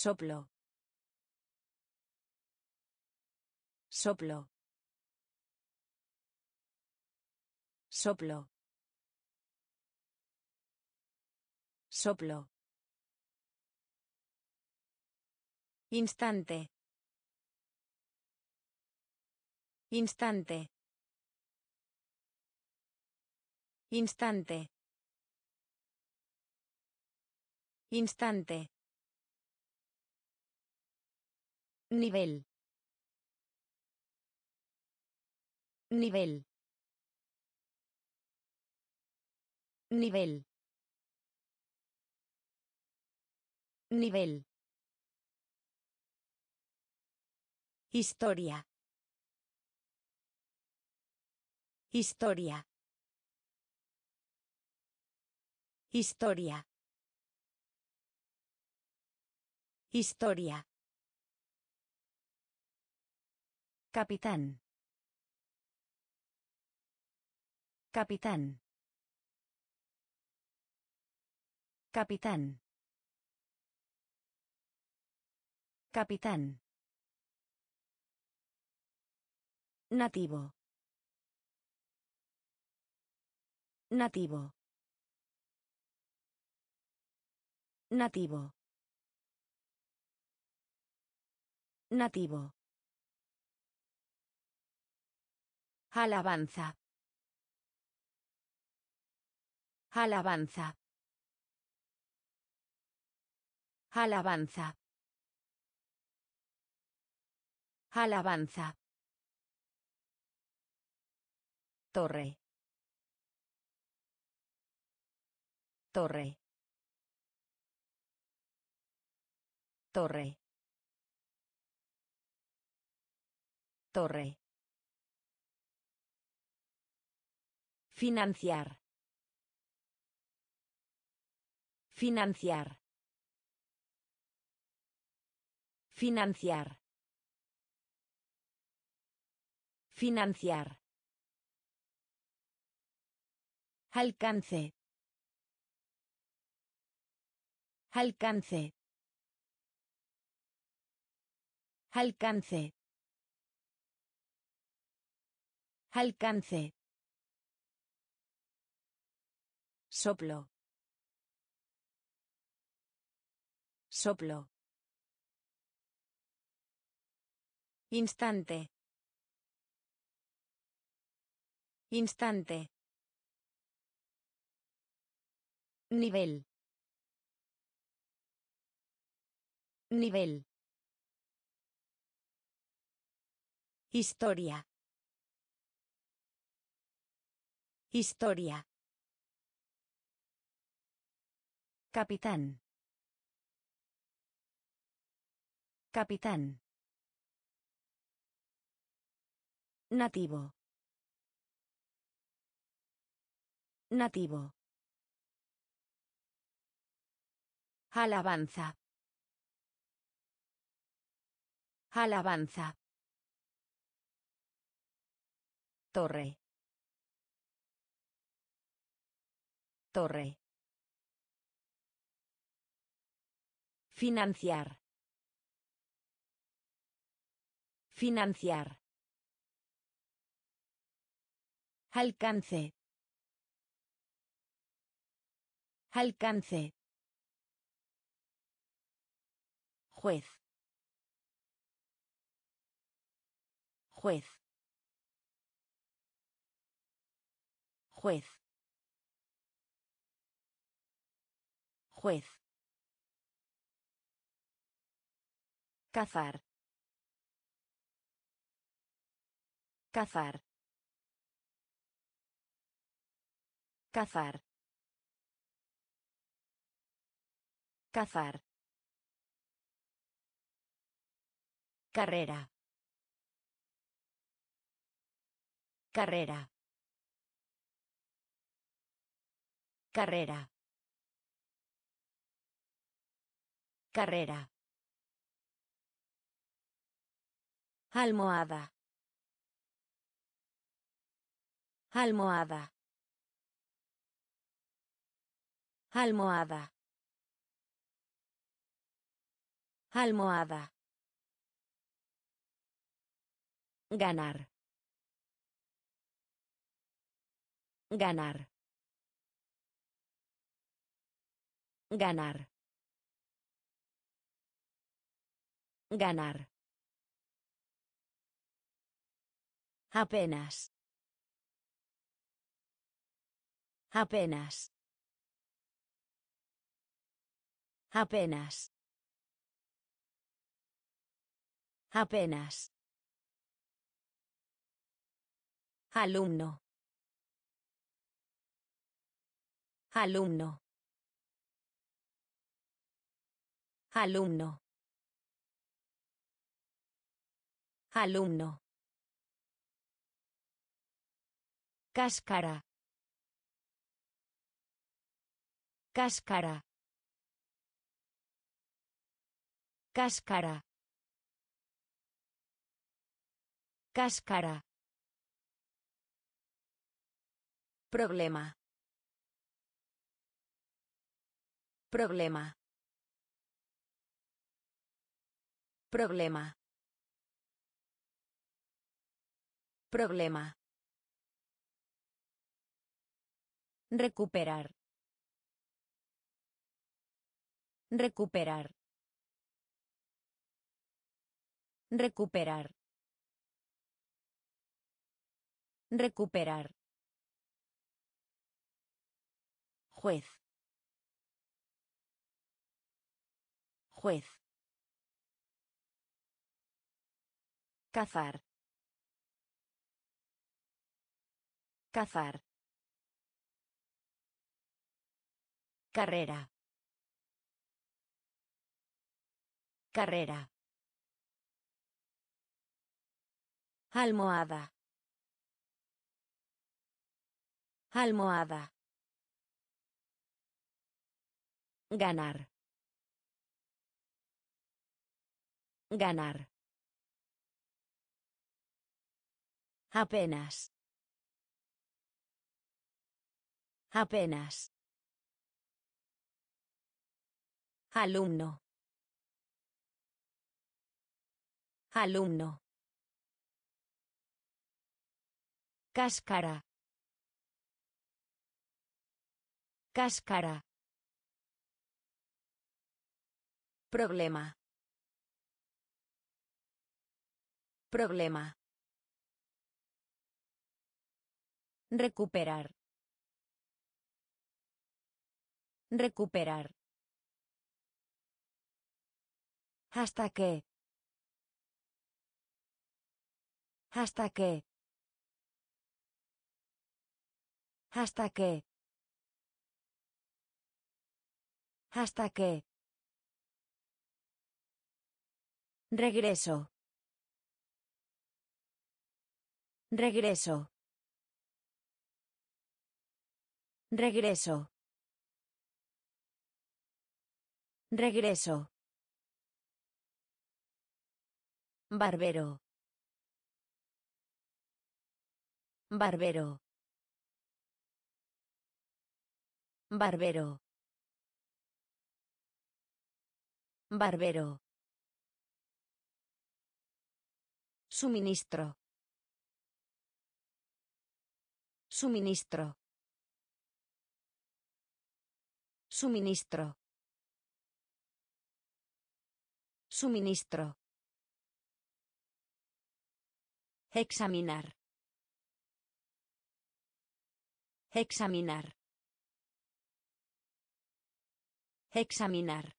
Soplo. Soplo. Soplo. Soplo. Instante. Instante. Instante. Instante. Nivel. Nivel. Nivel. Nivel. Historia. Historia. Historia. Historia. Capitán. Capitán. Capitán. Capitán. Nativo. Nativo. Nativo. Nativo. Alabanza. Alabanza. Alabanza. Alabanza. Torre. Torre. Torre. Torre. Financiar. Financiar. Financiar. Financiar. Alcance. Alcance. Alcance. Alcance. Soplo. Soplo. Instante. Instante. Nivel. Nivel. Historia. Historia. Capitán. Capitán. Nativo. Nativo. Alabanza. Alabanza. Torre. Torre. Financiar. Financiar. Alcance. Alcance. Juez. Juez. Juez. Juez. Cazar. Cazar. Cazar. Cazar. Carrera. Carrera. Carrera. Carrera. Almohada. Almohada. Almohada. Almohada. Ganar. Ganar. Ganar. Ganar. Apenas. Apenas. Apenas. Apenas. Alumno. Alumno. Alumno. Alumno. Cáscara. Cáscara. Cáscara. Cáscara. Problema. Problema. Problema. Problema. Recuperar. Recuperar. Recuperar. Recuperar. Juez. Juez. Cazar. Cazar. Carrera. Carrera. Almohada. Almohada. Ganar. Ganar. Apenas. Apenas. Alumno. Alumno. Cáscara. Cáscara. Problema. Problema. Recuperar. Recuperar. Hasta que. Hasta que. Hasta que. Hasta que. Regreso. Regreso. Regreso. Regreso. Barbero. Barbero. Barbero. Barbero. Suministro. Suministro. Suministro. Suministro. Examinar. Examinar. Examinar.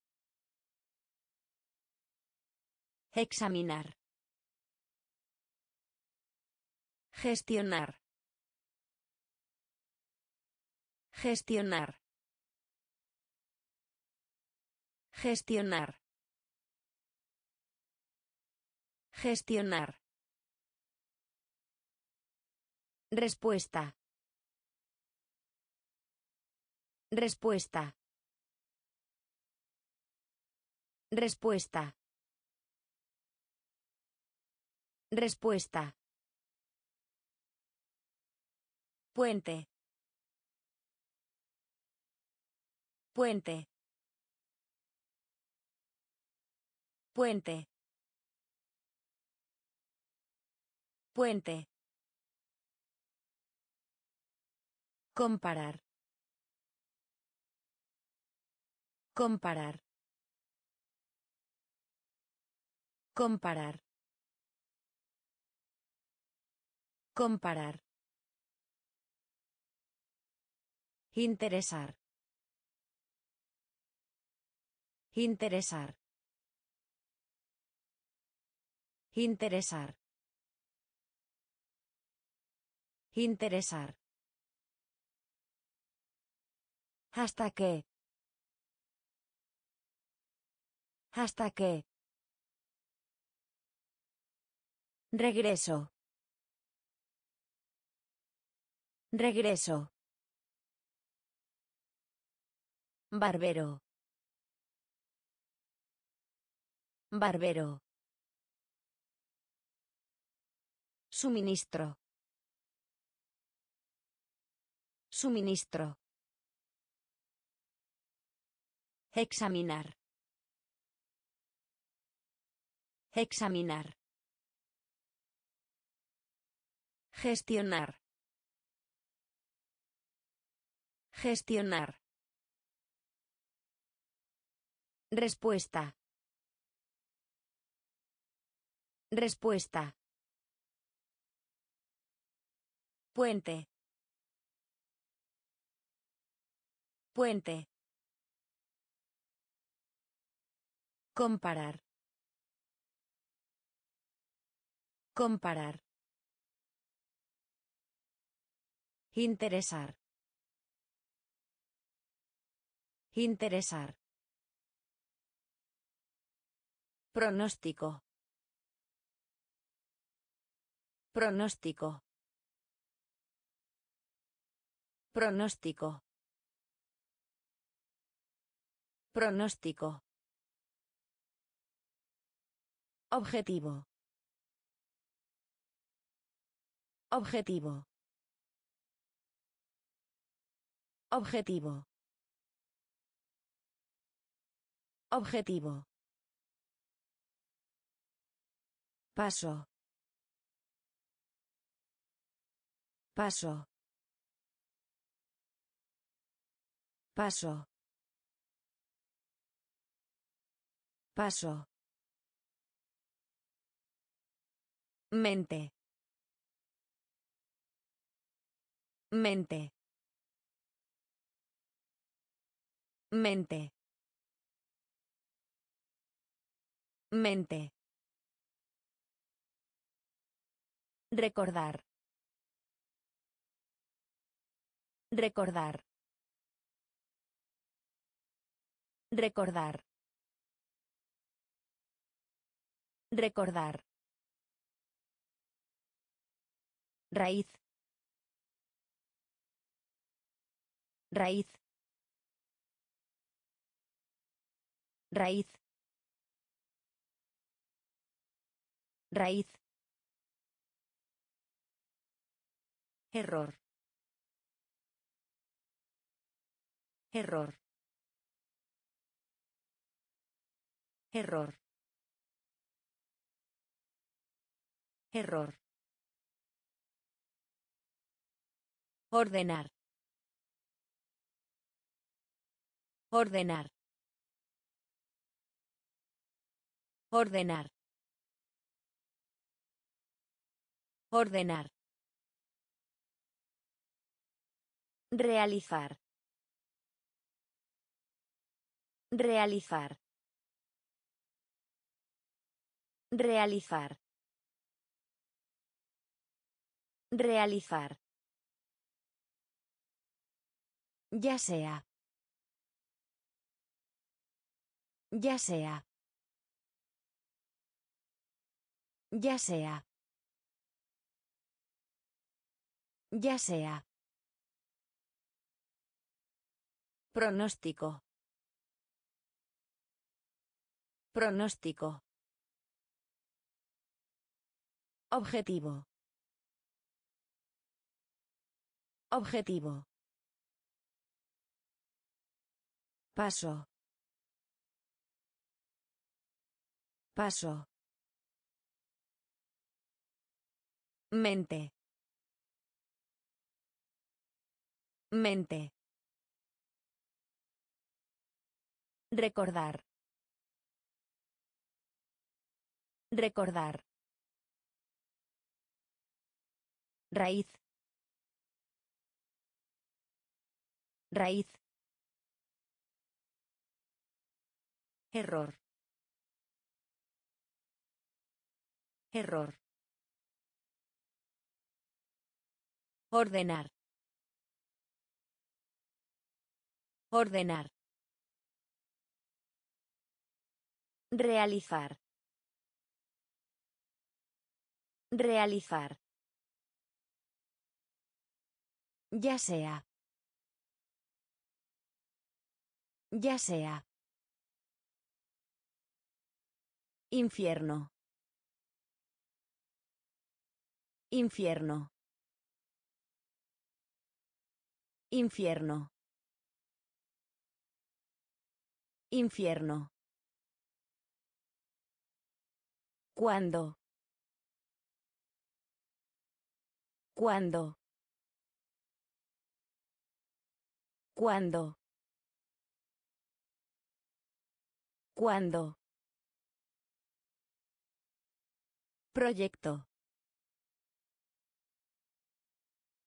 Examinar. Gestionar. Gestionar. Gestionar. Gestionar. Respuesta. Respuesta. Respuesta. Respuesta. Puente. Puente. Puente. Puente. Comparar. Comparar. Comparar. Comparar. Interesar. Interesar. Interesar. Interesar. Hasta que. Hasta que. Regreso. Regreso. Barbero. Barbero. Suministro. Suministro. Examinar. Examinar. Gestionar. Gestionar. Respuesta. Respuesta. Puente. Puente. Comparar. Comparar. Interesar. Interesar. Pronóstico. Pronóstico. Pronóstico. Pronóstico. Objetivo. Objetivo. Objetivo. Objetivo. Paso. Paso. Paso. Paso. Mente. Mente. Mente. Mente. Recordar. Recordar. Recordar. Recordar. Raíz. Raíz. Raíz. Raíz. Error. Error. Error. Error. Ordenar. Ordenar. Ordenar. Ordenar. Realizar. Realizar. Realizar. Realizar. Ya sea. Ya sea. Ya sea. Ya sea. Pronóstico. Pronóstico. Objetivo. Objetivo. Paso. Paso. Mente. Mente. Recordar. Recordar. Raíz. Raíz. Error. Error. Ordenar. Ordenar. Realizar. Realizar. Ya sea. Ya sea. Infierno. Infierno. Infierno. Infierno. ¿Cuándo? ¿Cuándo? ¿Cuándo? ¿Cuándo? Proyecto.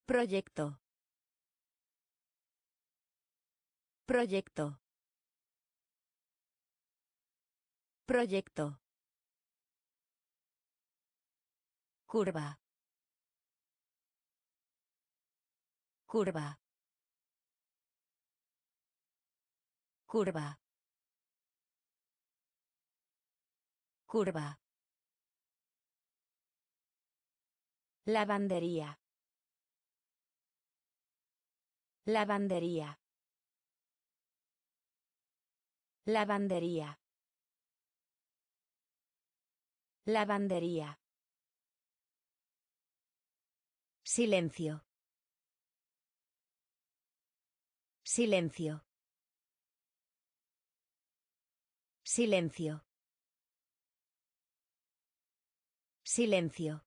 Proyecto. Proyecto. Proyecto. Curva. Curva. Curva. Curva. Lavandería. Lavandería. Lavandería. Lavandería. Silencio. Silencio. Silencio. Silencio.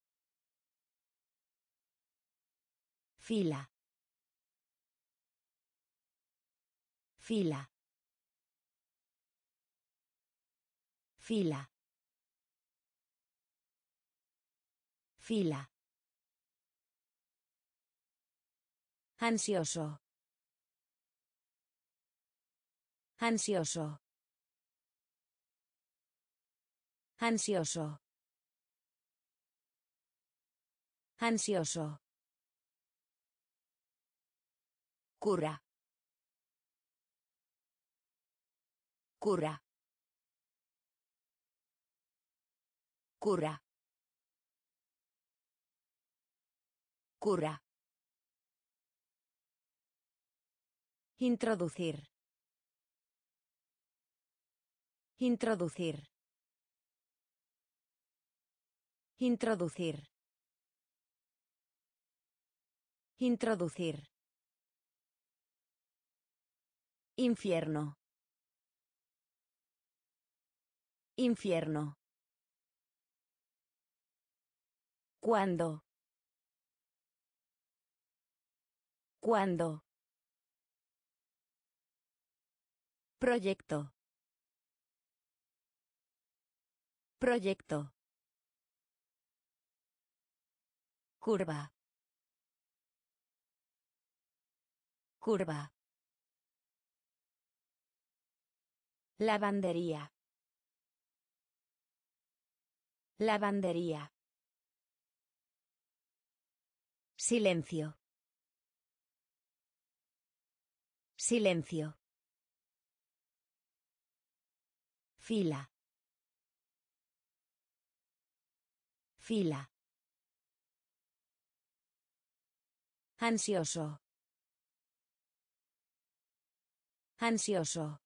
Fila. Fila. Fila. Fila. Ansioso. Ansioso. Ansioso. Ansioso. Cura. Cura. Cura. Cura. Introducir. Introducir. Introducir. Introducir. Infierno. Infierno. ¿Cuándo? ¿Cuándo? Proyecto. Proyecto. Curva. Curva. Lavandería. Lavandería. Silencio. Silencio. Fila. Fila. Ansioso. Ansioso.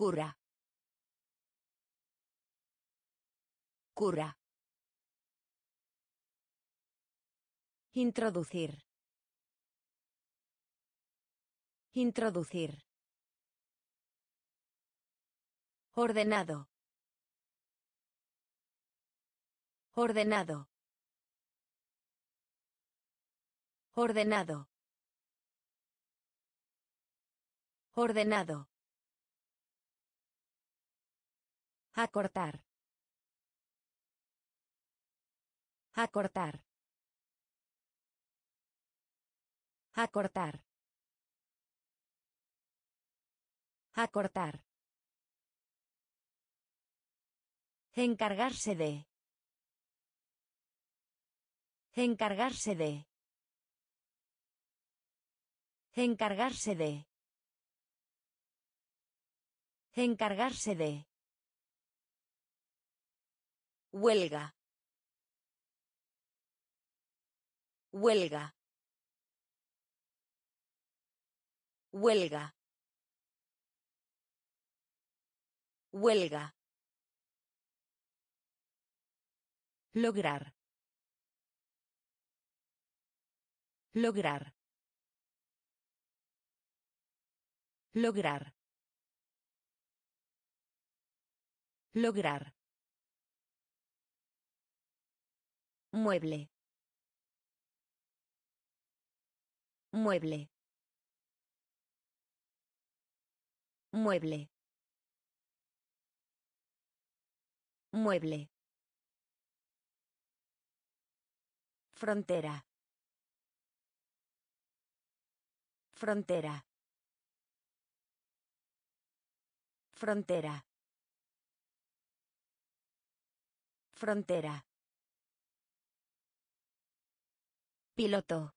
Cura. Cura. Introducir. Introducir. Ordenado. Ordenado. Ordenado. Ordenado. Acortar. Acortar. Acortar. Acortar. Encargarse de. Encargarse de. Encargarse de. Encargarse de. Huelga. Huelga. Huelga. Huelga. Lograr. Lograr. Lograr. Lograr. Mueble. Mueble. Mueble. Mueble. Frontera. Frontera. Frontera. Frontera. Piloto.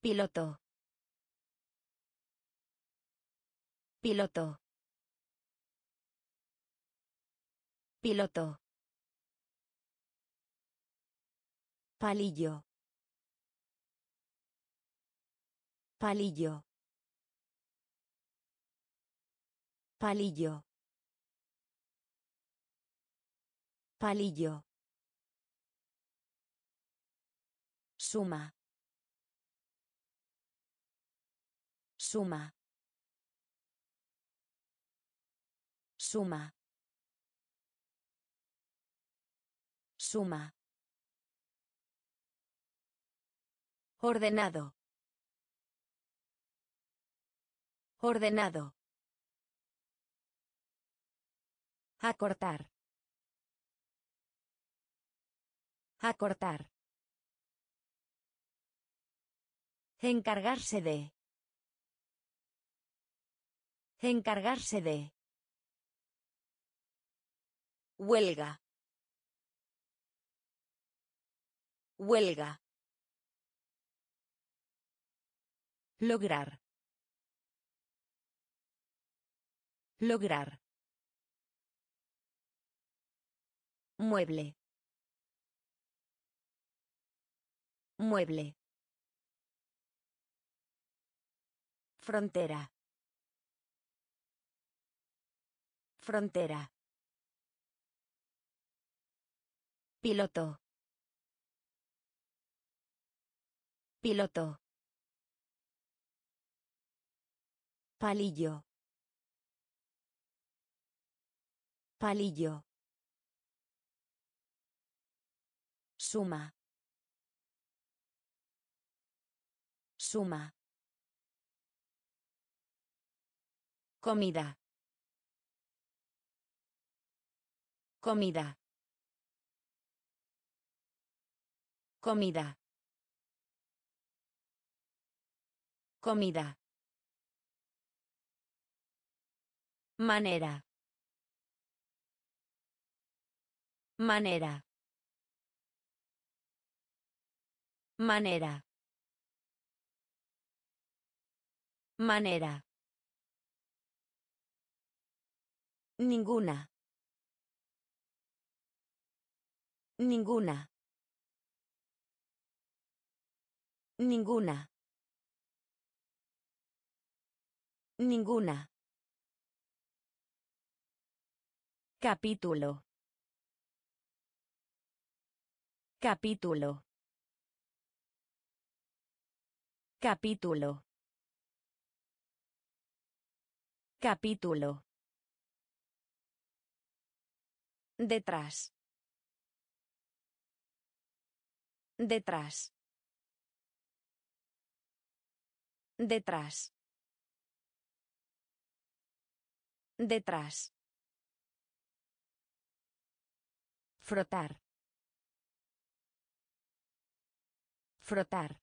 Piloto. Piloto. Piloto. Palillo. Palillo. Palillo. Palillo. Suma. Suma. Suma. Suma. Ordenado. Ordenado. Acortar. Acortar. Encargarse de. Encargarse de. Huelga. Huelga. Lograr. Lograr. Mueble. Mueble. Frontera. Frontera. Piloto. Piloto. Palillo. Palillo. Suma. Suma. Comida. Comida. Comida. Comida. Manera. Manera. Manera. Manera. Ninguna. Ninguna. Ninguna. Ninguna. Capítulo. Capítulo. Capítulo. Capítulo. Detrás. Detrás. Detrás. Detrás. Frotar. Frotar.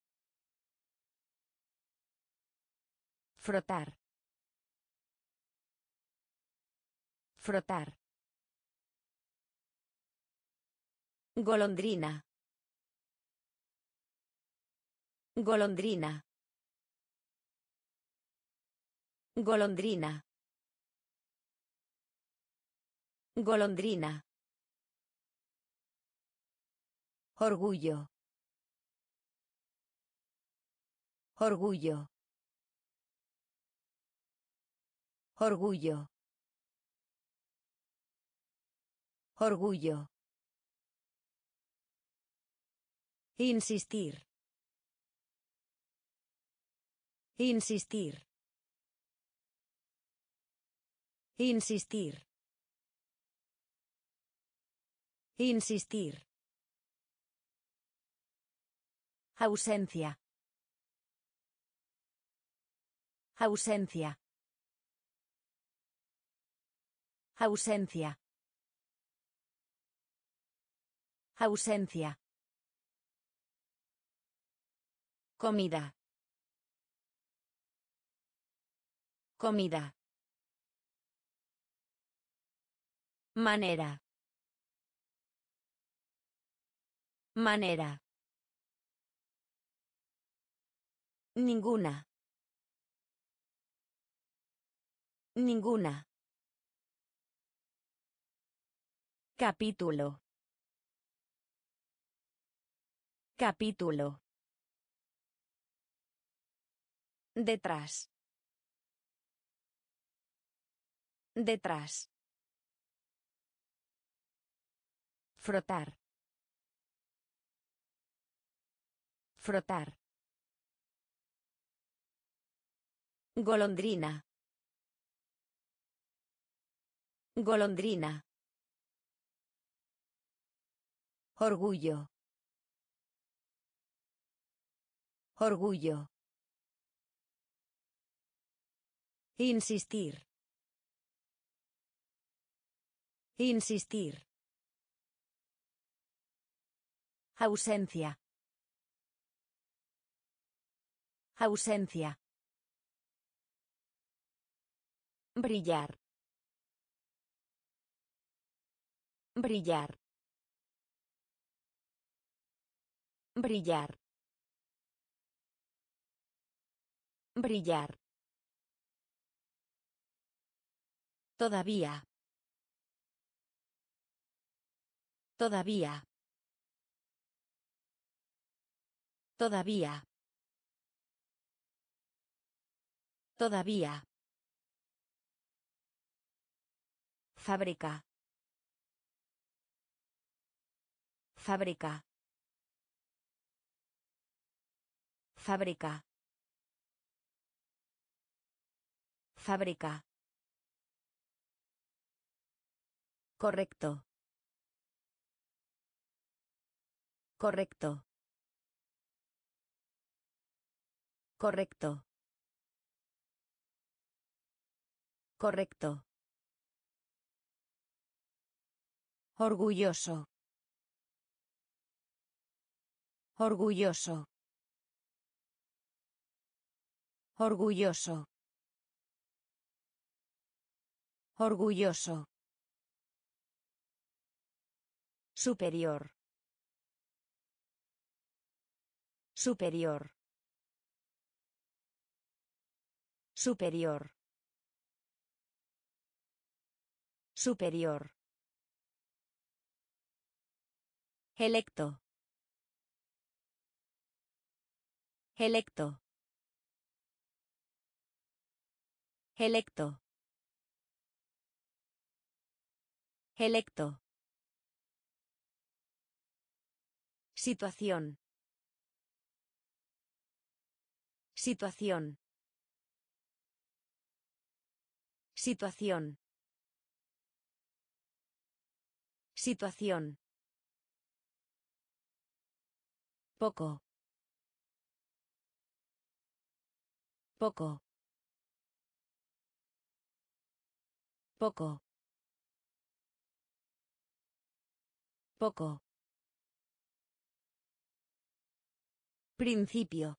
Frotar. Frotar. Golondrina. Golondrina. Golondrina. Golondrina. Orgullo. Orgullo. Orgullo. Orgullo. Insistir. Insistir. Insistir. Insistir. Ausencia. Ausencia. Ausencia. Ausencia. Comida. Comida. Manera. Manera. Ninguna. Ninguna. Capítulo. Capítulo. Detrás. Detrás. Frotar. Frotar. Golondrina. Golondrina. Orgullo. Orgullo. Insistir. Insistir. Ausencia. Ausencia. Brillar. Brillar. Brillar. Brillar. Todavía. Todavía. Todavía. Todavía. Fábrica. Fábrica. Fábrica. Fábrica. Correcto. Correcto. Correcto. Correcto. Orgulloso. Orgulloso. Orgulloso. Orgulloso. Superior. Superior. Superior. Superior. Electo. Electo. Electo. Electo. Situación. Situación. Situación. Situación. Poco. Poco. Poco. Poco. Principio.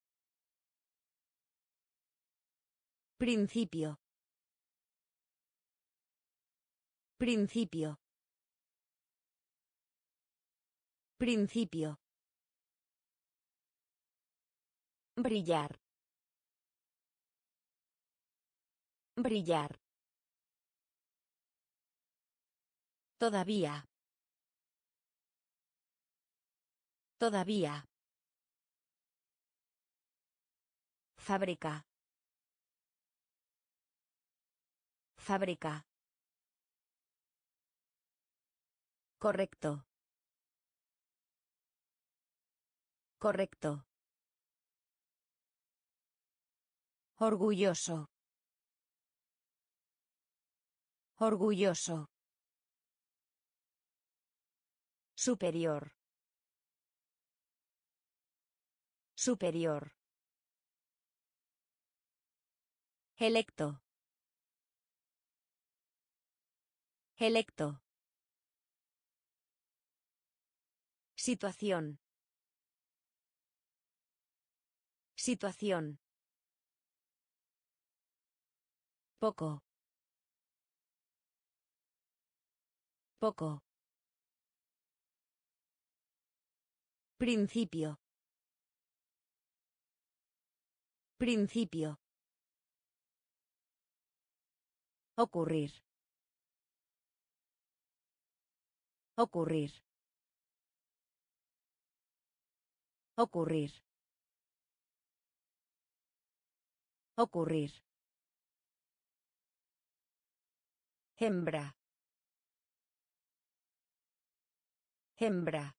Principio. Principio. Principio. Brillar. Brillar. Todavía. Todavía. Fábrica. Fábrica. Correcto. Correcto. Orgulloso. Orgulloso. Superior. Superior. Electo. Electo. Situación. Situación. Poco. Poco. Principio. Principio. Ocurrir. Ocurrir. Ocurrir. Ocurrir. Hembra. Hembra.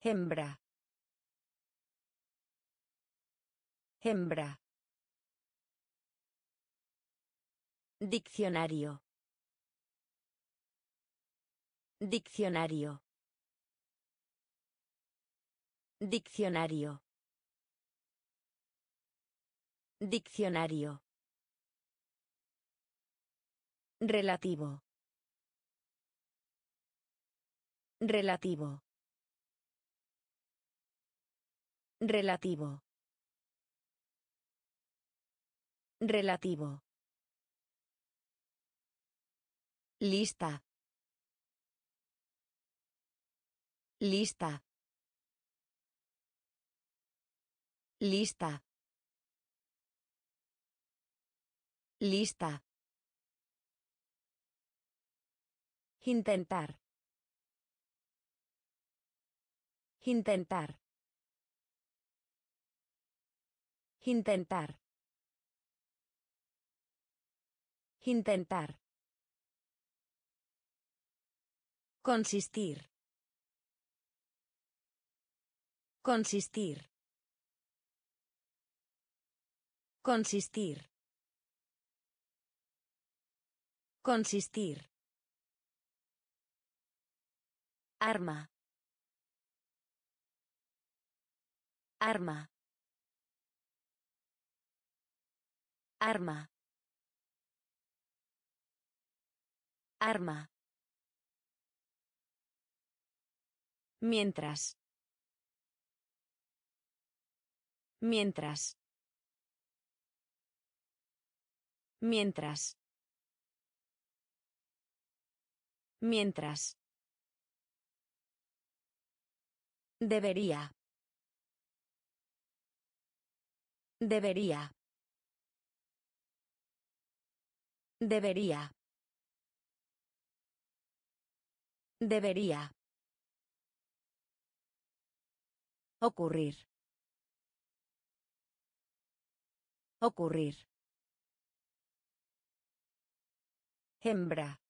Hembra. Hembra. Diccionario. Diccionario. Diccionario. Diccionario. Relativo. Relativo. Relativo. Relativo. Lista. Lista. Lista. Lista. Intentar. Intentar. Intentar. Intentar. Consistir. Consistir. Consistir. Consistir. Arma. Arma. Arma. Mientras. Mientras. Mientras. Mientras. Debería. Debería. Debería. Debería. Ocurrir. Ocurrir. Hembra.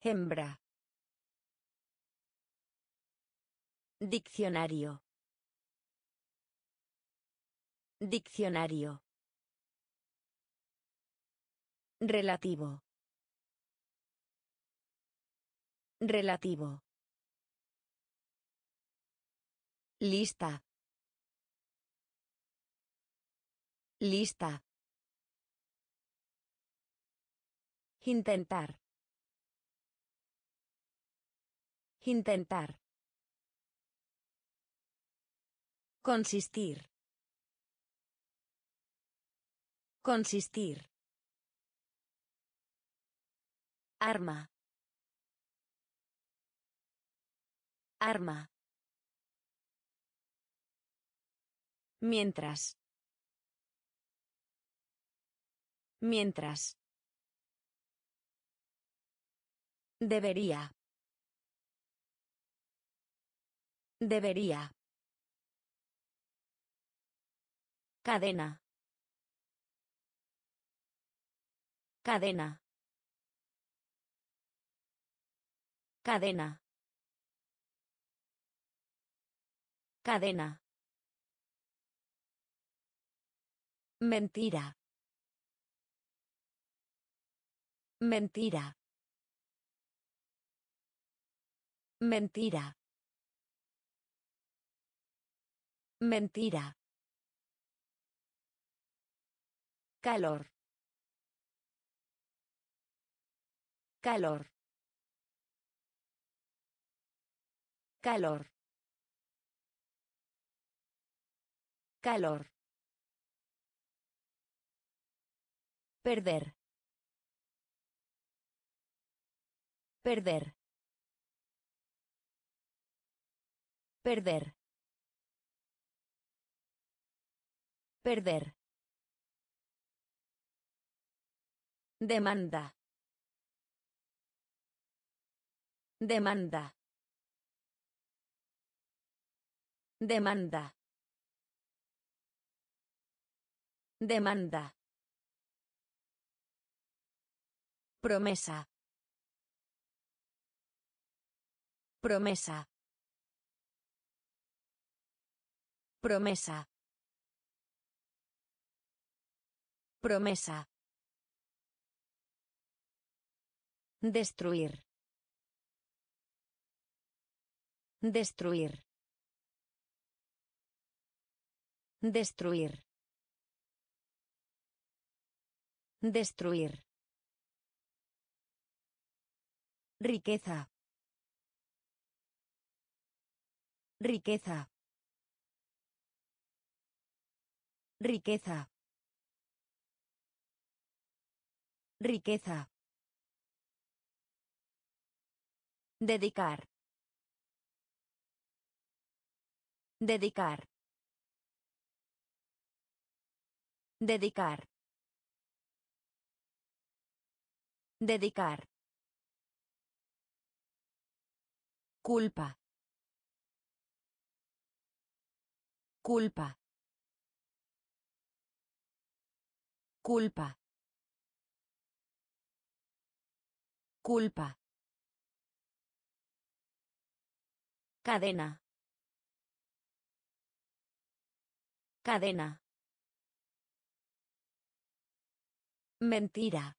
Hembra. Diccionario. Diccionario. Relativo. Relativo. Lista. Lista. Intentar. Intentar. Consistir. Consistir. Arma. Arma. Mientras. Mientras. Debería. Debería. Cadena. Cadena. Cadena. Cadena. Mentira. Mentira. Mentira. Mentira. Calor. Calor. Calor. Calor. Perder. Perder. Perder. Perder. Demanda. Demanda. Demanda. Demanda. Promesa. Promesa. Promesa. Promesa. Destruir. Destruir. Destruir. Destruir. Riqueza. Riqueza. Riqueza. Riqueza. Dedicar. Dedicar. Dedicar. Dedicar. Culpa. Culpa. Culpa. Culpa. Cadena. Cadena. Mentira.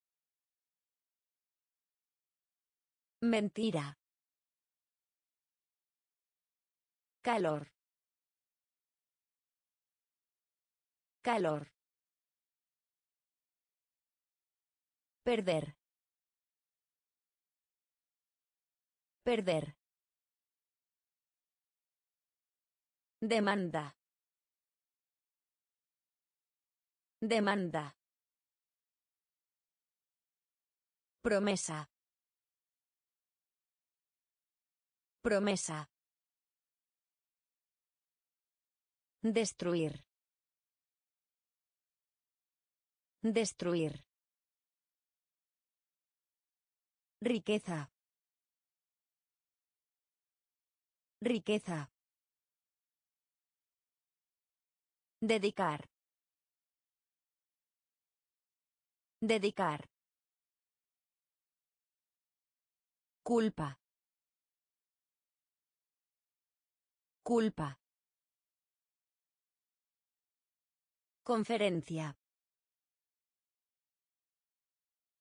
Mentira. Calor. Calor. Perder. Perder. Demanda. Demanda. Promesa. Promesa. Destruir. Destruir. Riqueza. Riqueza. Dedicar. Dedicar. Culpa. Culpa. Conferencia.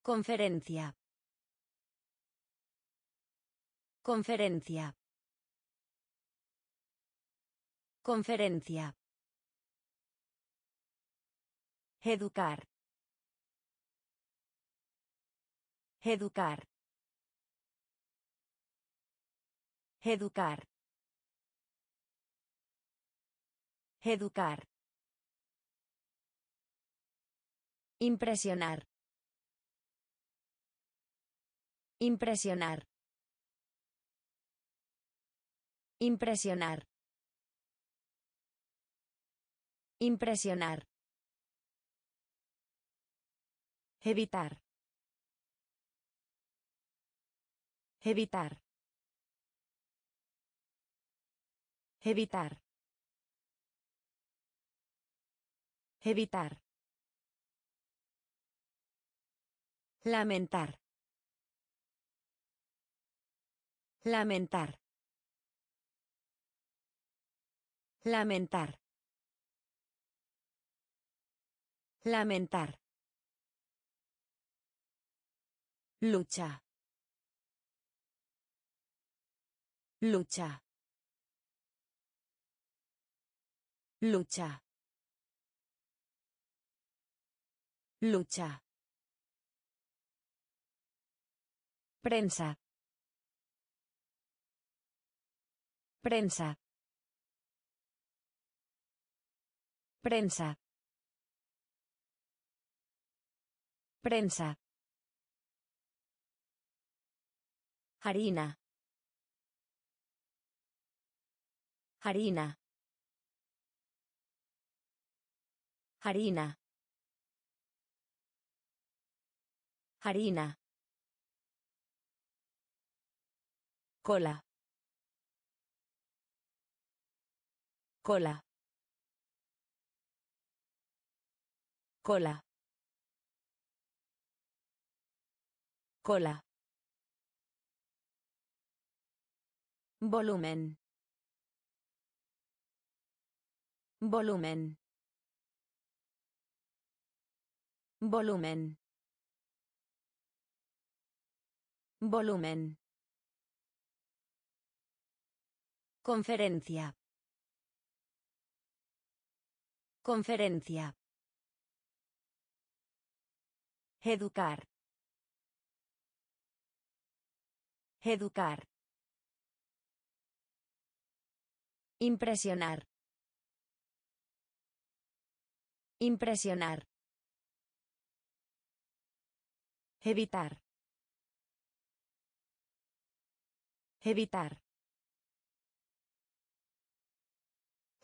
Conferencia. Conferencia. Conferencia. Educar. Educar. Educar. Educar. Impresionar. Impresionar. Impresionar. Impresionar. Evitar. Evitar. Evitar. Evitar. Lamentar. Lamentar. Lamentar. Lamentar. Lucha. Lucha. Lucha. Lucha. Prensa. Prensa. Prensa. Prensa. Harina. Harina. Harina. Harina. Cola. Cola. Cola. Cola. Volumen. Volumen. Volumen. Volumen. Conferencia. Conferencia. Educar. Educar. Impresionar. Impresionar. Evitar. Evitar.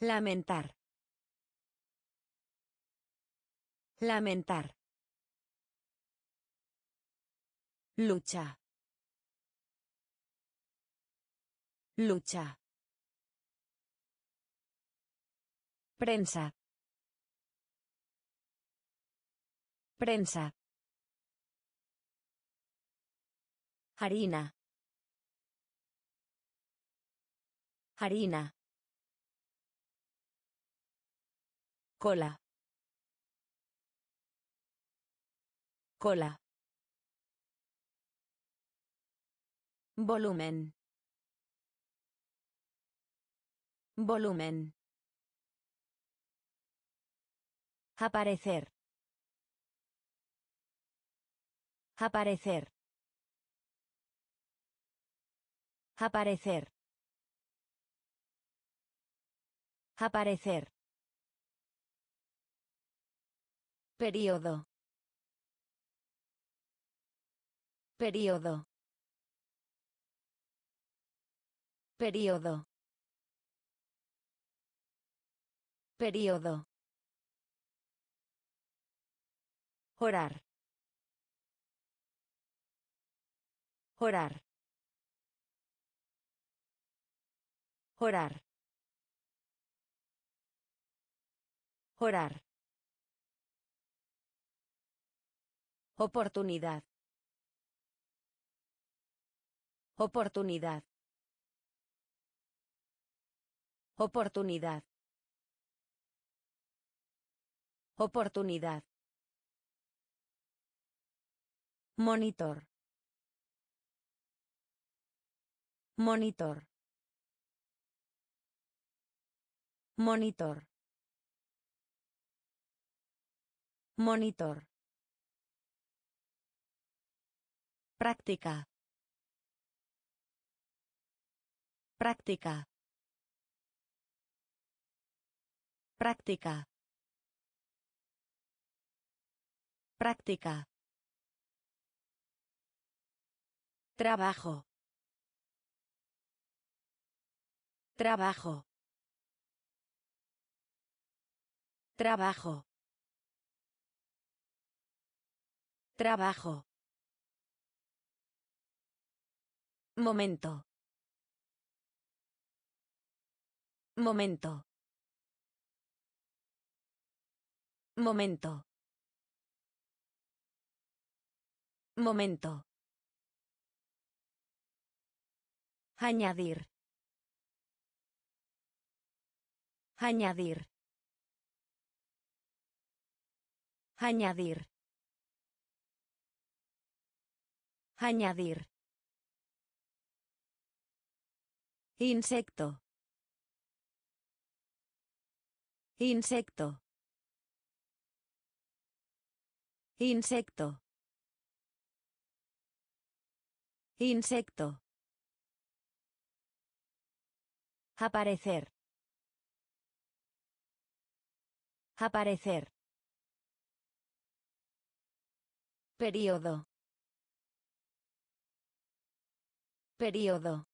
Lamentar. Lamentar. Lucha. Lucha. Prensa. Prensa. Harina. Harina. Cola. Cola. Volumen. Volumen. Aparecer. Aparecer. Aparecer. Aparecer. Período. Período. Período. Período. Orar. Orar. Orar. Orar. Oportunidad. Oportunidad. Oportunidad. Oportunidad. Monitor. Monitor. Monitor. Monitor. Práctica. Práctica. Práctica. Práctica. Trabajo. Trabajo. Trabajo. Trabajo. Momento. Momento. Momento. Momento. Añadir. Añadir. Añadir. Añadir. Insecto. Insecto. Insecto. Insecto. Aparecer. Aparecer. Período. Período.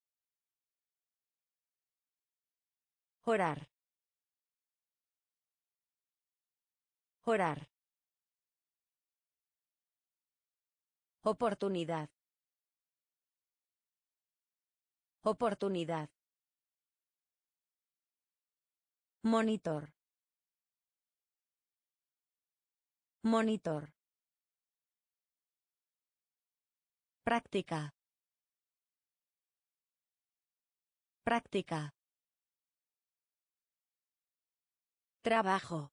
Orar. Orar. Oportunidad. Oportunidad. Monitor. Monitor. Práctica. Práctica. Trabajo.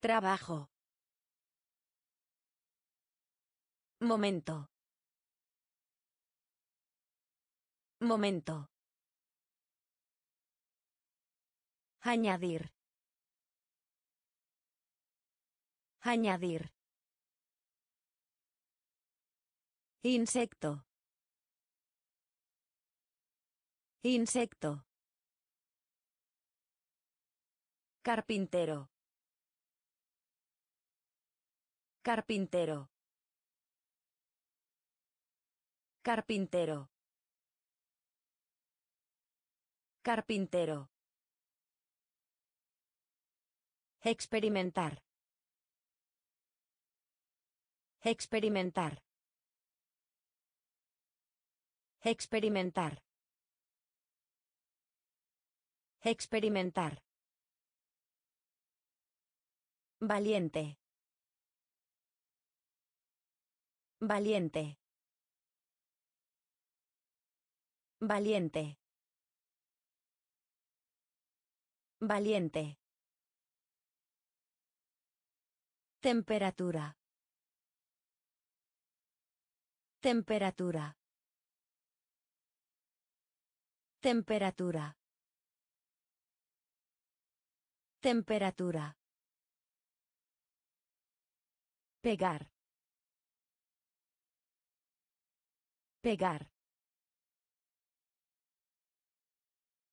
Trabajo. Momento. Momento. Añadir. Añadir. Insecto. Insecto. Carpintero. Carpintero. Carpintero. Carpintero. Experimentar. Experimentar. Experimentar. Experimentar. Valiente. Valiente. Valiente. Valiente. Temperatura. Temperatura. Temperatura. Temperatura. Pegar. Pegar.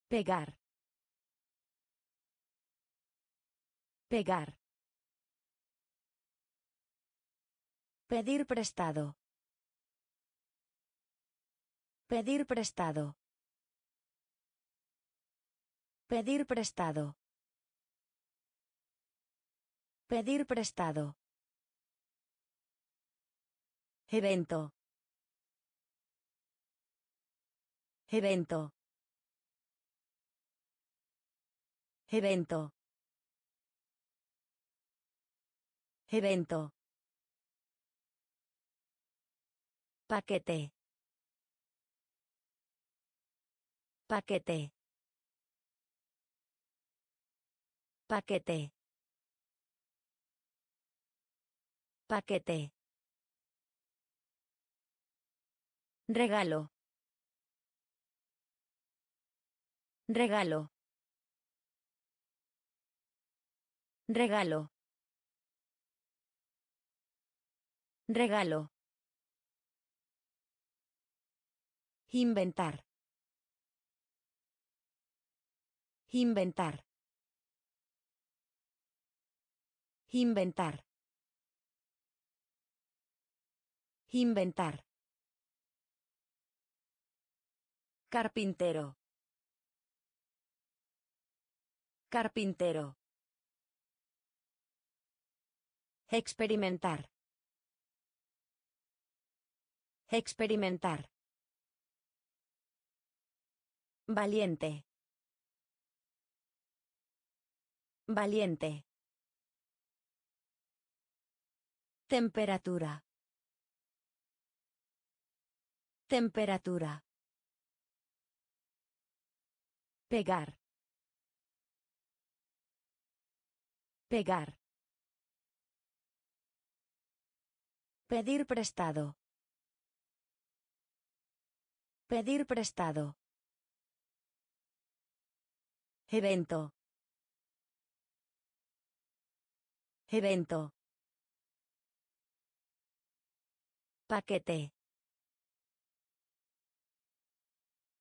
Pegar. Pegar. Pedir prestado. Pedir prestado. Pedir prestado. Pedir prestado. Evento. Evento. Evento. Evento. Paquete. Paquete. Paquete. Paquete. Regalo. Regalo. Regalo. Regalo. Inventar. Inventar. Inventar. Inventar. Carpintero. Carpintero. Experimentar. Experimentar. Valiente. Valiente. Temperatura. Temperatura. Pegar. Pegar. Pedir prestado. Pedir prestado. Evento. Evento. Paquete.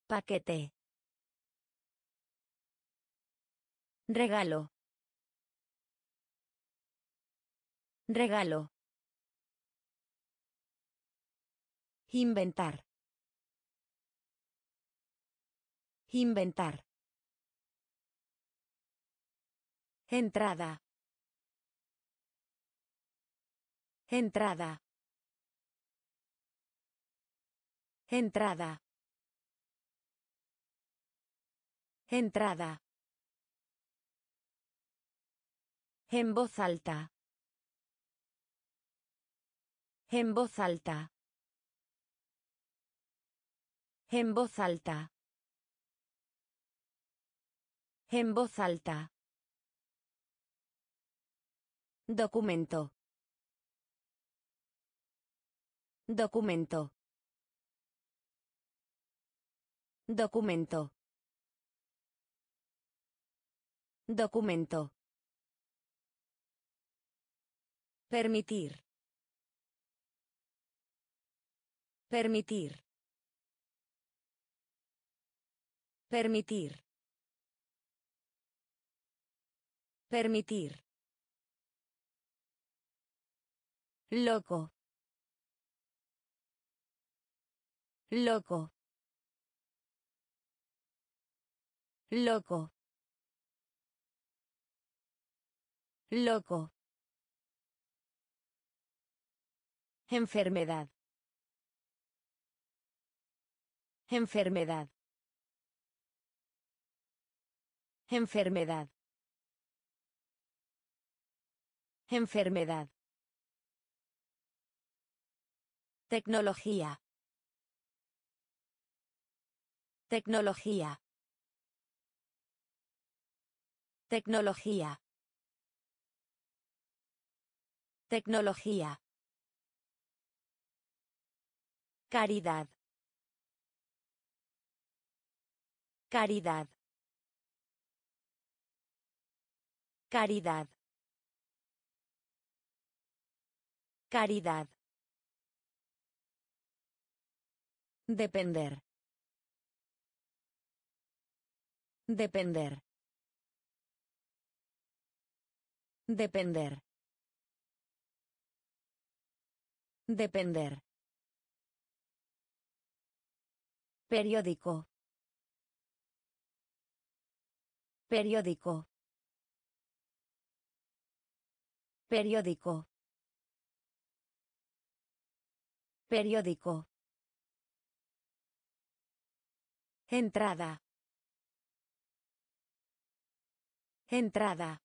Paquete. Regalo. Regalo. Inventar. Inventar. Entrada. Entrada. Entrada. Entrada. En voz alta. En voz alta. En voz alta. En voz alta. Documento. Documento. Documento. Documento. Permitir. Permitir. Permitir. Permitir. Loco. Loco. Loco. Loco. Enfermedad. Enfermedad. Enfermedad. Enfermedad. Tecnología. Tecnología. Tecnología. Tecnología. Caridad. Caridad. Caridad. Caridad. Depender. Depender. Depender. Depender. Periódico. Periódico. Periódico. Periódico. Entrada. Entrada.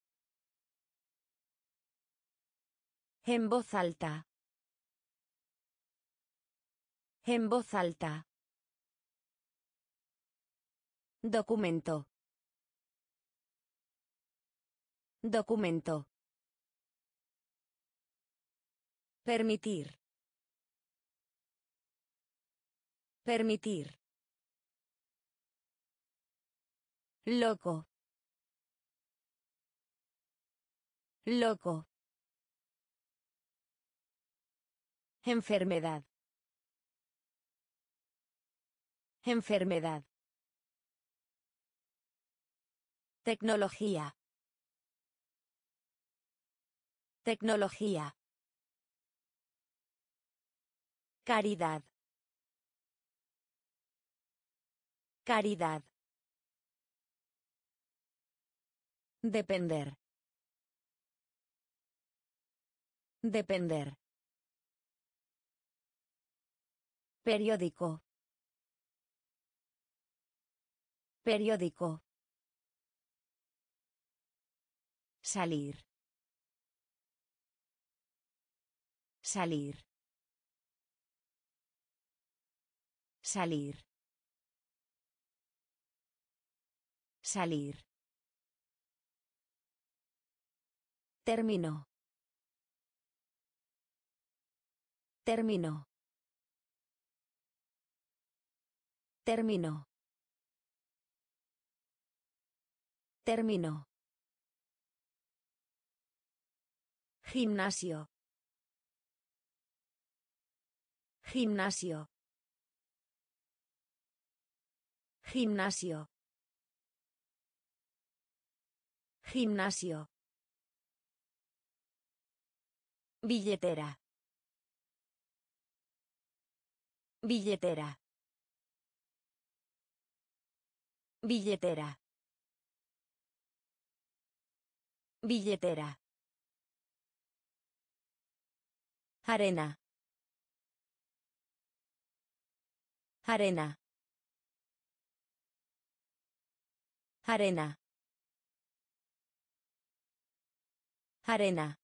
En voz alta. En voz alta. Documento. Documento. Permitir. Permitir. Loco. Loco. Enfermedad. Enfermedad. Tecnología. Tecnología. Caridad. Caridad. Depender. Depender. Periódico. Periódico. Salir. Salir. Salir. Salir. Termino. Termino. Termino. Termino. Gimnasio. Gimnasio. Gimnasio. Gimnasio. Billetera. Billetera. Billetera. Billetera. Arena. Arena. Arena. Arena.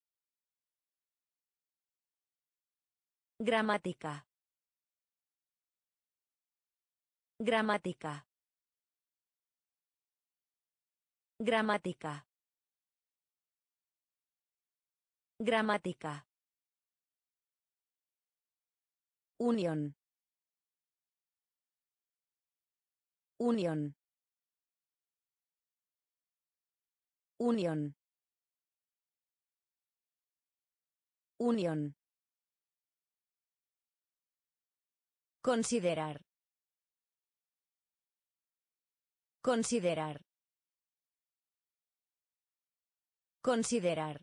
Gramática. Gramática. Gramática. Gramática. Unión. Unión. Unión. Unión. Considerar. Considerar. Considerar.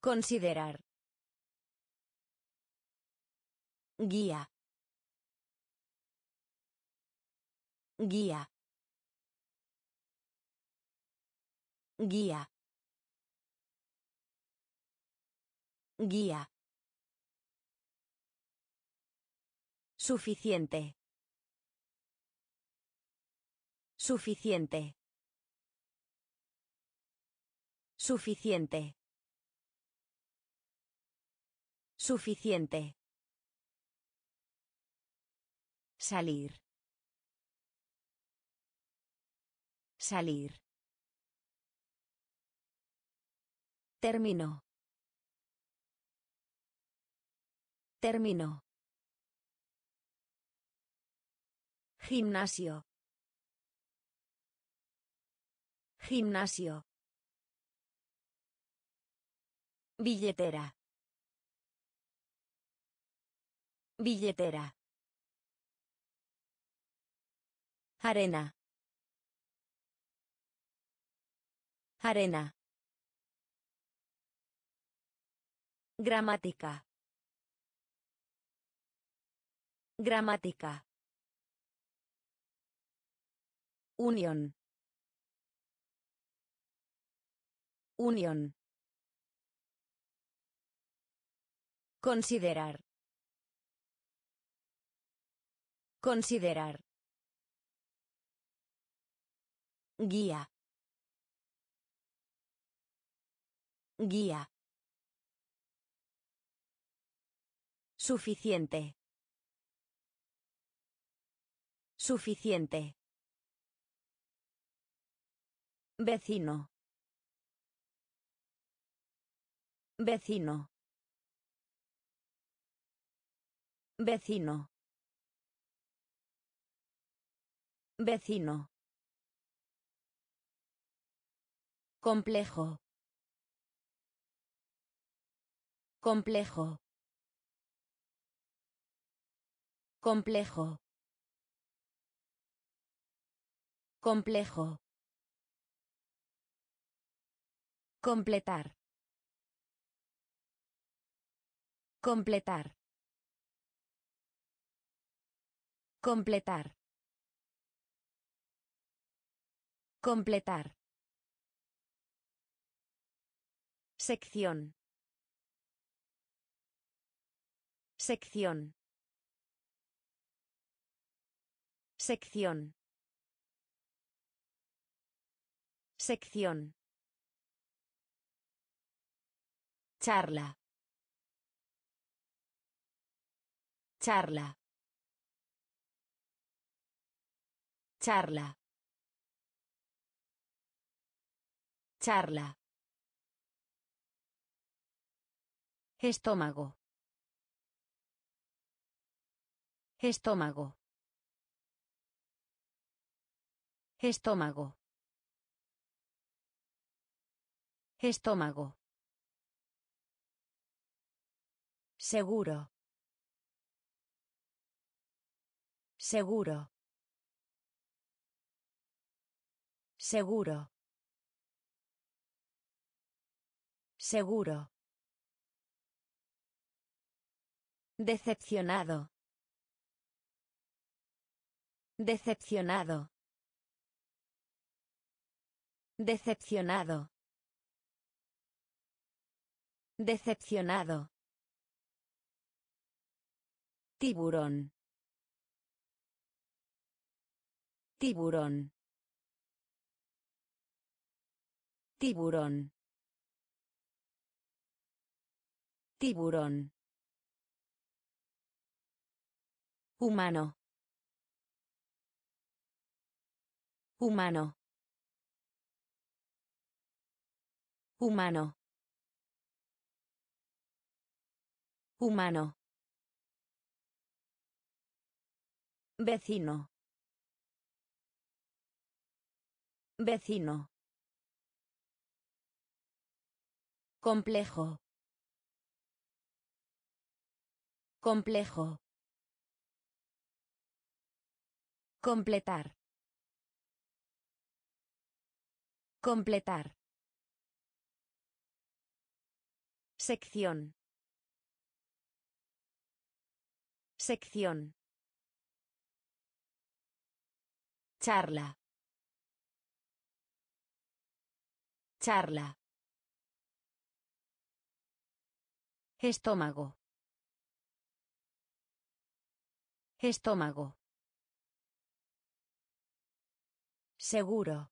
Considerar. Guía. Guía. Guía. Guía. Suficiente. Suficiente. Suficiente. Suficiente. Salir. Salir. Termino. Termino. Gimnasio. Gimnasio. Billetera. Billetera. Arena. Arena. Gramática. Gramática. Unión. Unión. Considerar. Considerar. Guía. Guía. Suficiente. Suficiente. Vecino. Vecino. Vecino. Vecino. Complejo. Complejo. Complejo. Complejo. Completar. Completar. Completar. Completar. Sección. Sección. Sección. Sección. Charla. Charla. Charla. Charla. Estómago. Estómago. Estómago. Estómago. Seguro. Seguro. Seguro. Seguro. Decepcionado. Decepcionado. Decepcionado. Decepcionado. Tiburón. Tiburón. Tiburón. Tiburón. Humano. Humano. Humano. Humano. Vecino. Vecino. Complejo. Complejo. Completar. Completar. Sección. Sección. Charla. Charla. Estómago. Estómago. Seguro.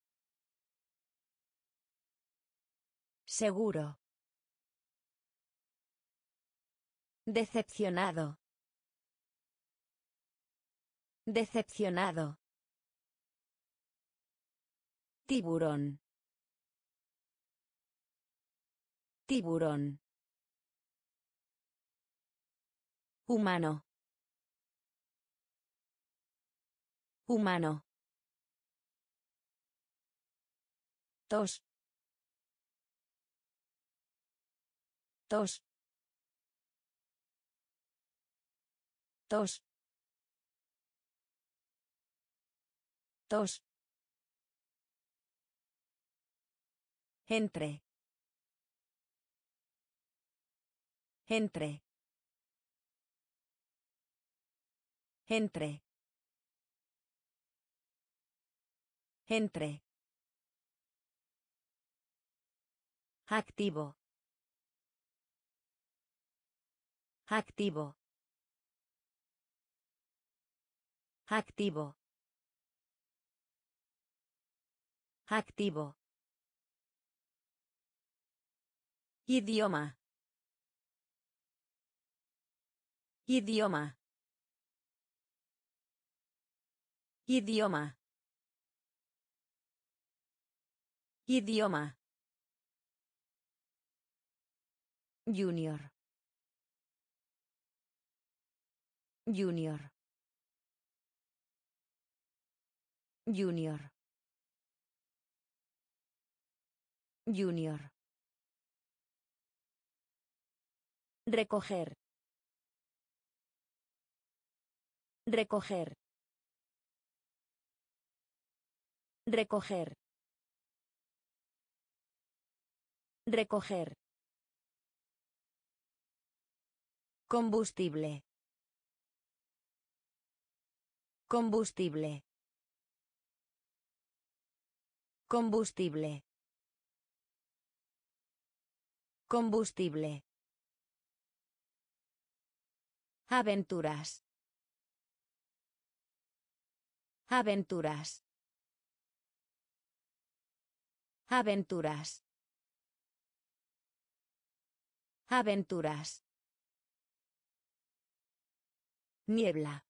Seguro. Decepcionado. Decepcionado. Tiburón. Tiburón. Humano. Humano. Tos. Tos. Tos. Tos. Entre. Entre. Entre. Entre. Activo. Activo. Activo. Activo. Idioma. Idioma. Idioma. Idioma. Junior. Junior. Junior. Junior. Recoger. Recoger. Recoger. Recoger. Combustible. Combustible. Combustible. Combustible. Aventuras. Aventuras. Aventuras. Aventuras. Niebla.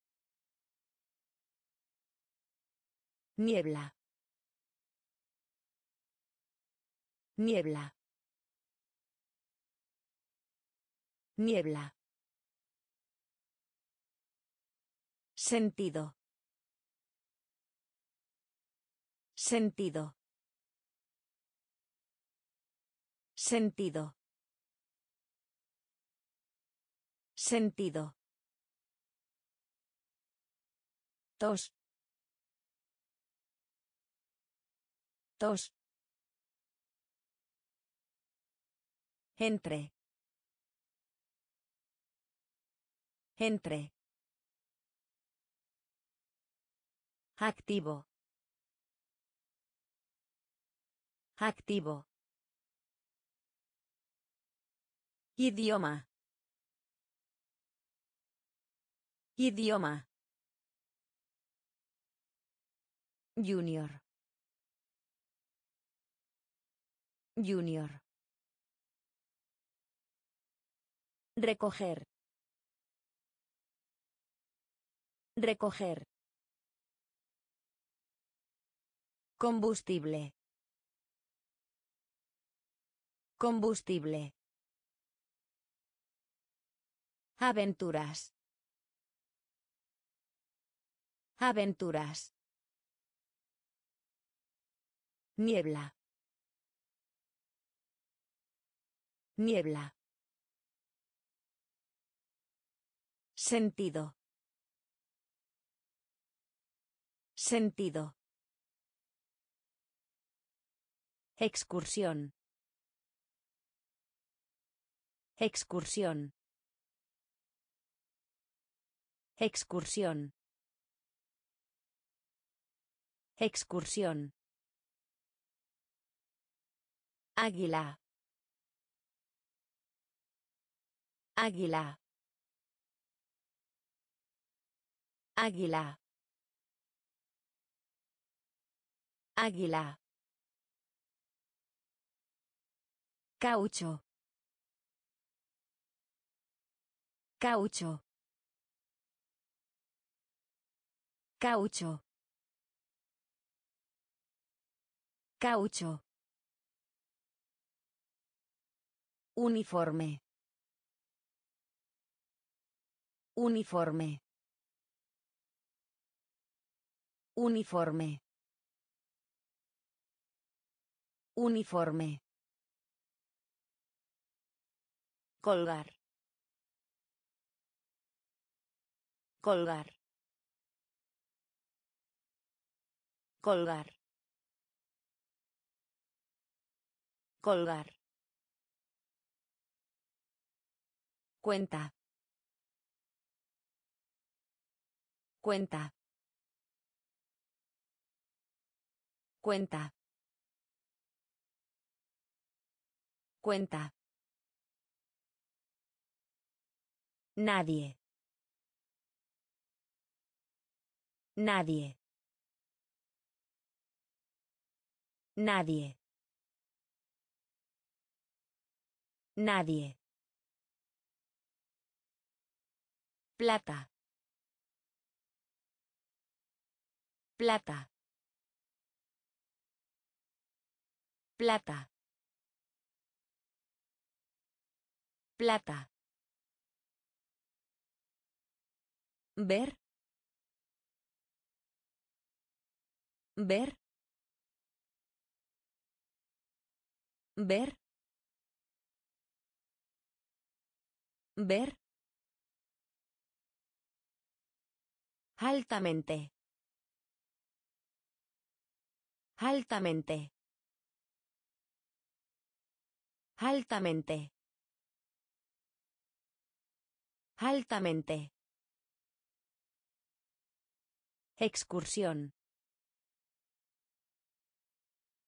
Niebla. Niebla. Niebla. Sentido. Sentido. Sentido. Sentido. Tos. Tos. Entre. Entre. Activo. Activo. Idioma. Idioma. Junior. Junior. Recoger. Recoger. Combustible. Combustible. Aventuras. Aventuras. Niebla. Niebla. Sentido. Sentido. Excursión. Excursión. Excursión. Excursión. Águila. Águila. Águila. Águila. Caucho. Caucho. Caucho. Caucho. Uniforme. Uniforme. Uniforme. Uniforme. Colgar. Colgar. Colgar. Colgar. Cuenta. Cuenta. Cuenta. Cuenta. Nadie. Nadie. Nadie. Nadie. Plata. Plata. Plata. Plata. Ver. Ver. Ver. Ver. Altamente. Altamente. Altamente. Altamente. Excursión.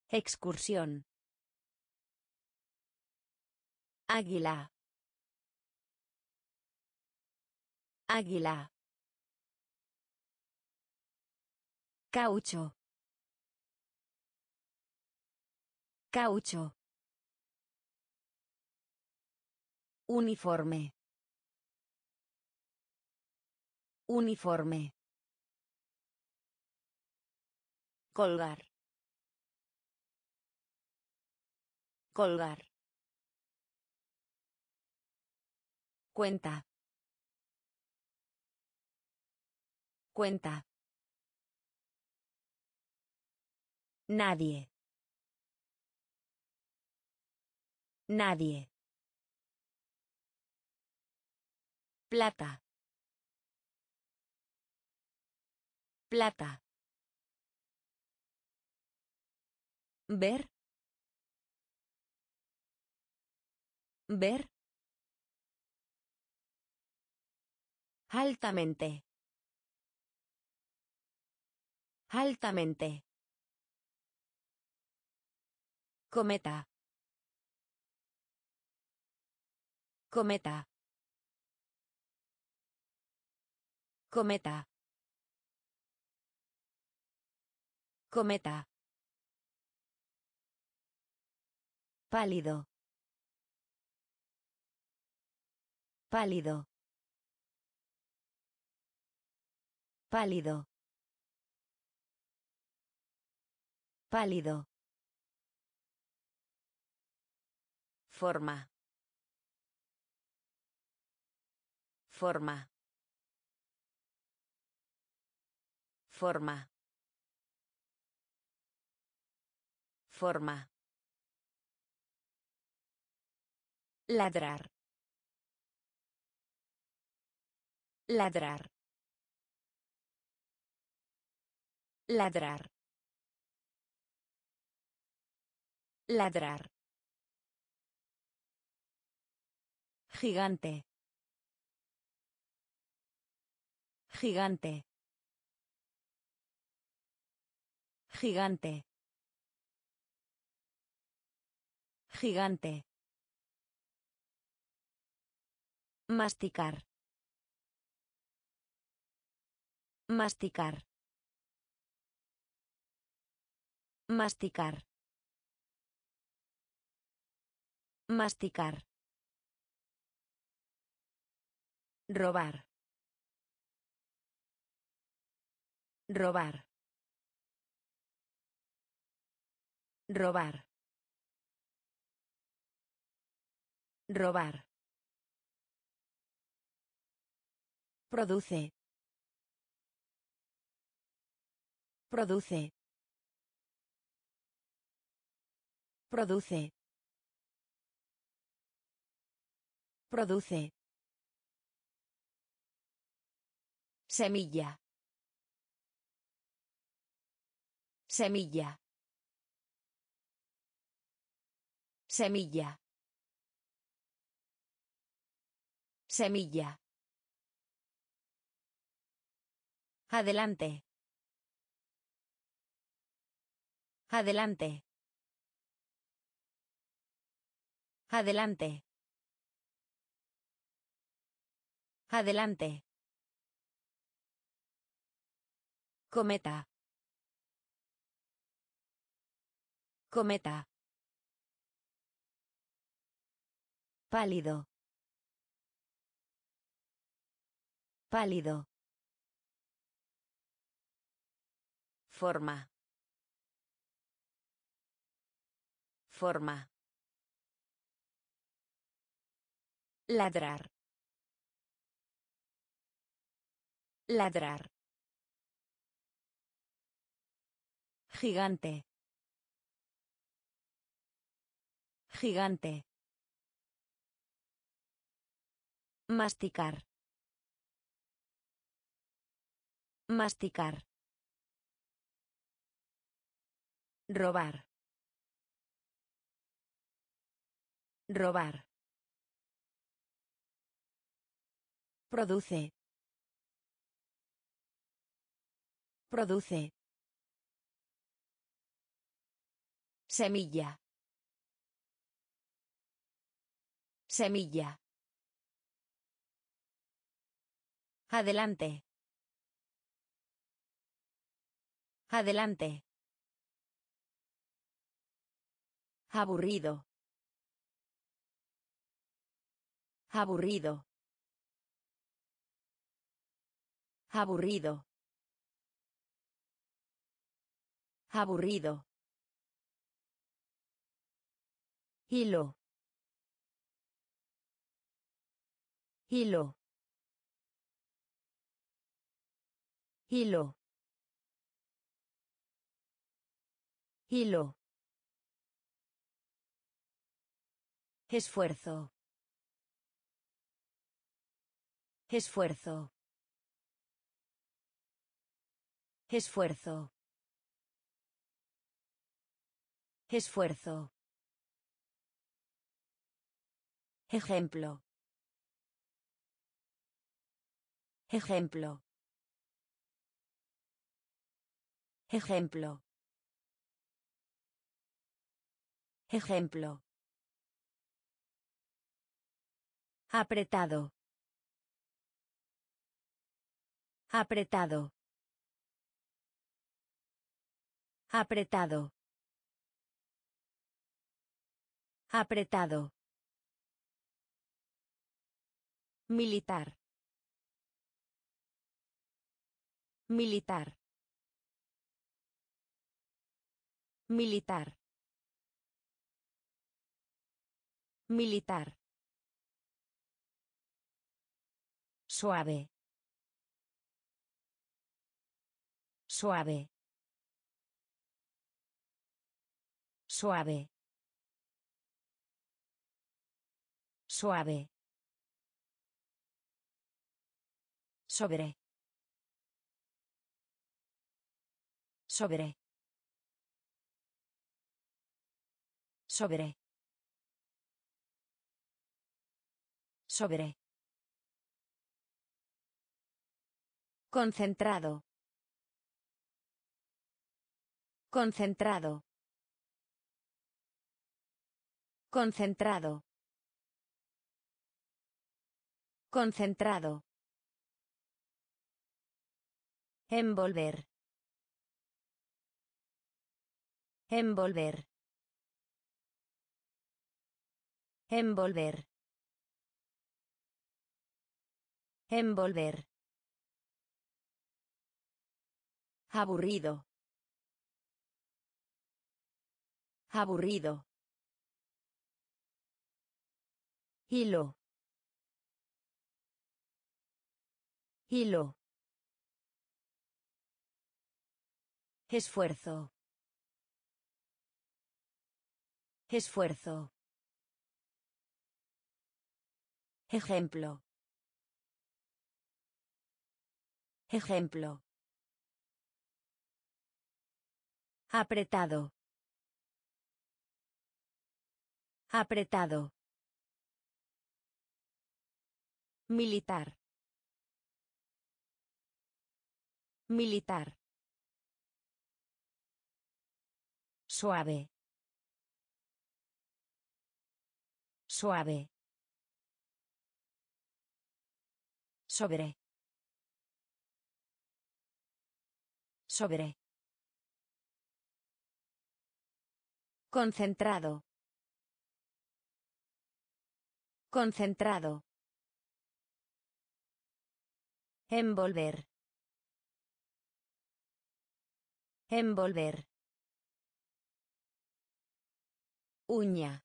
Excursión. Águila. Águila. Caucho. Caucho. Uniforme. Uniforme. Colgar. Colgar. Cuenta. Cuenta. Nadie. Nadie. Plata. Plata. Ver. Ver. Altamente. Altamente. Cometa. Cometa. Cometa. Cometa. Pálido. Pálido. Pálido. Pálido. Forma. Forma. Forma. Forma. Ladrar. Ladrar. Ladrar. Ladrar. Gigante. Gigante. Gigante. Gigante. Masticar. Masticar. Masticar. Masticar. Robar. Robar. Robar. Robar. Produce. Produce. Produce. Produce. Semilla. Semilla. Semilla. Semilla. Adelante. Adelante. Adelante. Adelante. Cometa. Cometa. Pálido. Pálido. Forma. Forma. Ladrar. Ladrar. Gigante. Gigante. Masticar. Masticar. Robar. Robar. Produce. Produce. Semilla. Semilla. Adelante. Adelante. Aburrido. Aburrido. Aburrido. Aburrido. Hilo. Hilo. Hilo. Hilo. Esfuerzo. Esfuerzo. Esfuerzo. Esfuerzo. Ejemplo. Ejemplo. Ejemplo. Ejemplo. Apretado. Apretado. Apretado. Apretado. Militar. Militar. Militar. Militar. Suave. Suave. Suave. Suave. Sobre. Sobre. Sobre. Sobre. Concentrado. Concentrado. Concentrado. Concentrado. Envolver. Envolver. Envolver. Envolver. Aburrido. Aburrido. Hilo. Hilo. Esfuerzo. Esfuerzo. Ejemplo. Ejemplo. Apretado. Apretado. Militar. Militar. Suave. Suave. Sobre. Sobre. Concentrado. Concentrado. Envolver. Envolver. Uña.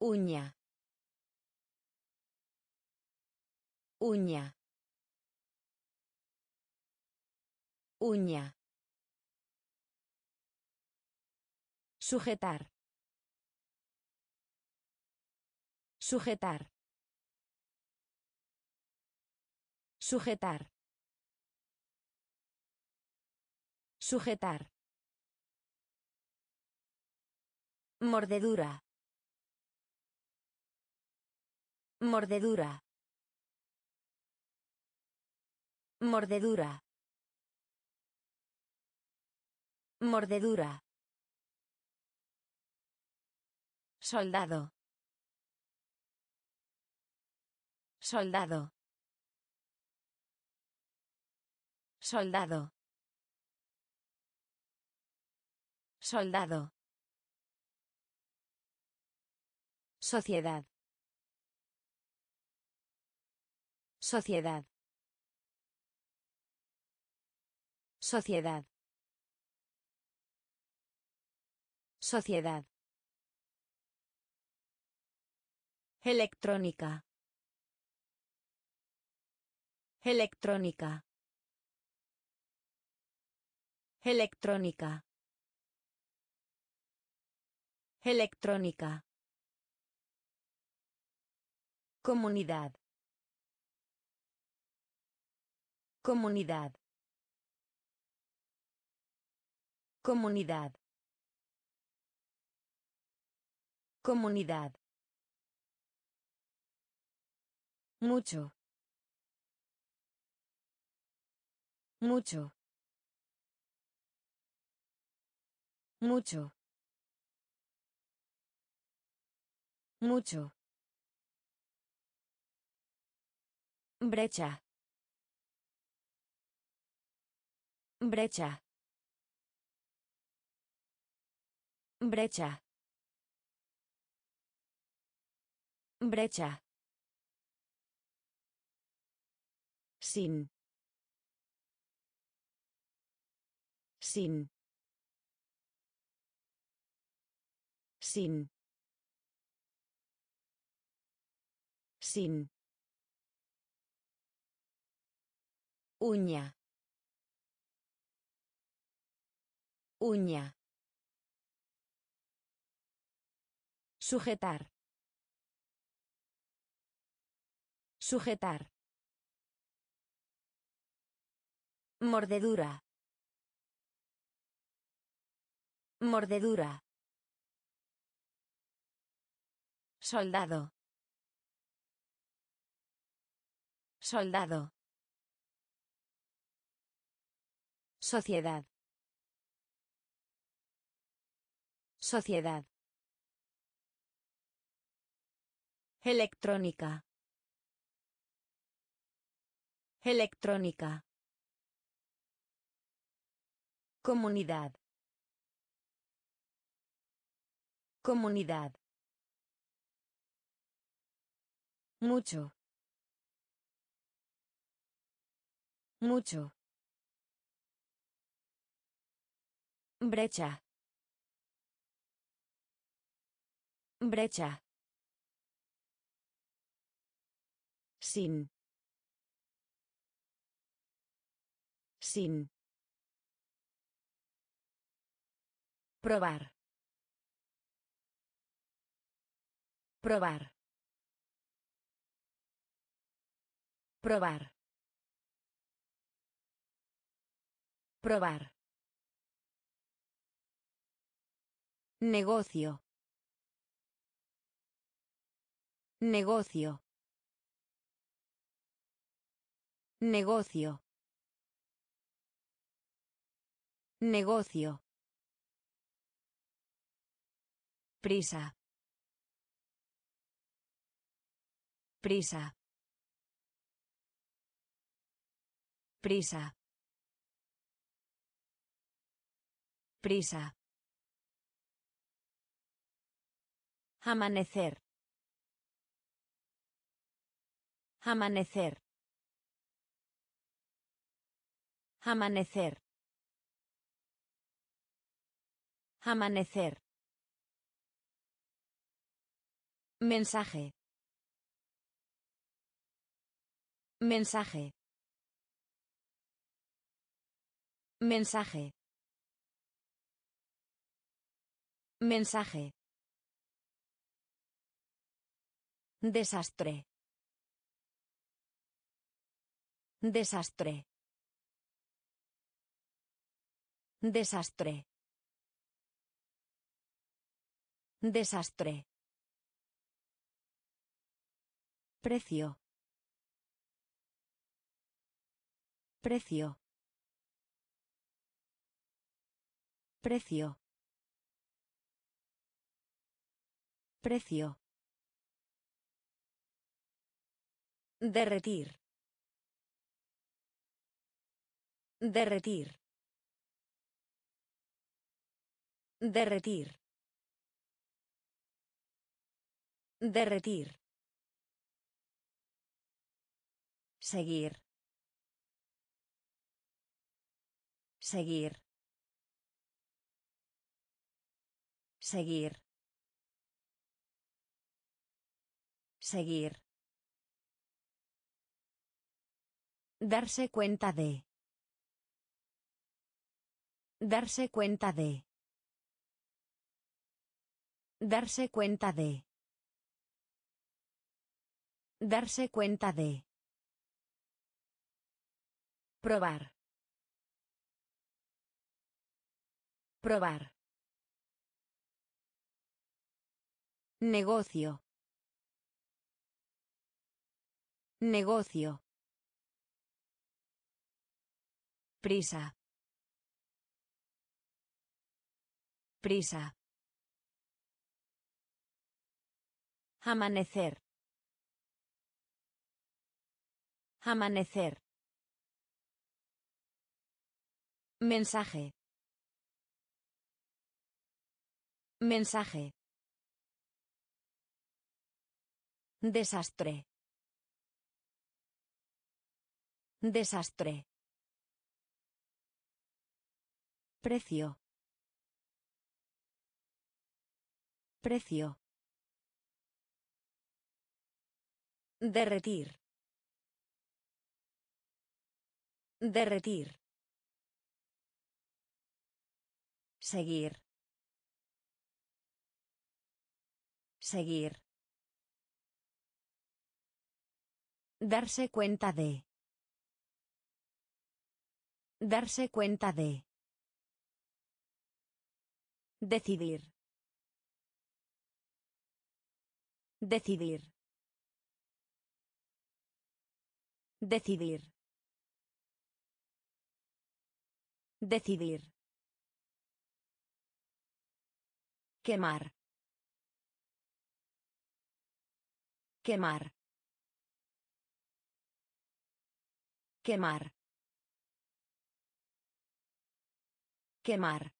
Uña. Uña. Uña. Sujetar. Sujetar. Sujetar. Sujetar. Mordedura. Mordedura. Mordedura. Mordedura. Soldado. Soldado. Soldado. Soldado. Sociedad. Sociedad. Sociedad. Sociedad. Electrónica. Electrónica. Electrónica. Electrónica. Comunidad. Comunidad. Comunidad. Comunidad. Mucho. Mucho. Mucho. Mucho. Brecha. Brecha. Brecha. Brecha. Sin. Sin. Sin. Sin. Uña. Uña. Sujetar. Sujetar. Mordedura. Mordedura. Soldado. Soldado. Sociedad. Sociedad. Electrónica. Electrónica. Comunidad. Comunidad. Mucho. Mucho. Brecha. Brecha. Sin. Sin. Probar. Probar. Probar. Probar. Negocio. Negocio. Negocio. Negocio. Prisa. Prisa. Prisa. Prisa. Amanecer. Amanecer. Amanecer. Amanecer. Mensaje. Mensaje. Mensaje. Mensaje. Desastre. Desastre. Desastre. Desastre. Precio. Precio. Precio. Precio. Derretir. Derretir. Derretir. Derretir. Seguir. Seguir. Seguir. Seguir. Darse cuenta de. Darse cuenta de. Darse cuenta de. Darse cuenta de. Probar. Probar. Negocio. Negocio. Prisa. Prisa. Amanecer. Amanecer. Mensaje. Mensaje. Desastre. Desastre. Precio. Precio. Derretir. Derretir. Seguir. Seguir. Darse cuenta de. Darse cuenta de. Decidir. Decidir. Decidir. Decidir. Quemar. Quemar. Quemar. Quemar.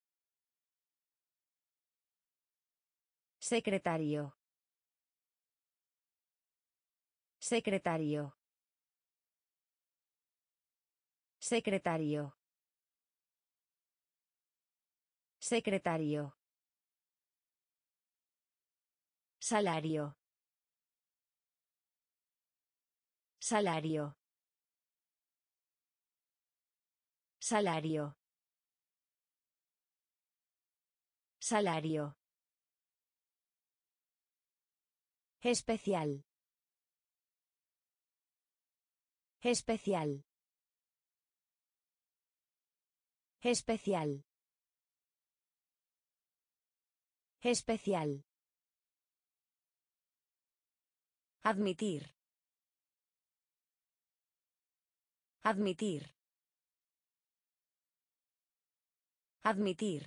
Secretario. Secretario. Secretario. Secretario. Salario. Salario. Salario. Salario. Especial. Especial. Especial. Especial. Admitir. Admitir. Admitir.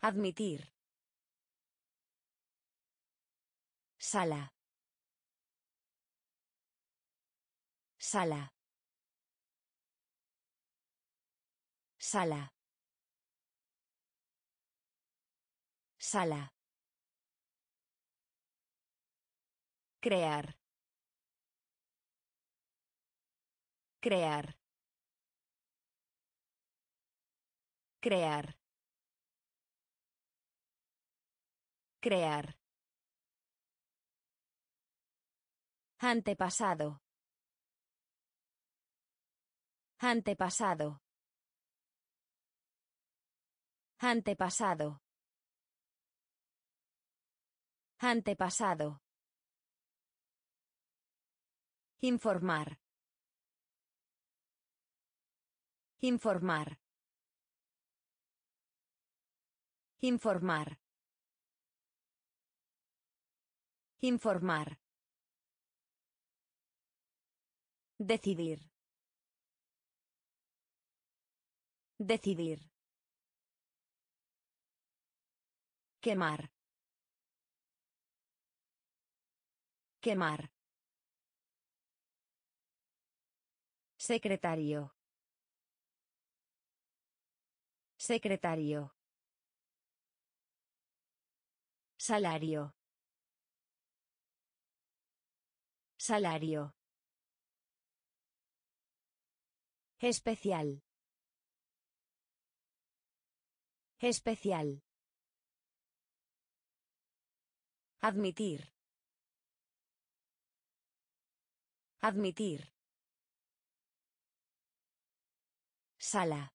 Admitir. Sala. Sala. Sala. Sala. Crear. Crear. Crear. Crear. Antepasado. Antepasado. Antepasado. Antepasado. Informar. Informar. Informar. Informar. Decidir. Decidir. Quemar. Quemar. Secretario. Secretario. Salario. Salario. Especial. Especial. Admitir. Admitir. Sala.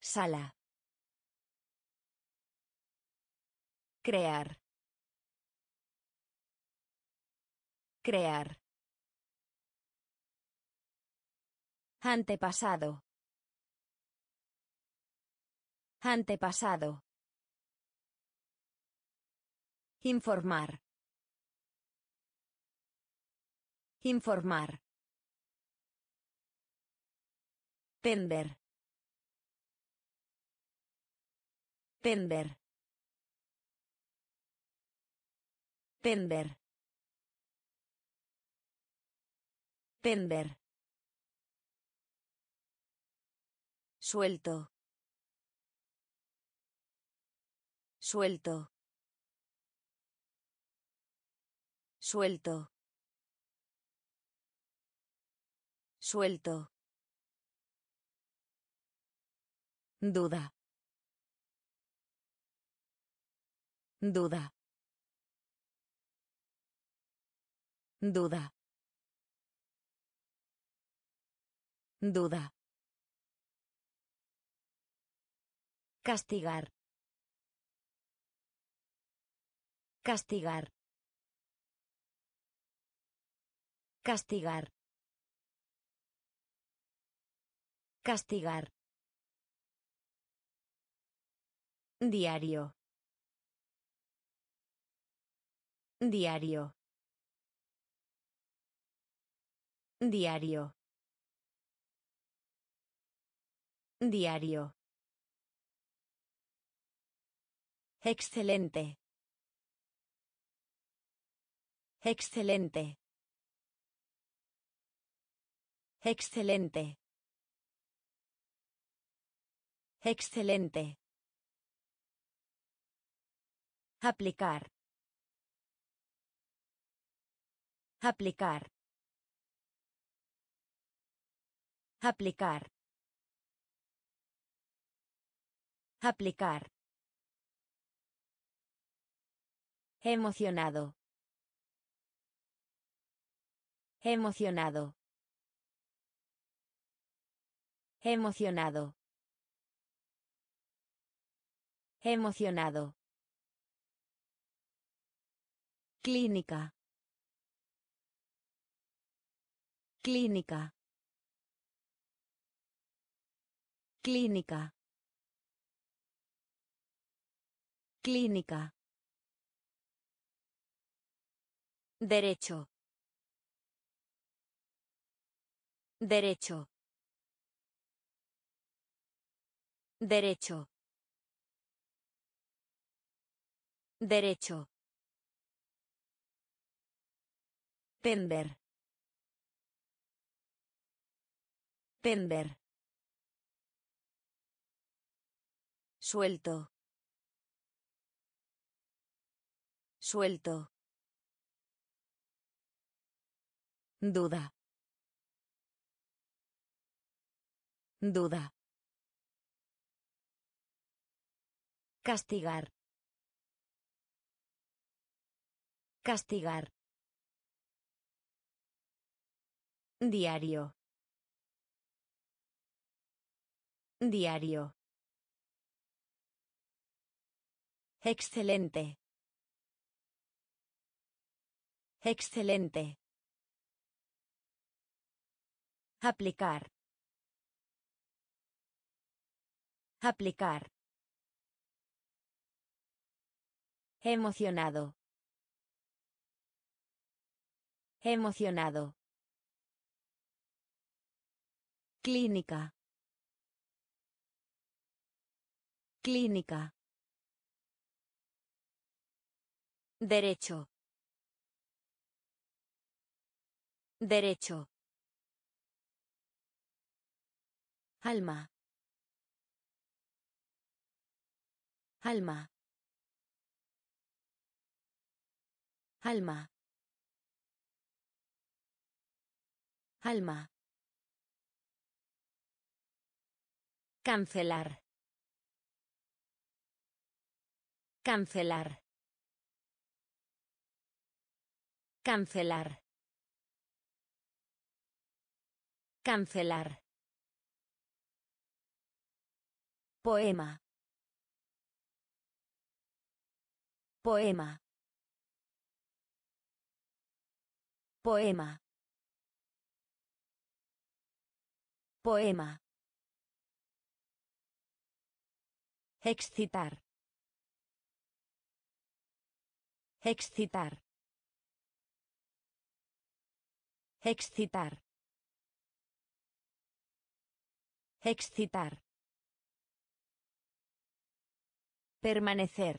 Sala. Crear. Crear. Antepasado. Antepasado. Informar. Informar. Pender. Pender. Pender. Pender. Suelto. Suelto. Suelto. Suelto. Duda. Duda. Duda. Duda. Castigar. Castigar. Castigar. Castigar. Diario. Diario. Diario. Diario. Excelente. Excelente. Excelente. Excelente. Aplicar. Aplicar. Aplicar. Aplicar. Emocionado. Emocionado. Emocionado. Emocionado. Clínica. Clínica. Clínica. Clínica. Derecho. Derecho. Derecho. Derecho. Pender. Pender. Suelto. Suelto. Duda. Duda. Castigar. Castigar. Diario. Diario. Excelente. Excelente. Aplicar. Aplicar. Emocionado. Emocionado. Clínica. Clínica. Derecho. Derecho. Alma. Alma. Alma. Alma. Cancelar. Cancelar. Cancelar. Cancelar. Poema. Poema. Poema. Poema. Excitar. Excitar. Excitar. Excitar. Permanecer.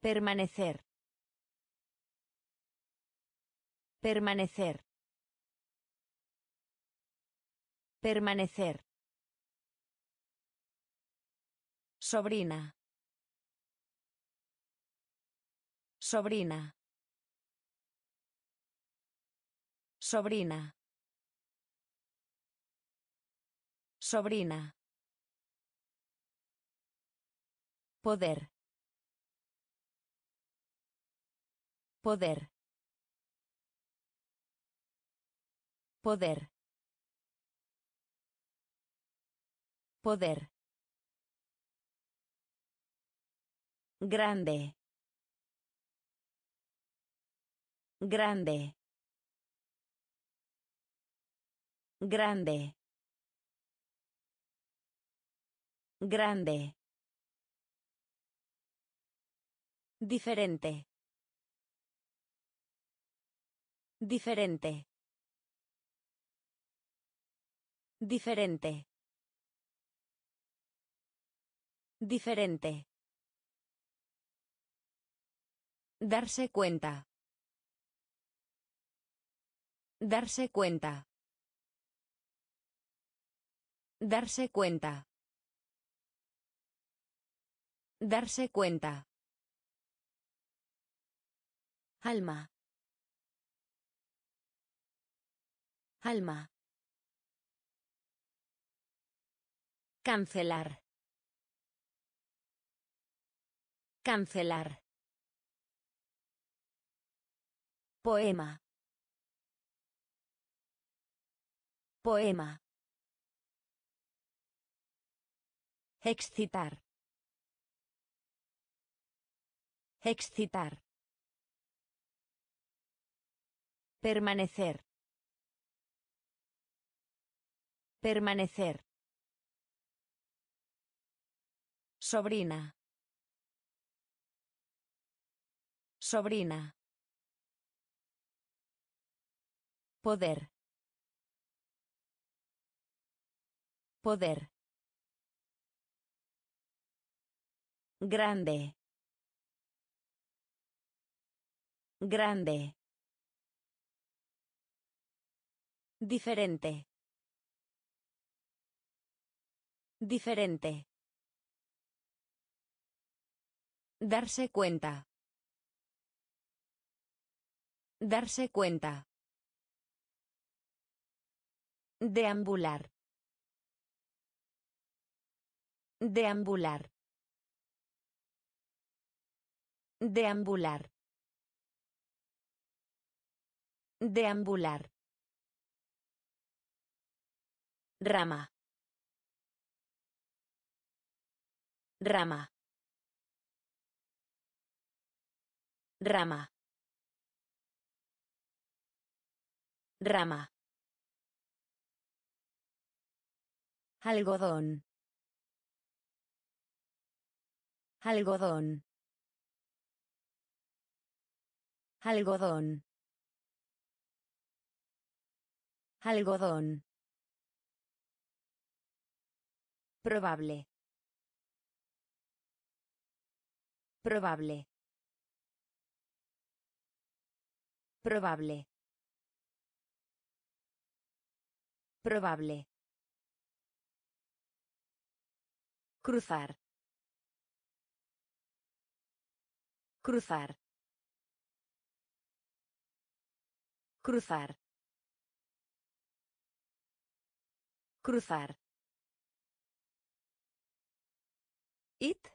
Permanecer. Permanecer. Permanecer. Sobrina. Sobrina. Sobrina. Sobrina. Poder. Poder. Poder. Poder. Grande. Grande. Grande. Grande. Diferente. Diferente. Diferente. Diferente. Darse cuenta. Darse cuenta. Darse cuenta. Darse cuenta. Alma. Alma. Cancelar. Cancelar. Poema. Poema. Excitar. Excitar. Permanecer. Permanecer. Sobrina. Sobrina. Poder. Poder. Grande. Grande. Diferente. Diferente. Darse cuenta. Darse cuenta. Deambular. Deambular. Deambular. Deambular. Rama. Rama. Rama. Rama. Algodón. Algodón. Algodón. Algodón. Probable. Probable. Probable. Probable. Cruzar. Cruzar. Cruzar. Cruzar. It.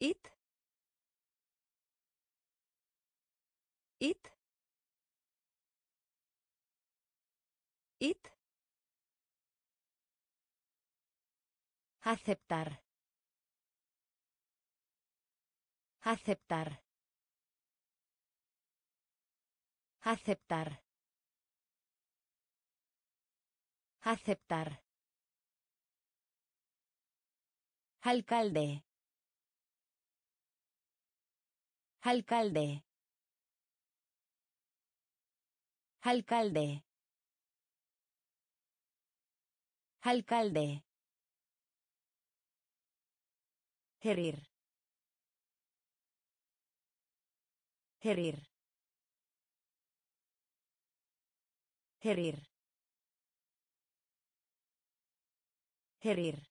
It. It. It. Aceptar. Aceptar. Aceptar. Aceptar. Alcalde. Alcalde. Alcalde. Alcalde. Herir. Herir. Herir. Herir.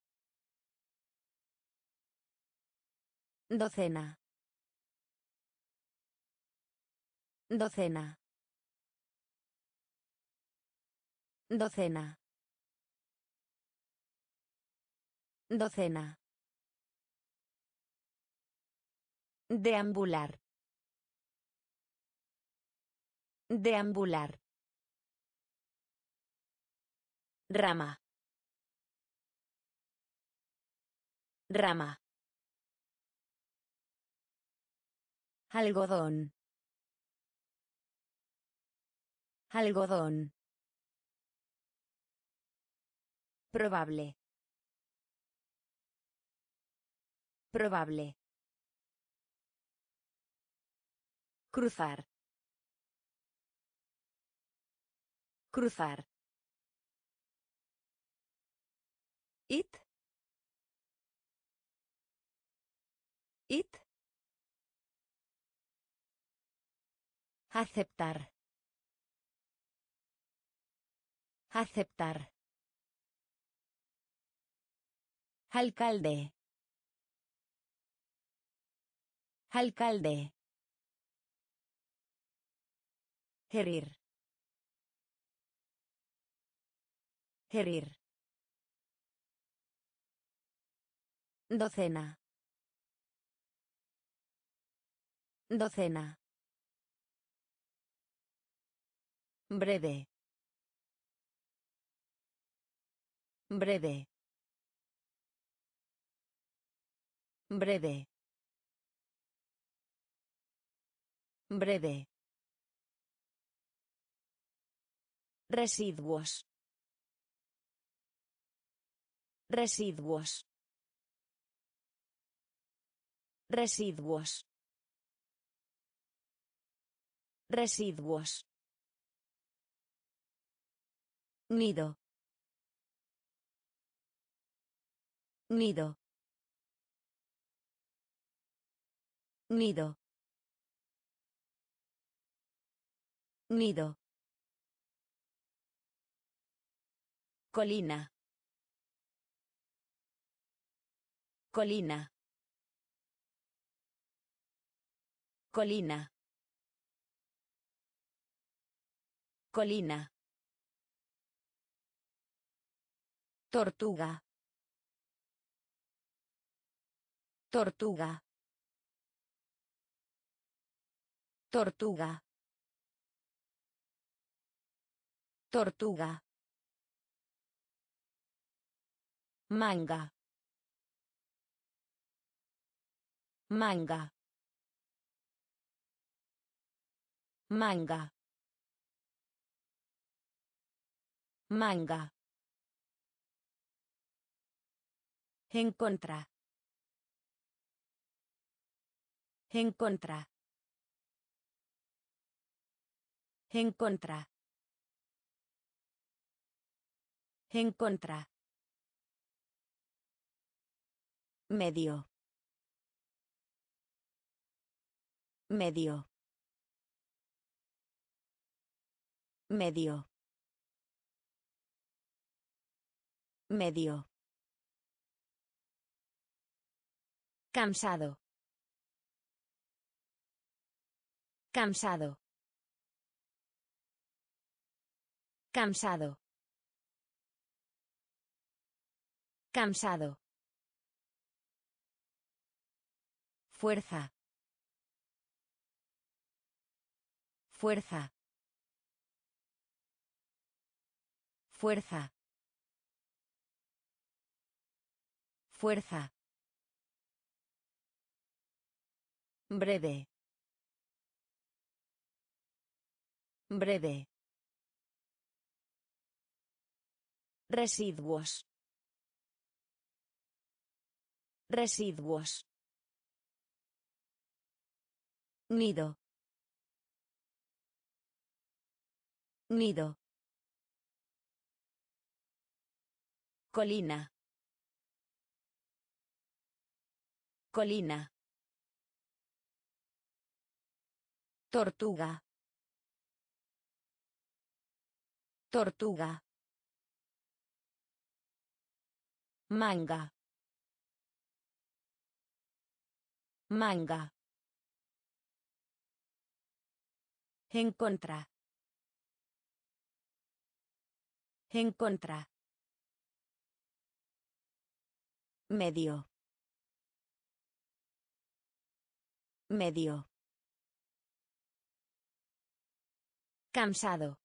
Docena. Docena. Docena. Docena. Deambular. Deambular. Rama. Rama. Algodón. Algodón. Probable. Probable. Cruzar. Cruzar. It. It. Aceptar. Aceptar. Alcalde. Alcalde. Herir. Herir. Docena. Docena. Breve. Breve. Breve. Breve. Residuos. Residuos. Residuos. Residuos. Nido. Nido. Nido. Nido. Colina. Colina. Colina. Colina. Tortuga. Tortuga. Tortuga. Tortuga. Manga. Manga. Manga. Manga. En contra. En contra. En contra. En contra. Medio. Medio. Medio. Medio. Cansado. Cansado. Cansado. Cansado. Fuerza. Fuerza. Fuerza. Fuerza. Breve. Breve. Residuos. Residuos. Nido. Nido. Colina. Colina. Tortuga. Tortuga. Manga. Manga. En contra. En contra. Medio. Medio. Cansado.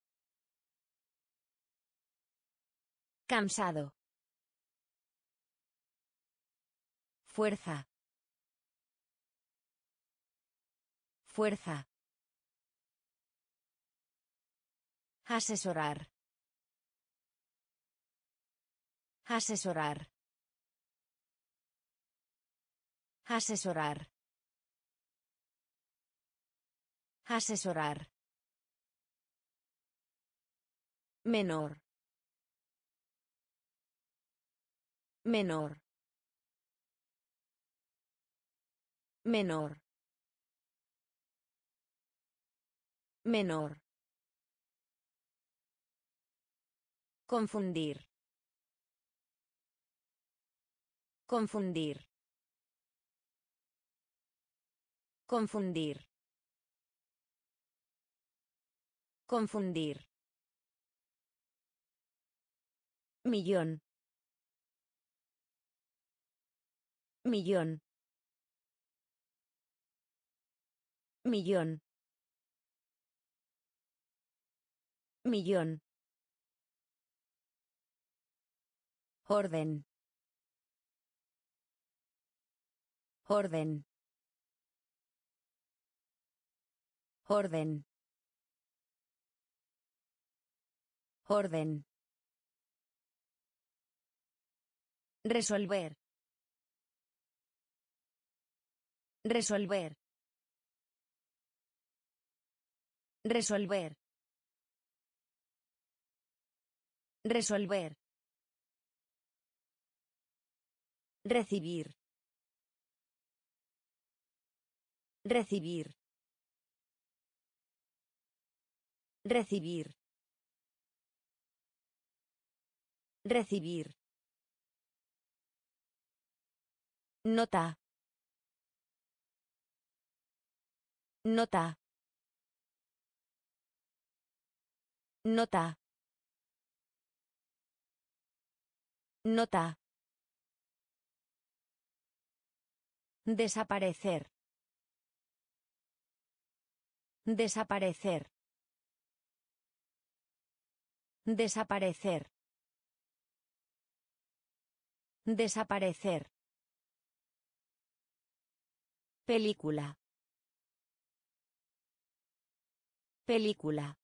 Cansado. Fuerza. Fuerza. Asesorar. Asesorar. Asesorar. Asesorar. Menor. Menor. Menor. Menor. Confundir. Confundir. Confundir. Confundir. Millón. Millón. Millón. Millón. Orden. Orden. Orden. Orden. Resolver. Resolver. Resolver. Resolver. Recibir. Recibir. Recibir. Recibir. Nota. Nota. Nota. Nota. Desaparecer. Desaparecer. Desaparecer. Desaparecer. Película. Película.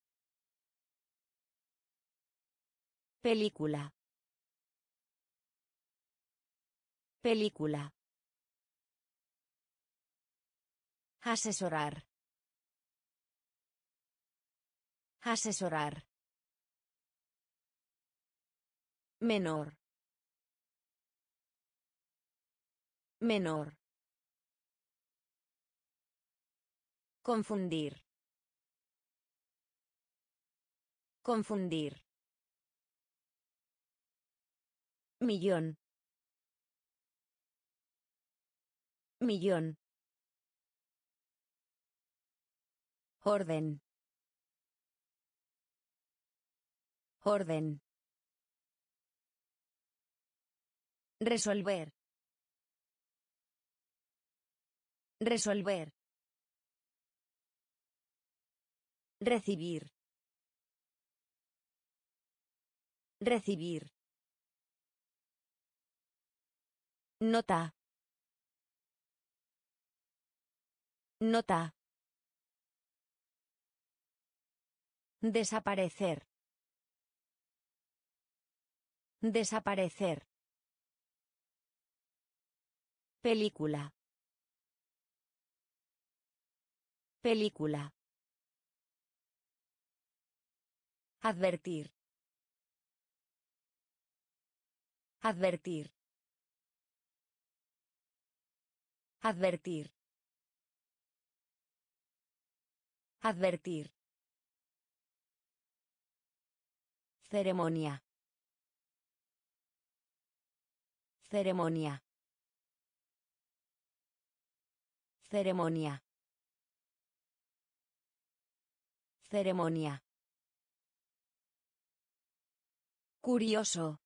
Película. Película. Asesorar. Asesorar. Menor. Menor. Confundir. Confundir. Millón. Millón. Orden. Orden. Resolver. Resolver. Recibir. Recibir. Nota. Nota. Desaparecer. Desaparecer. Película. Película. Advertir. Advertir. Advertir. Advertir. Ceremonia. Ceremonia. Ceremonia. Ceremonia. Curioso.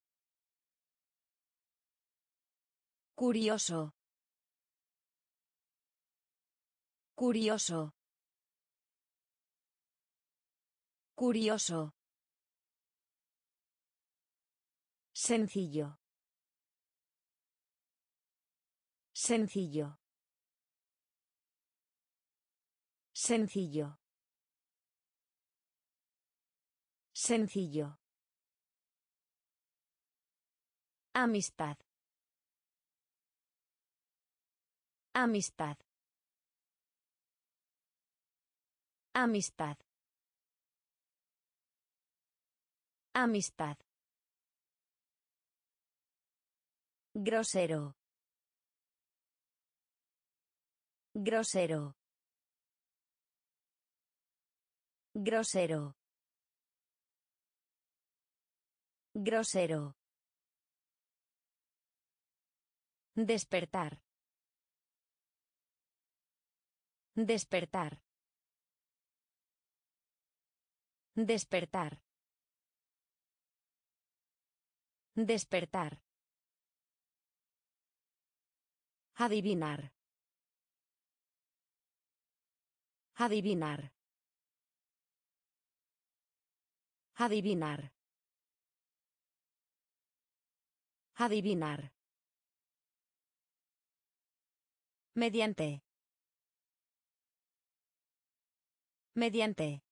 Curioso. Curioso. Curioso. Sencillo. Sencillo. Sencillo. Sencillo. Amistad. Amistad. Amistad. Amistad. Grosero. Grosero. Grosero. Grosero. Despertar. Despertar. Despertar. Despertar. Adivinar. Adivinar. Adivinar. Adivinar. Mediante. Mediante.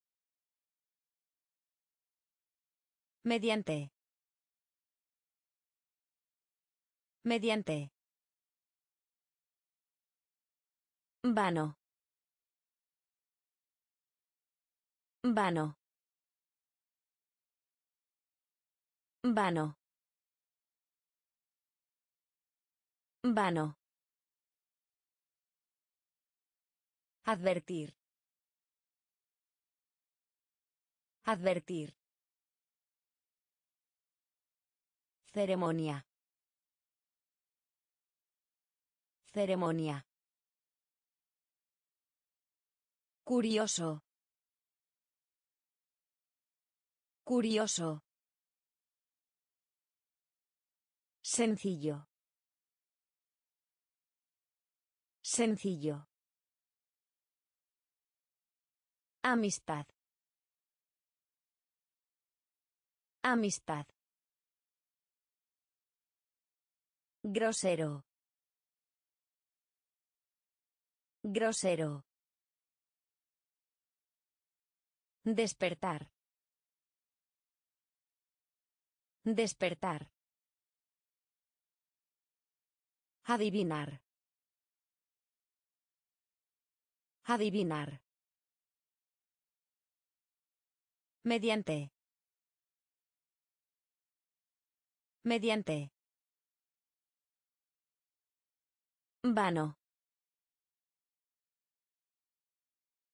Mediante. Mediante. Vano. Vano. Vano. Vano. Advertir. Advertir. Ceremonia. Ceremonia. Curioso. Curioso. Sencillo. Sencillo. Amistad. Amistad. Grosero. Grosero. Despertar. Despertar. Adivinar. Adivinar. Mediante. Mediante. Vano.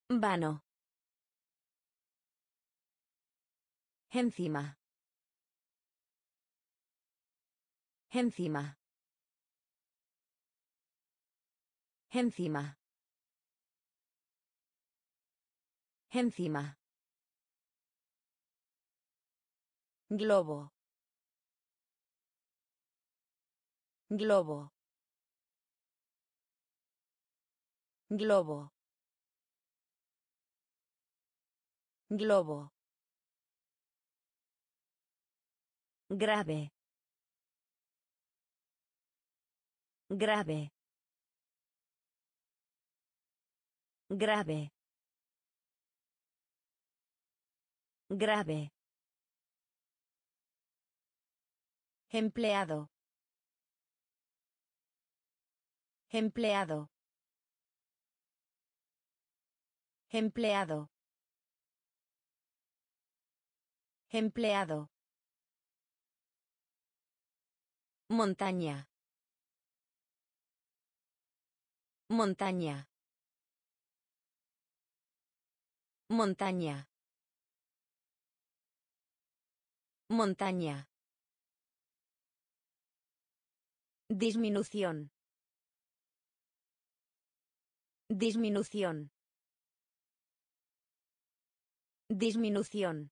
Vano. Encima. Encima. Encima. Encima. Globo. Globo. Globo. Globo. Grave. Grave. Grave. Grave. Empleado. Empleado. Empleado. Empleado. Montaña. Montaña. Montaña. Montaña. Disminución. Disminución. Disminución.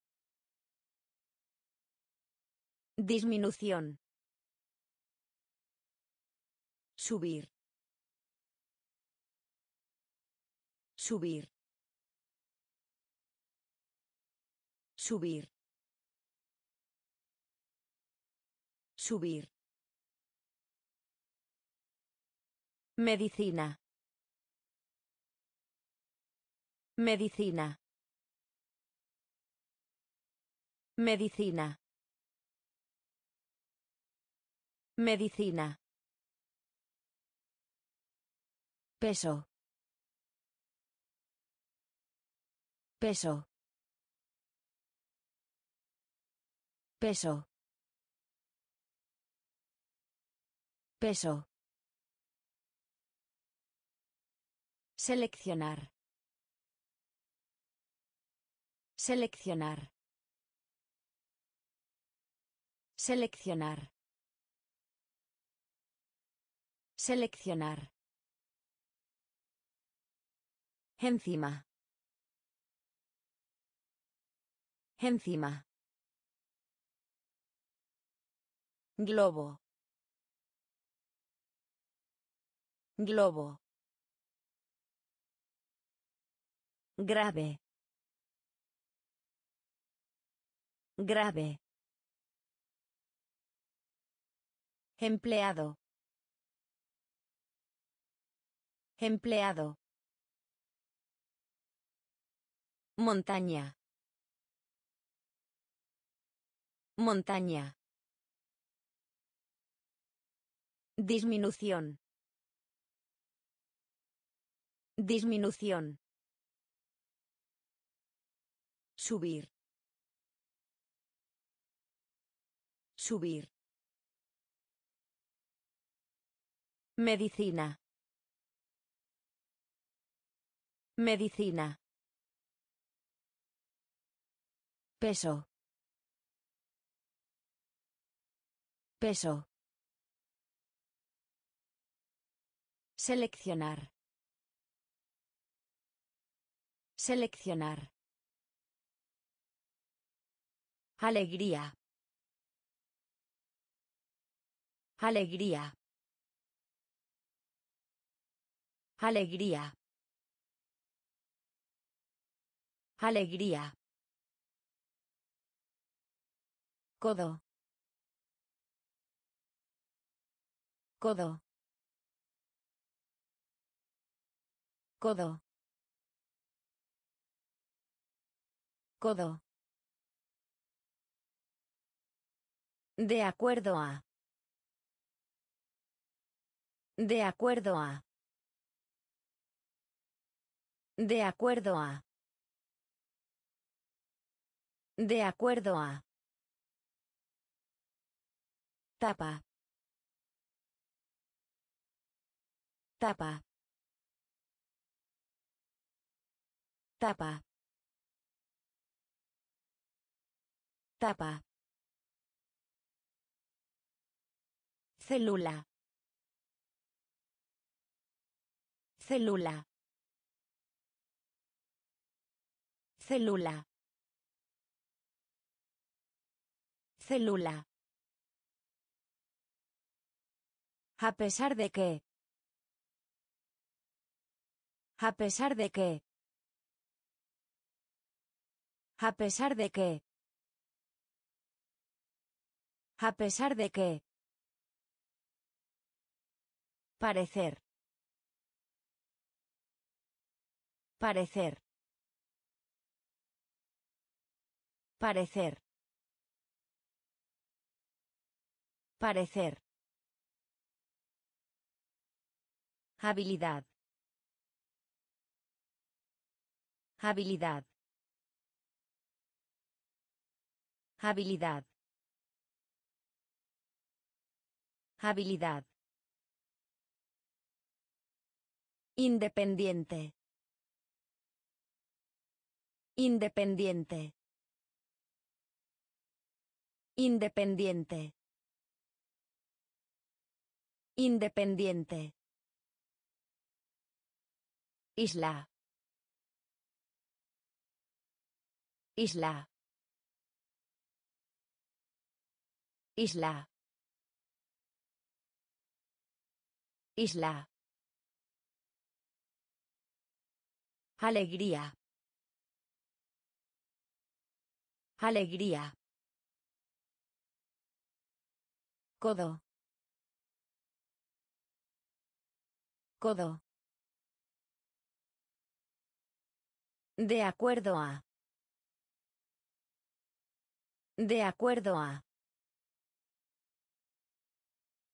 Disminución. Subir. Subir. Subir. Subir. Medicina. Medicina. Medicina. Medicina. Peso. Peso. Peso. Peso. Seleccionar. Seleccionar. Seleccionar. Seleccionar. Encima. Encima. Globo. Globo. Grave. Grave. Empleado. Empleado. Montaña. Montaña. Disminución. Disminución. Subir. Subir. Medicina. Medicina. Peso. Peso. Seleccionar. Seleccionar. Alegría. Alegría. Alegría. Alegría. Codo. Codo. Codo. Codo. De acuerdo a. De acuerdo a. De acuerdo a. De acuerdo a. Tapa. Tapa. Tapa. Tapa. Célula. Célula. Célula. Célula. A pesar de que. A pesar de que. A pesar de que. A pesar de que. Parecer. Parecer. Parecer. Parecer. Habilidad. Habilidad. Habilidad. Habilidad. Independiente. Independiente. Independiente. Independiente. Isla. Isla. Isla. Isla. Alegría. Alegría. Codo. Codo. De acuerdo a. De acuerdo a.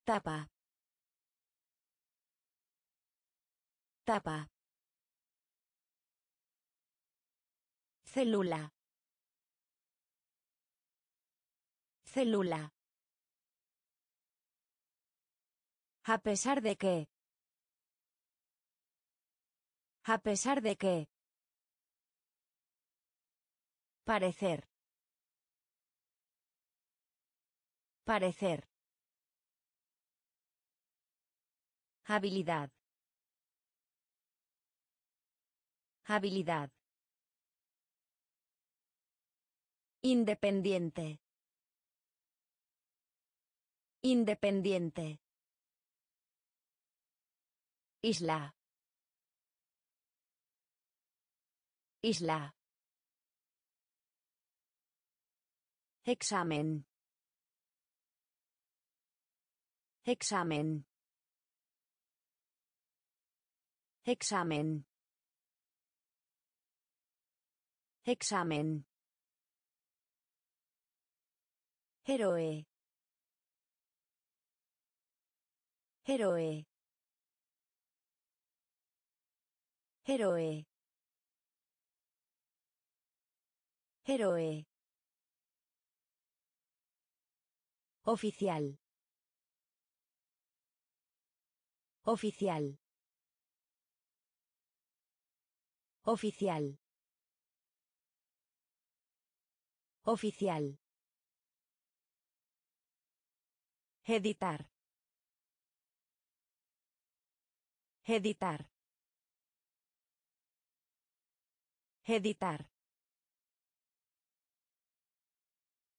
Tapa. Tapa. Célula. Célula. A pesar de que. A pesar de que. Parecer. Parecer. Habilidad. Habilidad. Independiente. Independiente. Isla. Isla. Examen. Examen. Examen. Examen. Héroe. Héroe. Héroe. Héroe. Oficial. Oficial. Oficial. Oficial. Editar. Editar. Editar.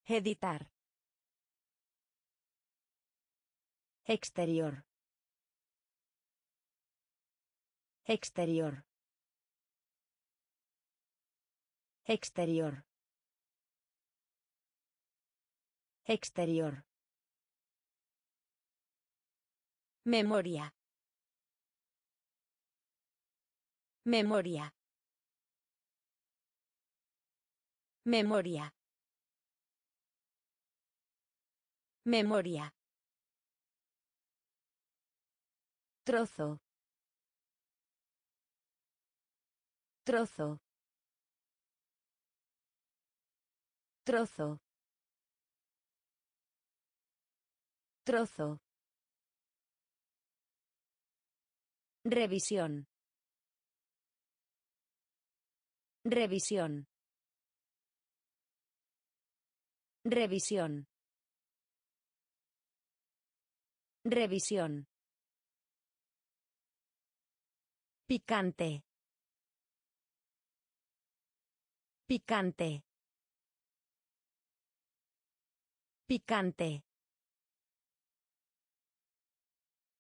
Editar. Exterior. Exterior. Exterior. Exterior. Memoria. Memoria. Memoria. Memoria. Trozo. Trozo. Trozo. Trozo. Revisión. Revisión. Revisión. Revisión. Picante. Picante. Picante.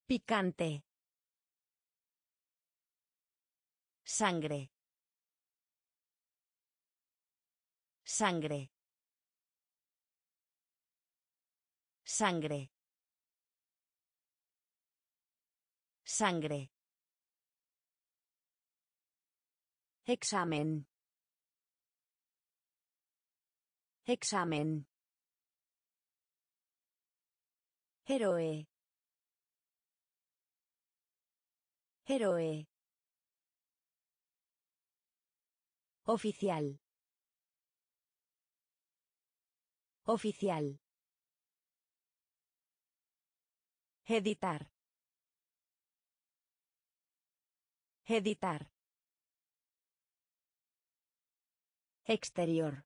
Picante. Sangre. Sangre. Sangre. Sangre. Examen. Examen. Héroe. Héroe. Oficial. Oficial. Editar. Editar. Exterior.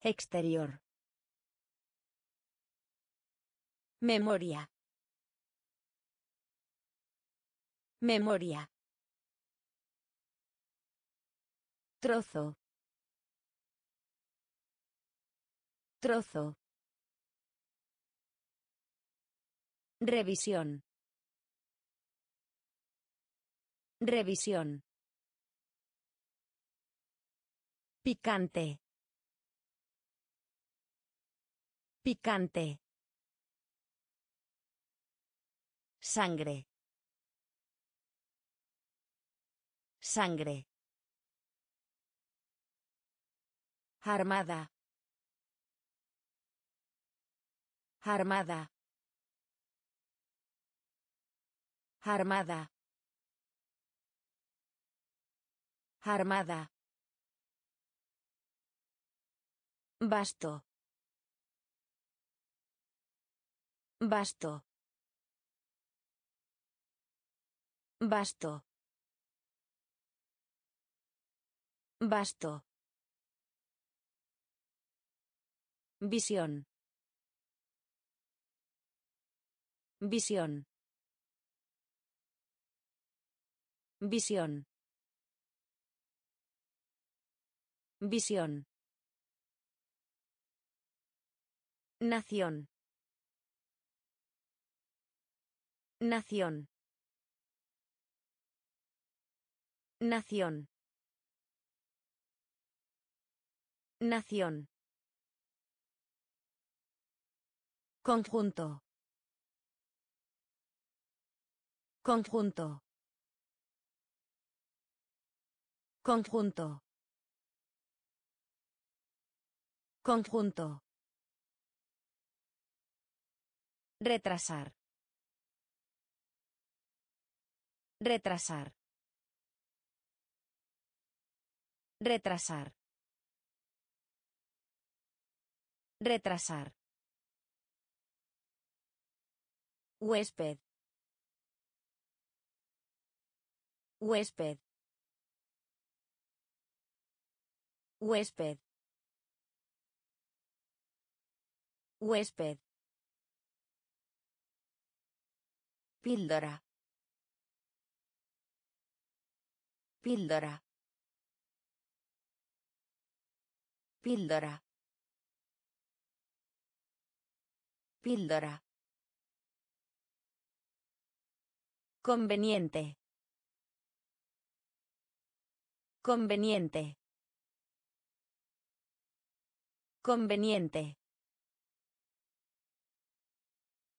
Exterior. Memoria. Memoria. Trozo. Trozo. Revisión. Revisión. Picante. Picante. Sangre. Sangre. Armada. Armada. Armada. Armada. Basto. Basto. Basto. Basto. Visión. Visión. Visión. Visión. Nación. Nación. Nación. Nación. Conjunto. Conjunto. Conjunto. Conjunto. Retrasar. Retrasar. Retrasar. Retrasar. Huésped. Huésped. Huésped. Huésped. Píldora. Píldora. Píldora. Píldora. Conveniente. Conveniente. Conveniente.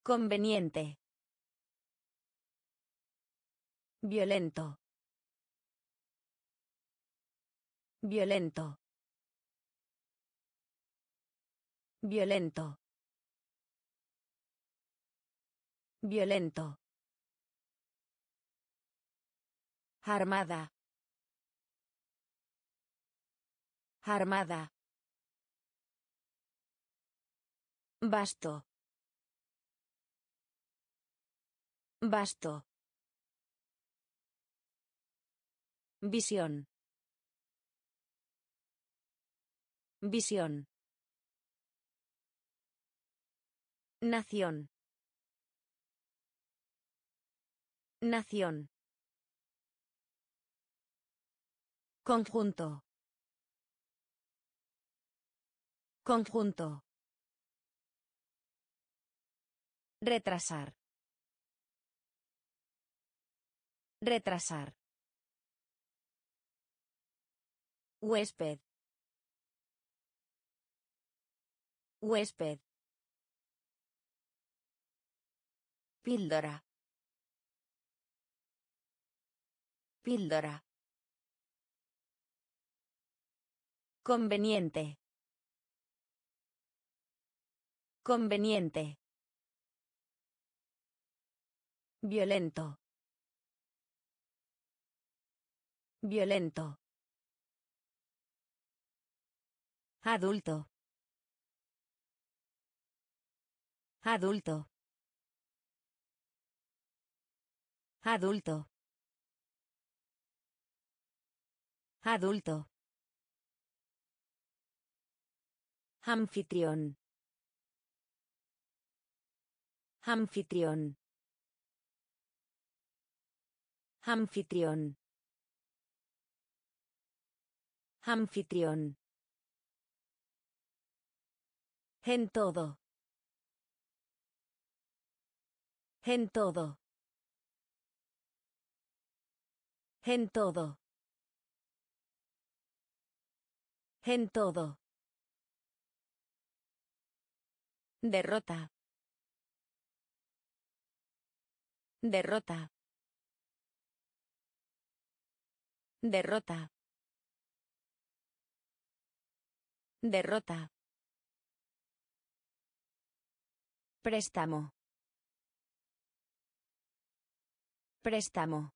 Conveniente. Violento. Violento. Violento. Violento. Armada. Armada. Basto. Basto. Visión. Visión. Nación. Nación. Conjunto. Conjunto. Retrasar. Retrasar. Huésped. Huésped. Píldora. Píldora. Conveniente. Conveniente. Violento. Violento. Adulto. Adulto. Adulto. Adulto. Anfitrión. Anfitrión. Anfitrión. Anfitrión. En todo. En todo. En todo. En todo. Derrota. Derrota. Derrota. Derrota. Préstamo. Préstamo.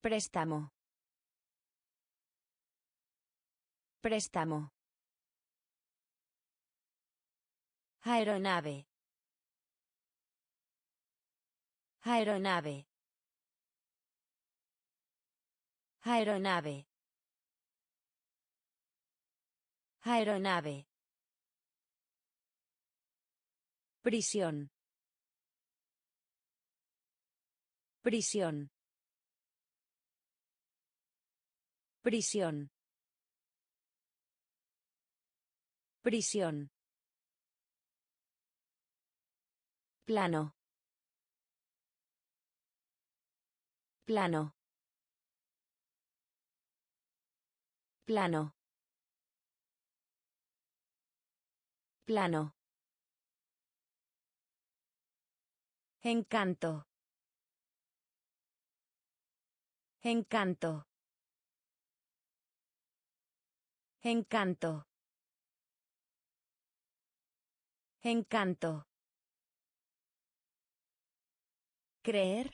Préstamo. Préstamo. Aeronave. Aeronave. Aeronave. Aeronave. Prisión. Prisión. Prisión. Prisión. Plano. Plano. Plano. Plano. Encanto. Encanto. Encanto. Encanto. Creer.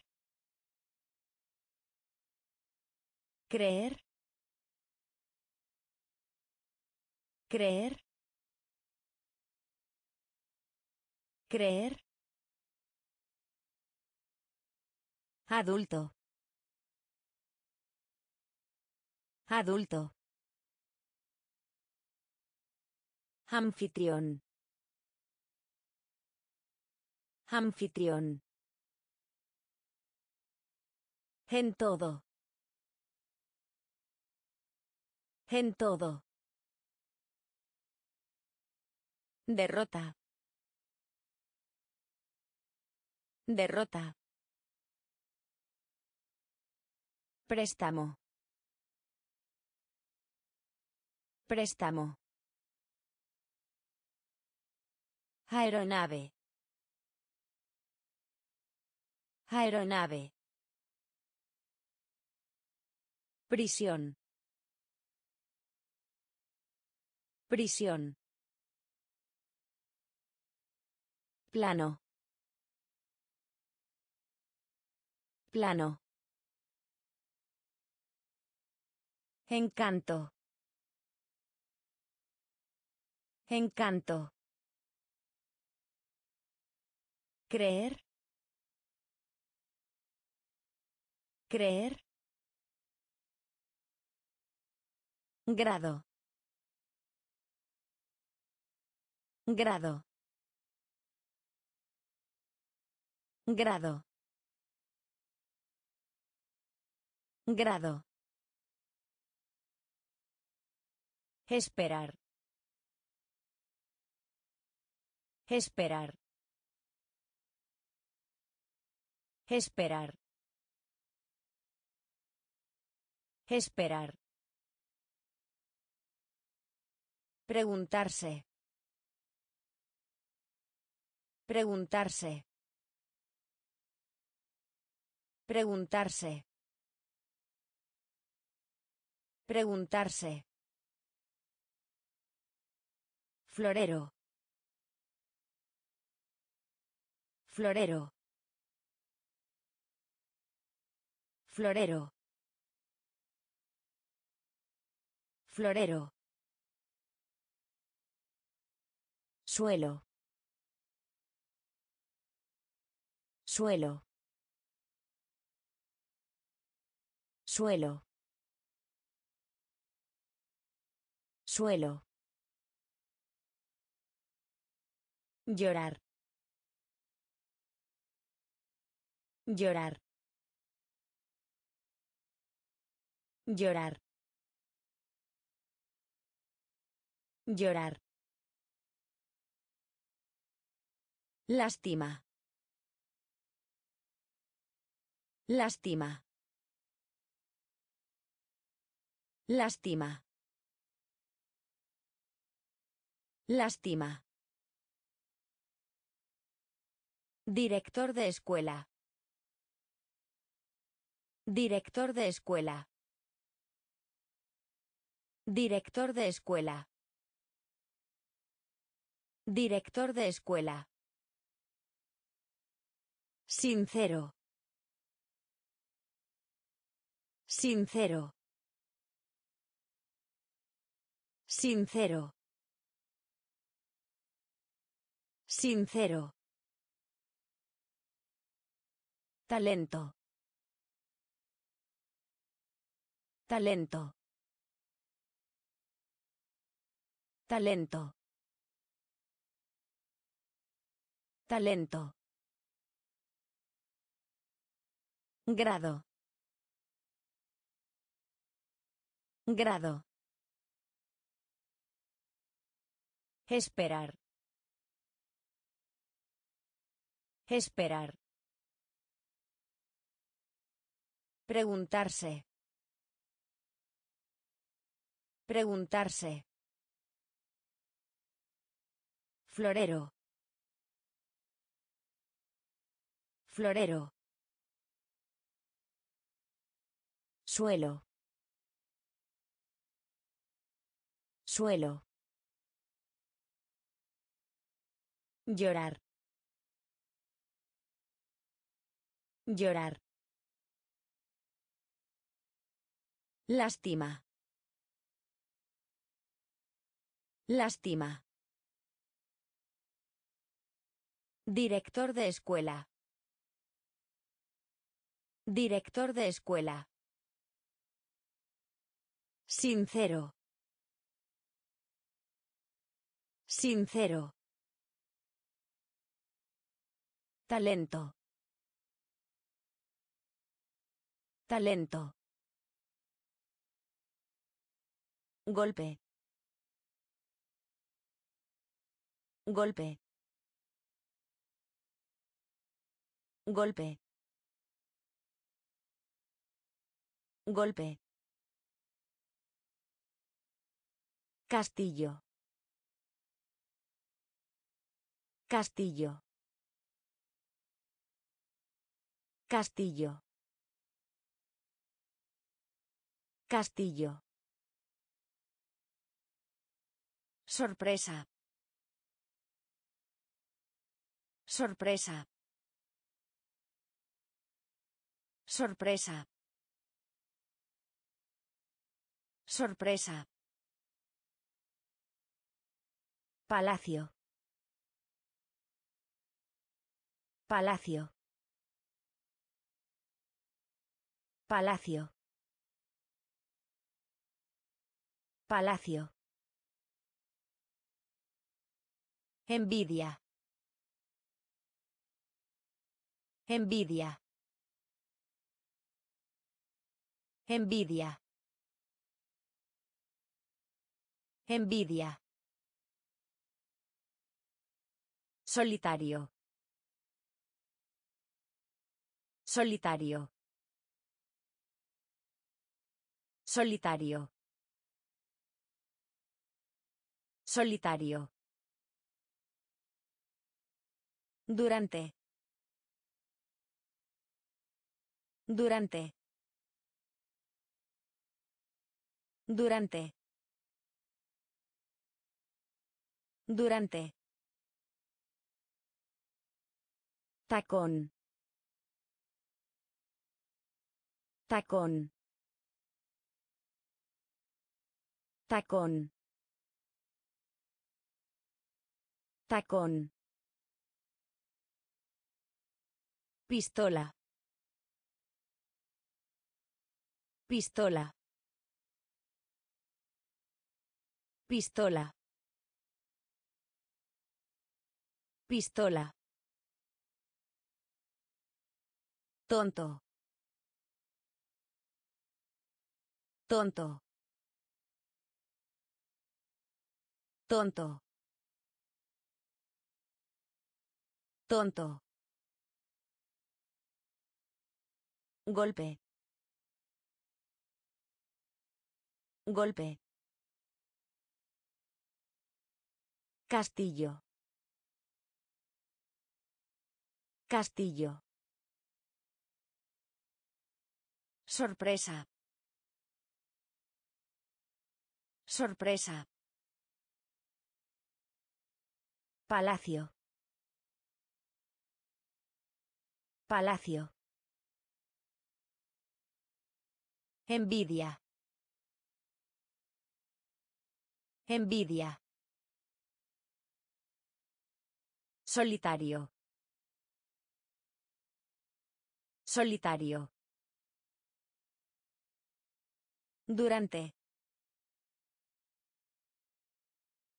Creer. Creer. Creer. Adulto. Adulto. Anfitrión. Anfitrión. En todo. En todo. Derrota. Derrota. Préstamo. Préstamo. Aeronave. Aeronave. Prisión. Prisión. Plano. Plano. Encanto. Encanto. Creer. Creer. Grado. Grado. Grado. Grado. Esperar. Esperar. Esperar. Esperar. Preguntarse. Preguntarse. Preguntarse. Preguntarse. Florero. Florero. Florero. Florero. Suelo. Suelo. Suelo. Suelo. Llorar. Llorar. Llorar. Llorar. Lástima. Lástima. Lástima. Lástima. Director de escuela. Director de escuela. Director de escuela. Director de escuela. Sincero. Sincero. Sincero. Sincero. Talento. Talento. Talento. Talento. Grado. Grado. Esperar. Esperar. Preguntarse. Preguntarse. Florero. Florero. Suelo. Suelo. Llorar. Llorar. Lástima. Lástima. Director de escuela. Director de escuela. Sincero. Sincero. Talento. Talento. Golpe. Golpe. Golpe. Golpe. Castillo. Castillo. Castillo. Castillo. Sorpresa. Sorpresa. Sorpresa. Sorpresa. Palacio. Palacio. Palacio. Palacio. Envidia. Envidia. Envidia. Envidia. Solitario. Solitario. Solitario. Solitario. Durante. Durante. Durante. Durante. Tacón. Tacón. Tacón. Tacón. Pistola. Pistola. Pistola. Pistola. Tonto. Tonto. Tonto. Tonto. Golpe. Golpe. Castillo. Castillo. Sorpresa. Sorpresa. Palacio. Palacio. Envidia. Envidia. Solitario. Solitario. Durante.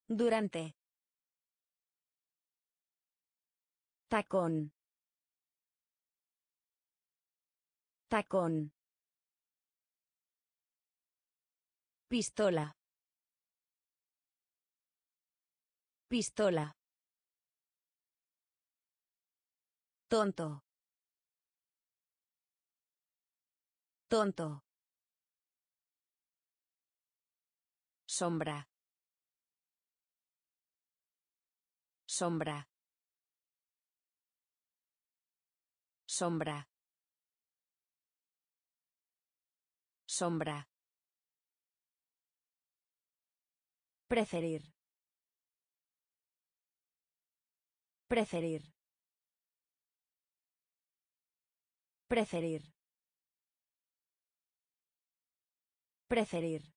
Durante. Tacón. Tacón. Pistola. Pistola. Tonto. Tonto. Sombra. Sombra. Sombra. Sombra. Preferir. Preferir. Preferir. Preferir.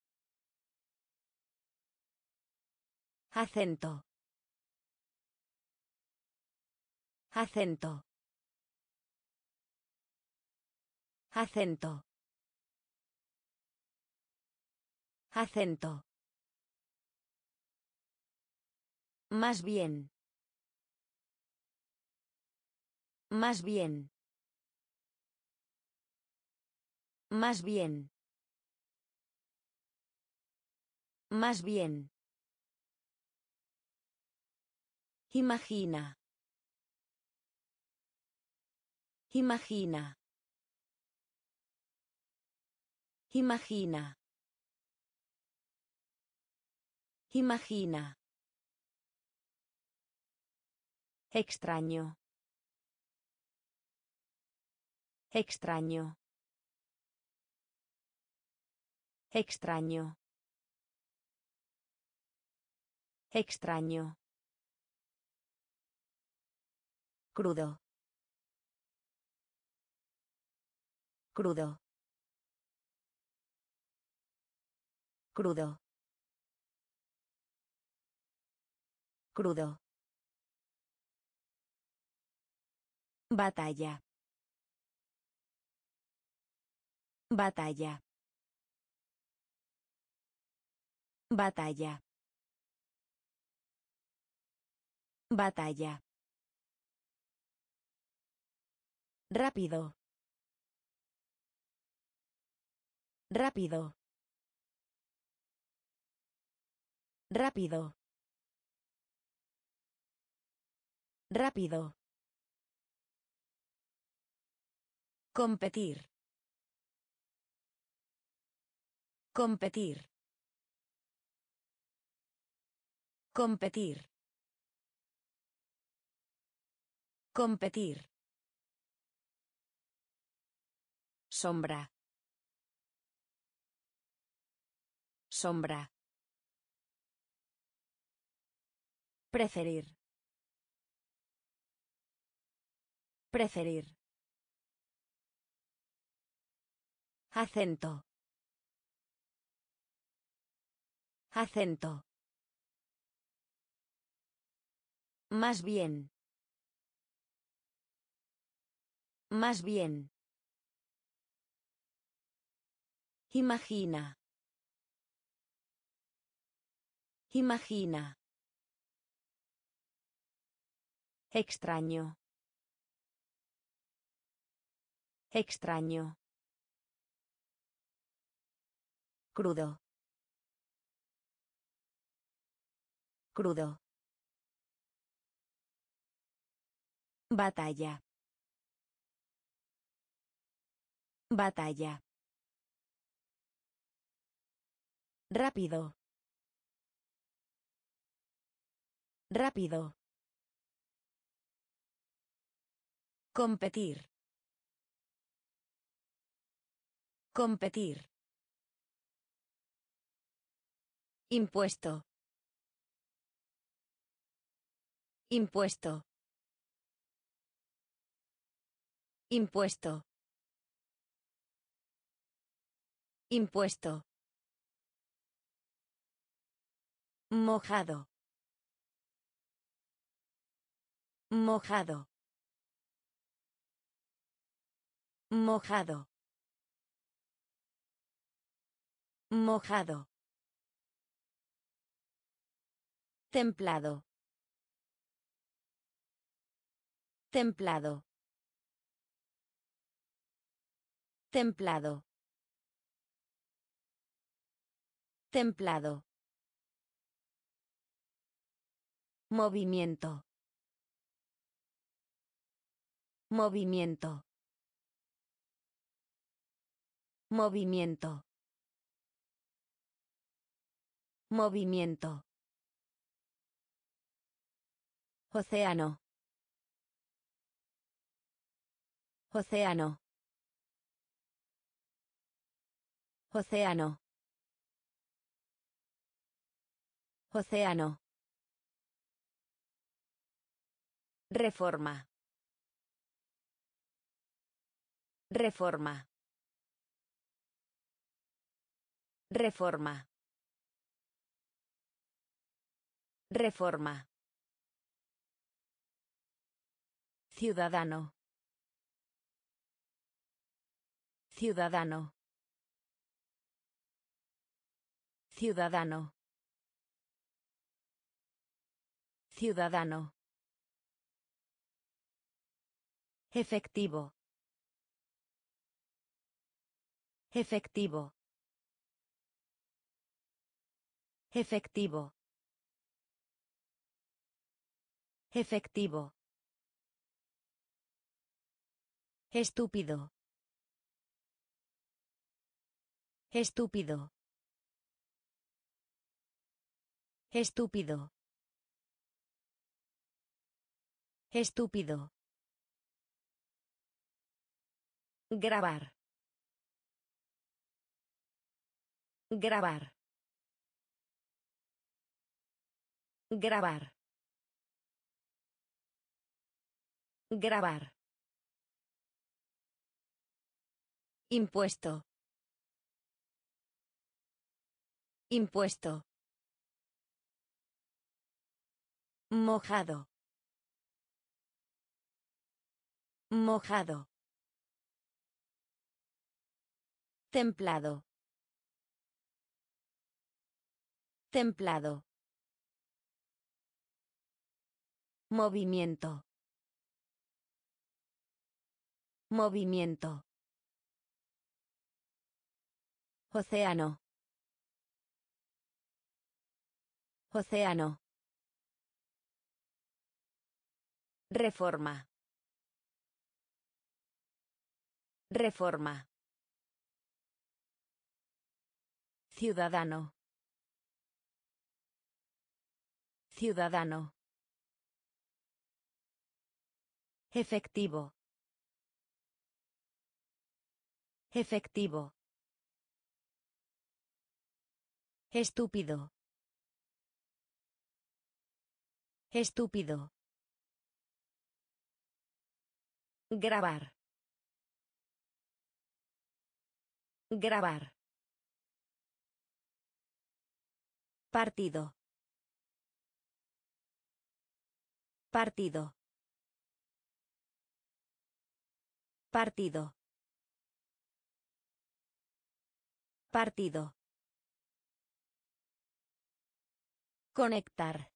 Acento. Acento. Acento. Acento. Más bien. Más bien. Más bien. Más bien. Imagina. Imagina. Imagina. Imagina. Extraño. Extraño. Extraño. Extraño. Crudo. Crudo. Crudo. Crudo. Batalla. Batalla. Batalla. Batalla. Rápido. Rápido. Rápido. Rápido. Competir. Competir. Competir. Competir. Sombra. Sombra. Preferir. Preferir. Acento. Acento. Más bien. Más bien. Imagina. Imagina. Extraño. Extraño. Crudo. Crudo. Batalla. Batalla. Rápido. Rápido. Competir. Competir. Impuesto. Impuesto. Impuesto. Impuesto. Mojado. Mojado. Mojado. Mojado. Templado. Templado. Templado. Templado. Movimiento. Movimiento. Movimiento. Movimiento. Océano. Océano. Océano. Océano. Reforma. Reforma. Reforma. Reforma. Ciudadano. Ciudadano. Ciudadano. Ciudadano. Efectivo. Efectivo. Efectivo. Efectivo. Estúpido. Estúpido. Estúpido. Estúpido. Grabar. Grabar. Grabar. Grabar. Impuesto. Impuesto. Mojado. Mojado. Templado. Templado. Movimiento. Movimiento. Océano. Océano. Reforma. Reforma. Ciudadano. Ciudadano. Efectivo. Efectivo. Estúpido. Estúpido. Grabar. Grabar. Partido. Partido. Partido. Partido. Conectar.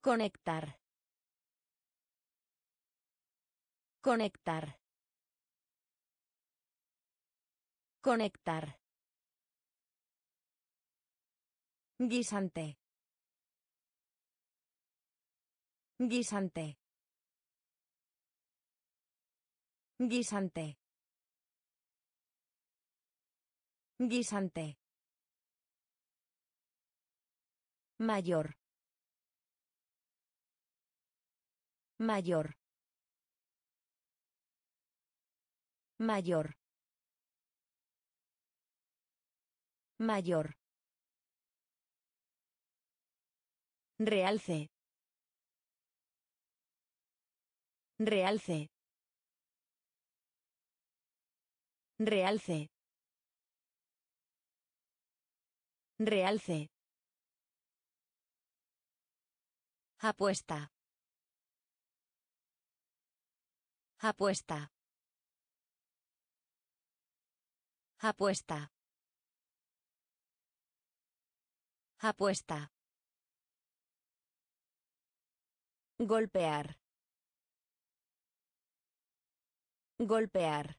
Conectar. Conectar. Conectar. Guisante. Guisante. Guisante. Guisante. Mayor. Mayor. Mayor. Mayor. Realce. Realce. Realce. Realce. Apuesta. Apuesta. Apuesta. Apuesta. Golpear. Golpear.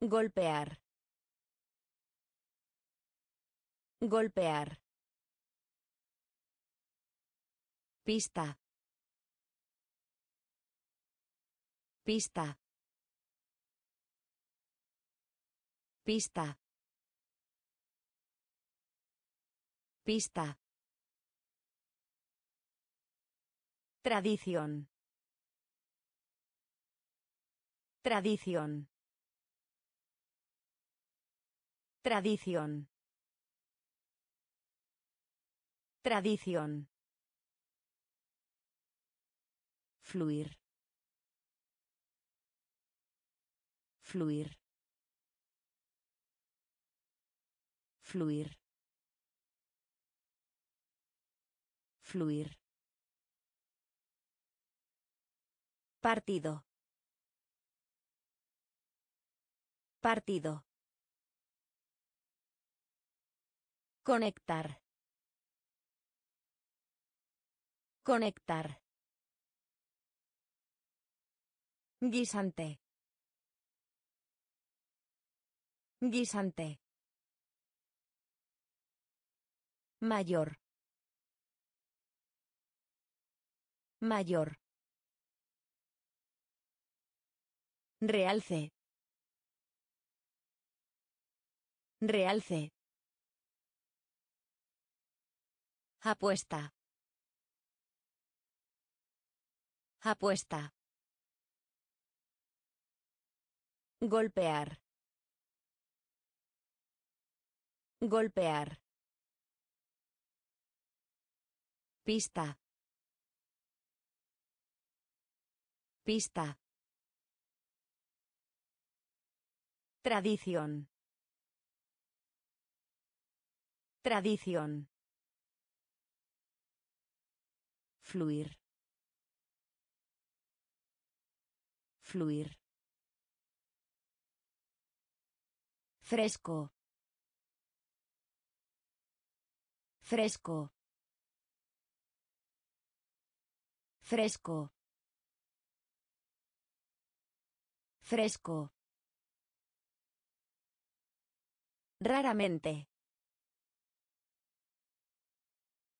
Golpear. Golpear. Pista. Pista. Pista. Pista. Tradición. Tradición. Tradición. Tradición. Fluir. Fluir. Fluir. Fluir. Partido. Partido. Conectar. Conectar. Guisante. Guisante. Mayor. Mayor. Realce. Realce. Apuesta. Apuesta. Golpear. Golpear. Pista. Pista. Tradición. Tradición. Fluir. Fluir. Fresco. Fresco. Fresco. Fresco. Raramente.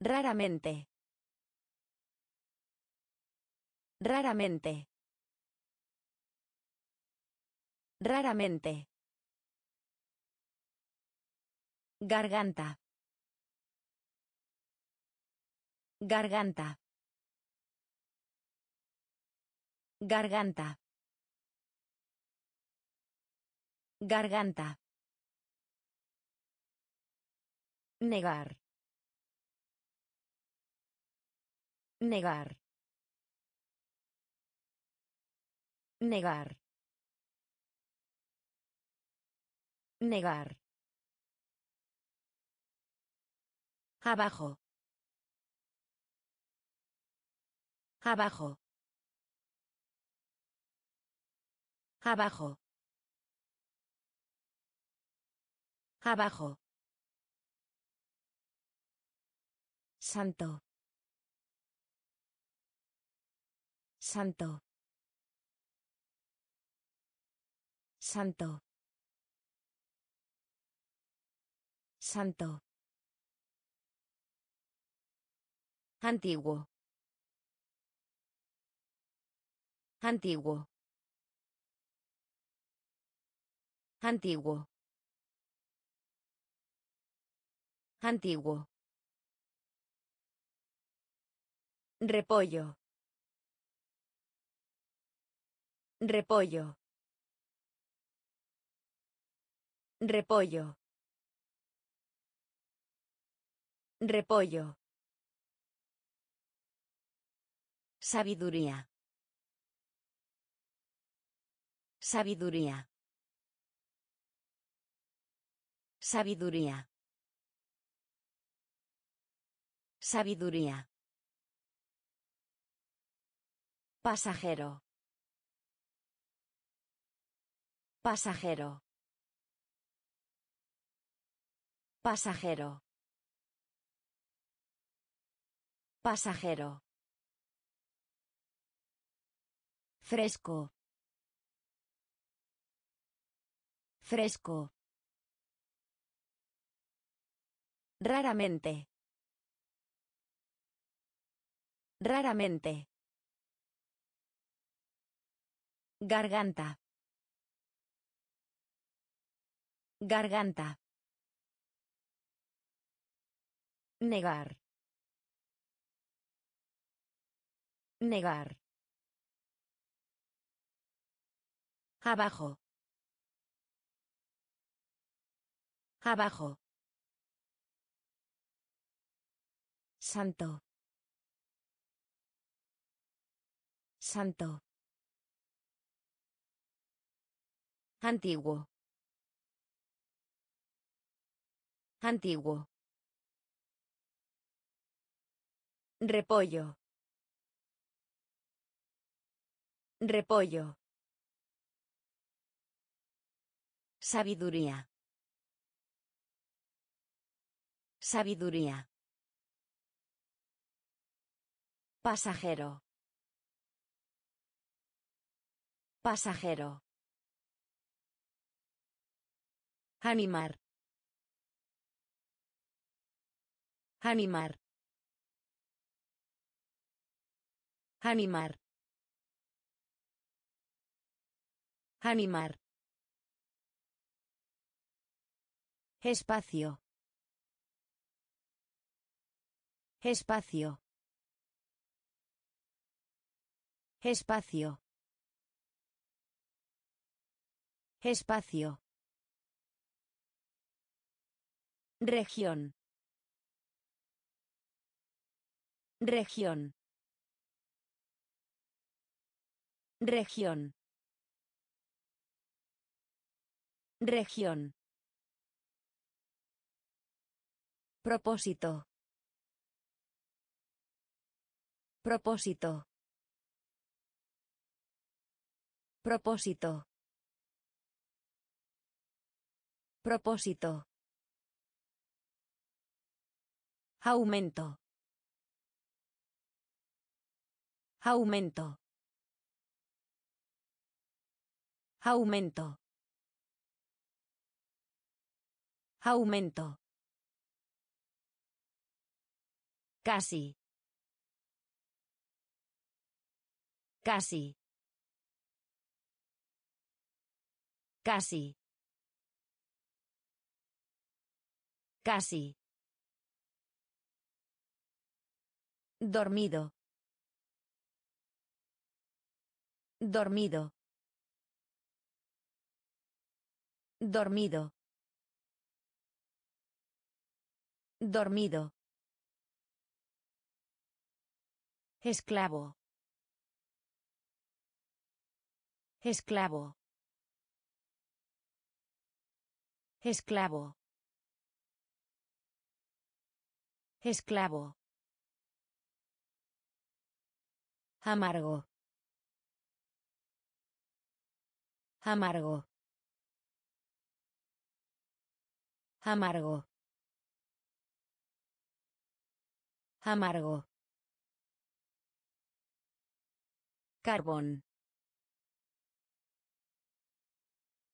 Raramente. Raramente. Raramente. Garganta. Garganta. Garganta. Garganta. Negar. Negar. Negar. Negar. Abajo. Abajo. Abajo. Abajo. Santo. Santo. Santo. Santo. Antiguo. Antiguo. Antiguo. Antiguo. Repollo. Repollo. Repollo. Repollo. Sabiduría. Sabiduría. Sabiduría. Sabiduría. Pasajero. Pasajero. Pasajero. Pasajero. Fresco. Fresco. Raramente. Raramente. Garganta. Garganta. Negar. Negar. Abajo. Abajo. Santo. Santo. Antiguo. Antiguo. Repollo. Repollo. Sabiduría. Sabiduría. Pasajero. Pasajero. Animar. Animar. Animar. Animar. Espacio. Espacio. Espacio. Espacio. Región. Región. Región. Región. Propósito. Propósito. Propósito. Propósito. Aumento. Aumento. Aumento. Aumento. Casi. Casi. Casi. Casi. Dormido. Dormido. Dormido. Dormido. Esclavo. Esclavo. Esclavo. Esclavo. Amargo. Amargo. Amargo. Amargo. Carbón.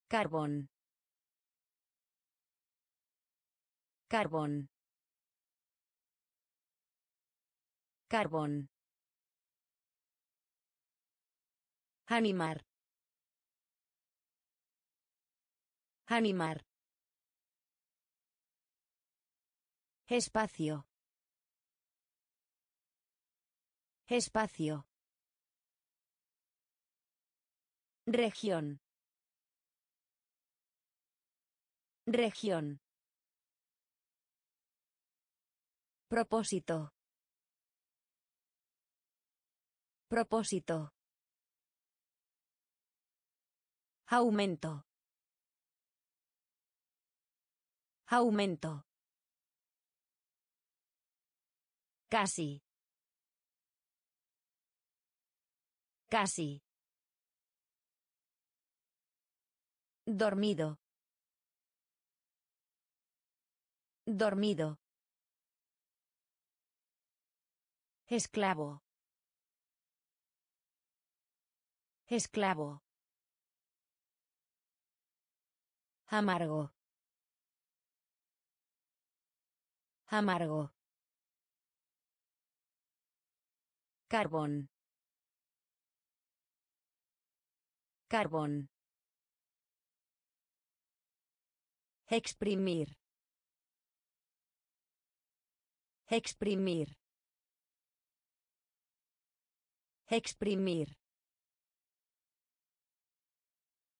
Carbón. Carbón. Carbón. Animar. Animar. Espacio. Espacio. Región. Región. Propósito. Propósito. Aumento. Aumento. Casi. Casi. Dormido. Dormido. Esclavo. Esclavo. Amargo. Amargo. Carbón. Carbón. Exprimir. Exprimir. Exprimir.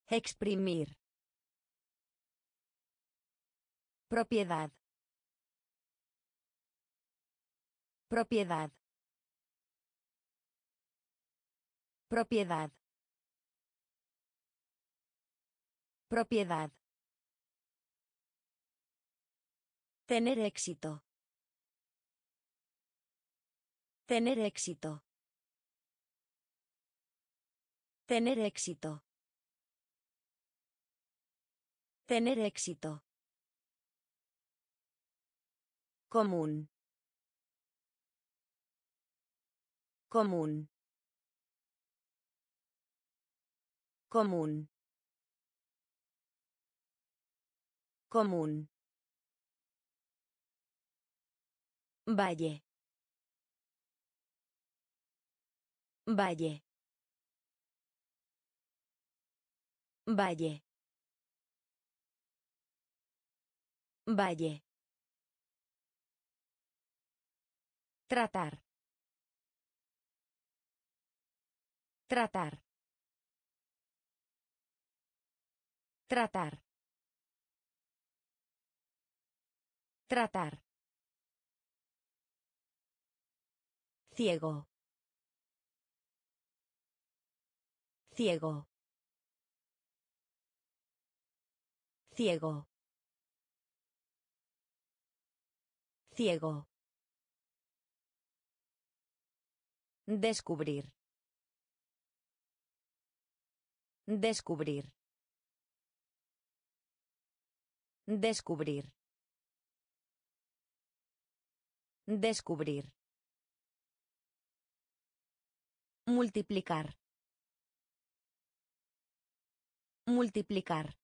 Exprimir. Propiedad. Propiedad. Propiedad. Propiedad. Tener éxito. Tener éxito. Tener éxito. Tener éxito. Común. Común. Común. Común. Valle. Valle. Valle. Valle. Tratar. Tratar. Tratar. Tratar. Ciego. Ciego. Ciego. Ciego. Descubrir. Descubrir. Descubrir. Descubrir. Multiplicar. Multiplicar.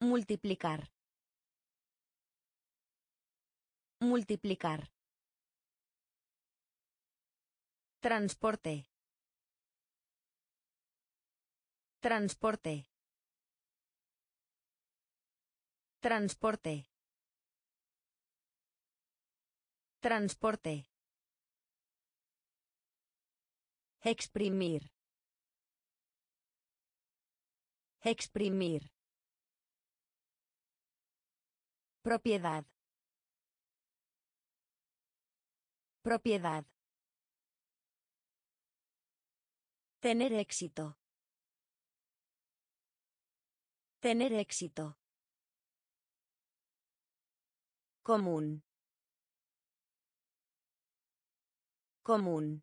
Multiplicar. Multiplicar. Transporte. Transporte. Transporte. Transporte. Exprimir. Exprimir. Propiedad. Propiedad. Tener éxito. Tener éxito. Común. Común.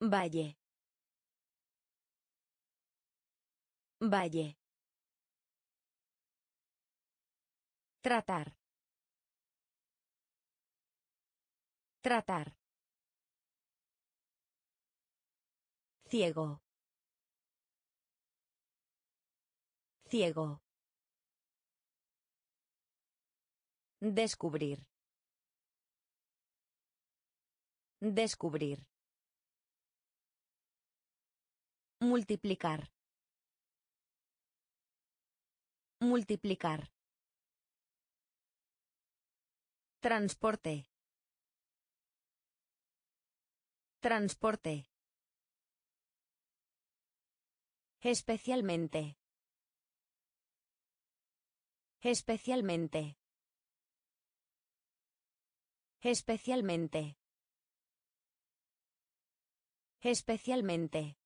Valle. Valle. Tratar. Tratar. Ciego. Ciego. Descubrir. Descubrir. Multiplicar. Multiplicar. Transporte. Transporte. Especialmente. Especialmente. Especialmente. Especialmente.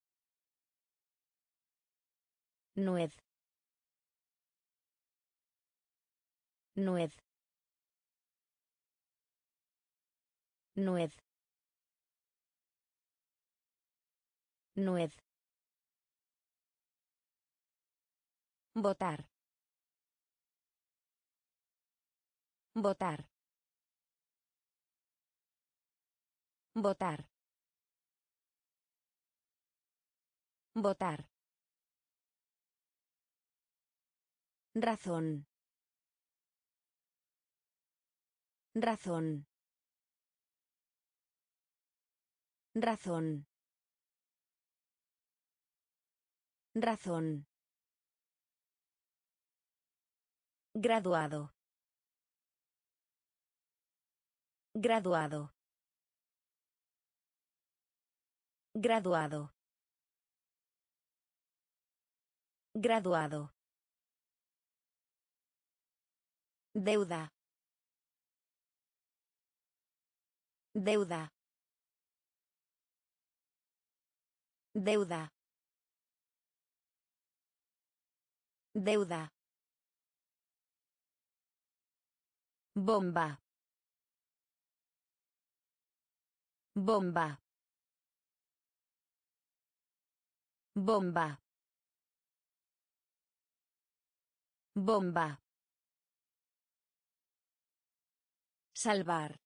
Nuez. Nuez. Nuez. Nuez. Votar. Votar. Votar. Votar. Razón. Razón. Razón. Razón. Graduado. Graduado. Graduado. Graduado. Deuda. Deuda. Deuda. Deuda. Bomba. Bomba. Bomba. Bomba. Salvar.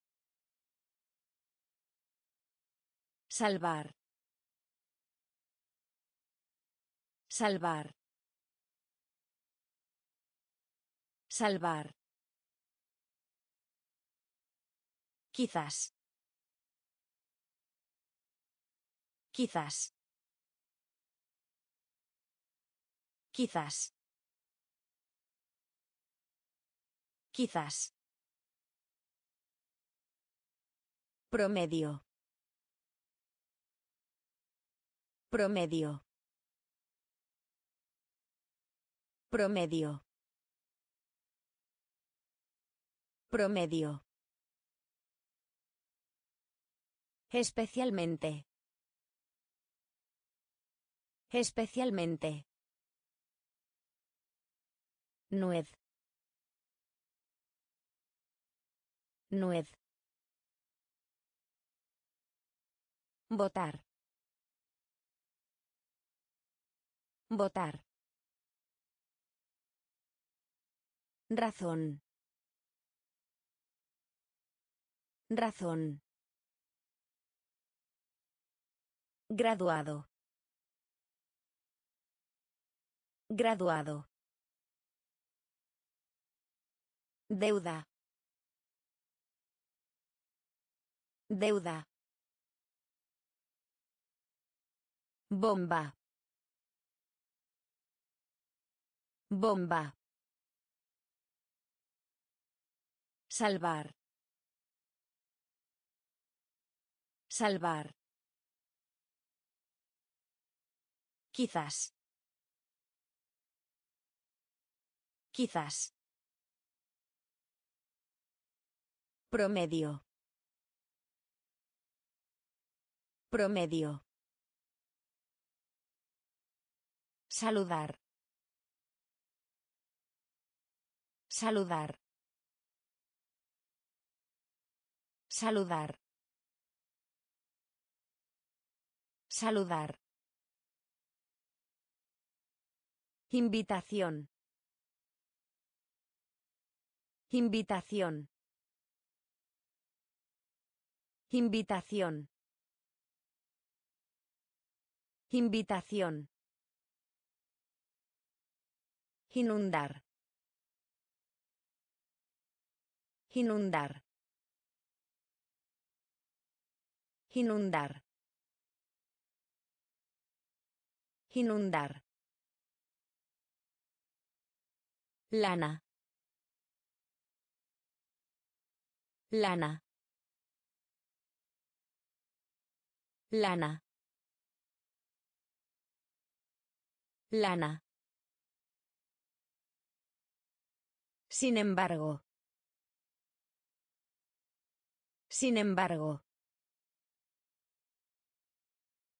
Salvar. Salvar. Salvar. Quizás. Quizás. Quizás. Quizás. Promedio. Promedio. Promedio. Promedio. Especialmente. Especialmente. Nuez. Nuez. Votar. Votar. Razón. Razón. Graduado. Graduado. Deuda. Deuda. Bomba. Bomba. Salvar. Salvar. Quizás. Quizás. Promedio. Promedio. Saludar. Saludar. Saludar. Saludar. Invitación. Invitación. Invitación. Invitación. Inundar. Inundar. Inundar. Inundar. Lana. Lana. Lana. Lana. Sin embargo. Sin embargo.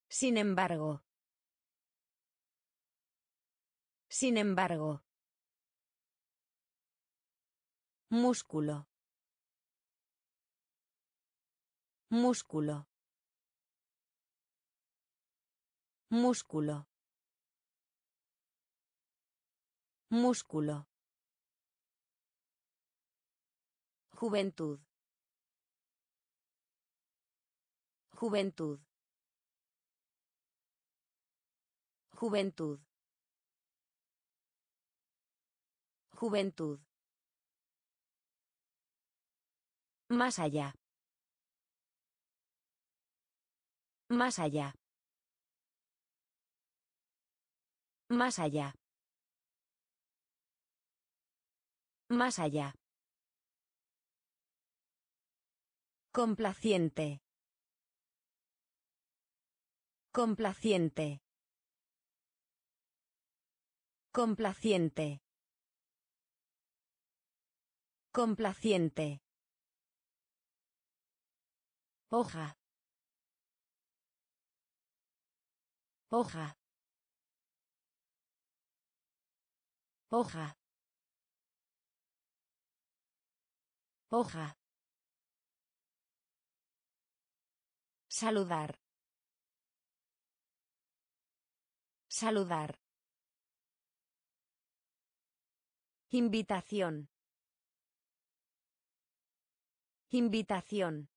Sin embargo. Sin embargo. Músculo. Músculo. Músculo. Músculo. Juventud. Juventud. Juventud. Juventud. Más allá. Más allá. Más allá. Más allá. Complaciente. Complaciente. Complaciente. Complaciente. Hoja. Hoja. Hoja. Hoja. Saludar. Saludar. Invitación. Invitación.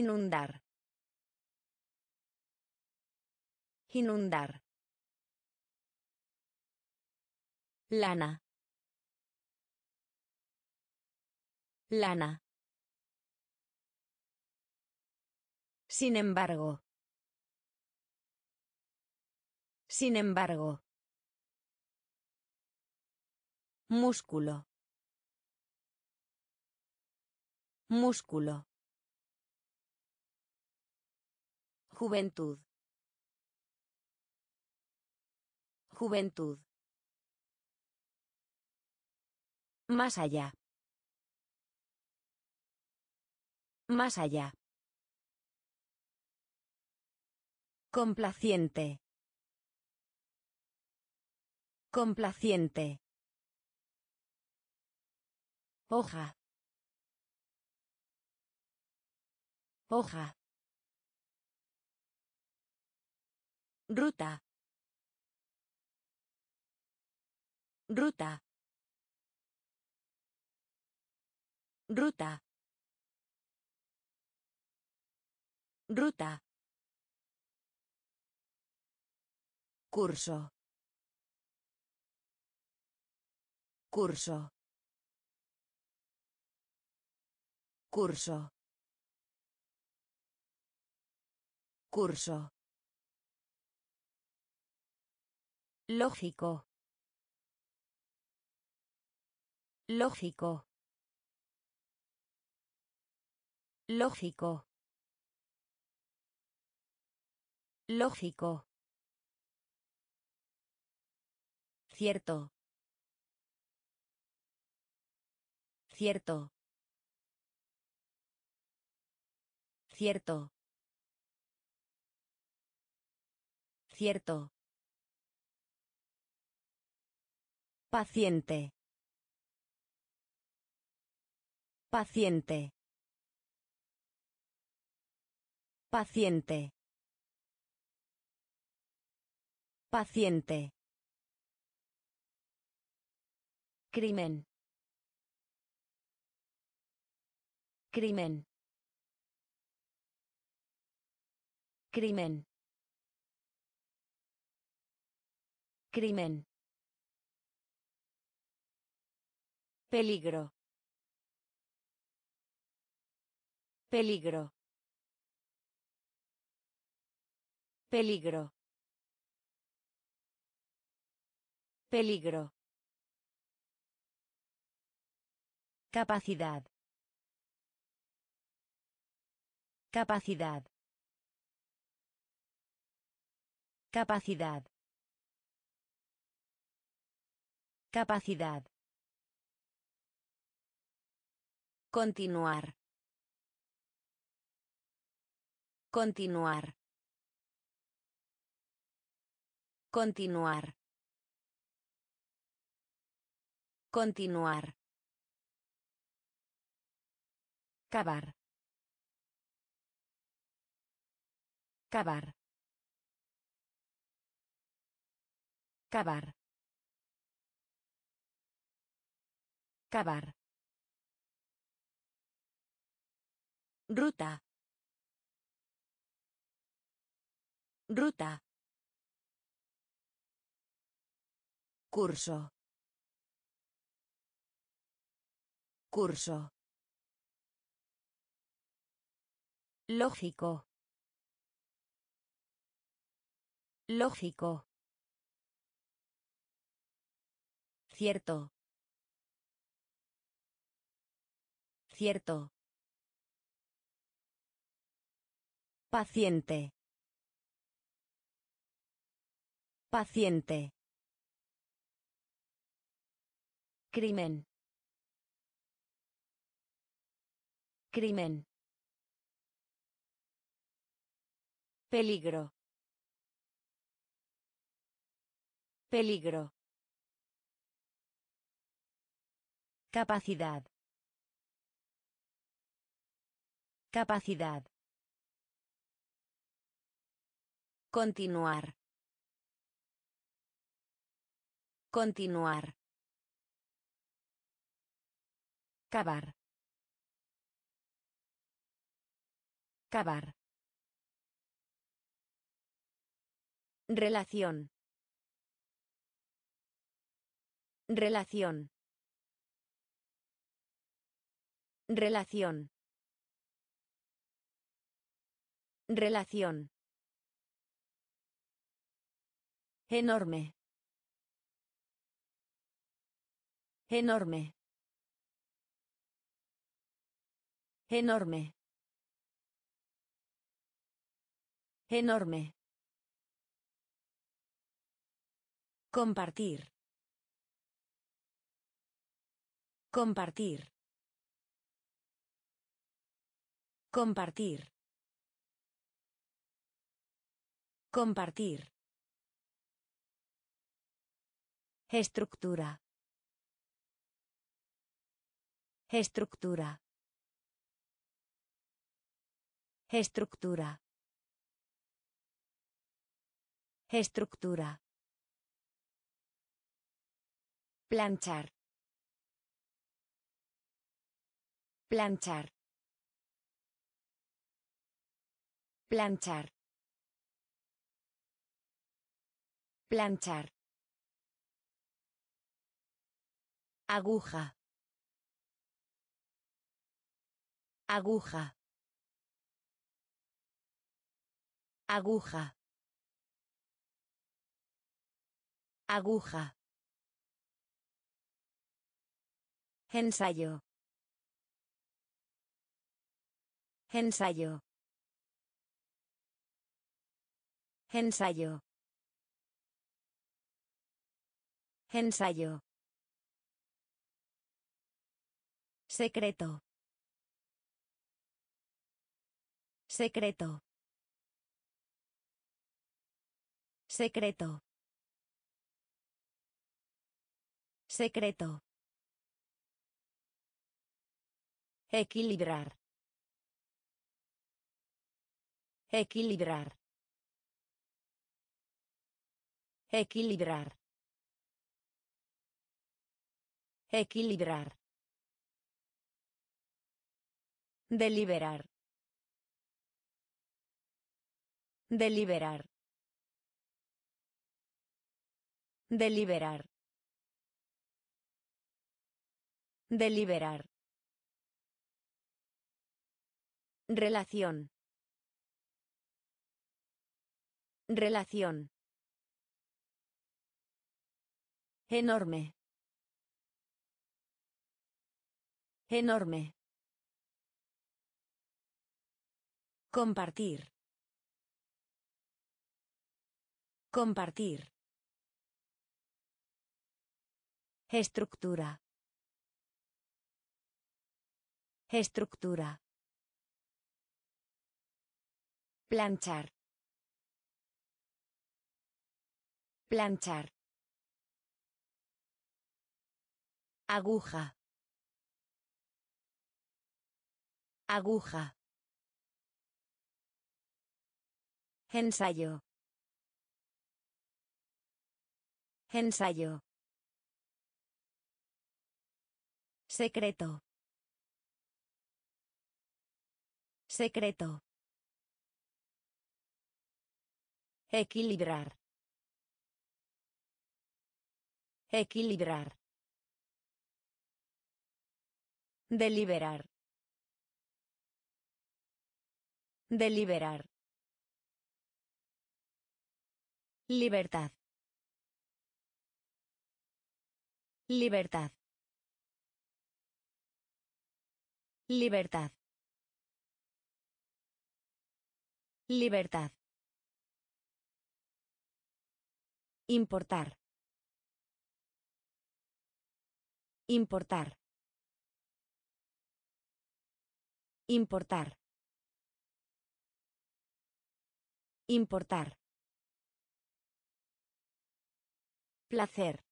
Inundar. Inundar. Lana. Lana. Sin embargo. Sin embargo. Músculo. Músculo. Juventud. Juventud. Más allá. Más allá. Complaciente. Complaciente. Hoja. Hoja. Ruta. Ruta. Ruta. Ruta. Curso. Curso. Curso. Curso. Lógico. Lógico. Lógico. Lógico. Cierto. Cierto. Cierto. Cierto. Paciente. Paciente. Paciente. Paciente. Crimen. Crimen. Crimen. Crimen. Peligro. Peligro. Peligro. Peligro. Capacidad. Capacidad. Capacidad. Capacidad. Continuar. Continuar. Continuar. Continuar. Cavar. Cavar. Cavar. Cavar. Ruta. Ruta. Curso. Curso. Lógico. Lógico. Cierto. Cierto. Paciente. Paciente. Crimen. Crimen. Peligro. Peligro. Capacidad. Capacidad. Continuar. Continuar. Cavar. Cavar. Relación. Relación. Relación. Relación. Enorme. Enorme. Enorme. Enorme. Compartir. Compartir. Compartir. Compartir. Estructura. Estructura. Estructura. Estructura. Planchar. Planchar. Planchar. Planchar. Aguja. Aguja. Aguja. Aguja. Ensayo. Ensayo. Ensayo. Ensayo. Secreto. Secreto. Secreto. Secreto. Equilibrar. Equilibrar. Equilibrar. Equilibrar. Deliberar. Deliberar. Deliberar. Deliberar. Relación. Relación. Enorme. Enorme. Compartir. Compartir. Estructura. Estructura. Planchar. Planchar. Aguja. Aguja. Ensayo. Ensayo. Secreto. Secreto. Equilibrar. Equilibrar. Deliberar. Deliberar. Libertad. Libertad. Libertad. Libertad. Importar. Importar. Importar. Importar. Placer.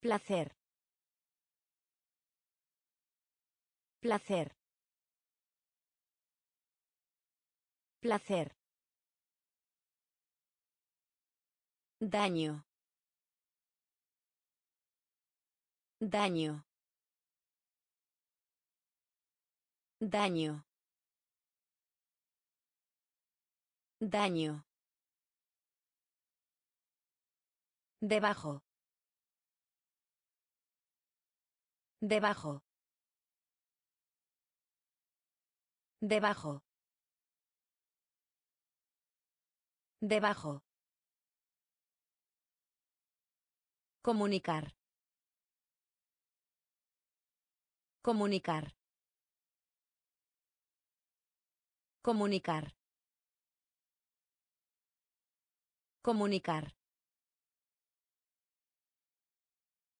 Placer. Placer. Placer. Daño. Daño. Daño. Daño. Debajo. Debajo. Debajo. Debajo. Comunicar. Comunicar. Comunicar. Comunicar.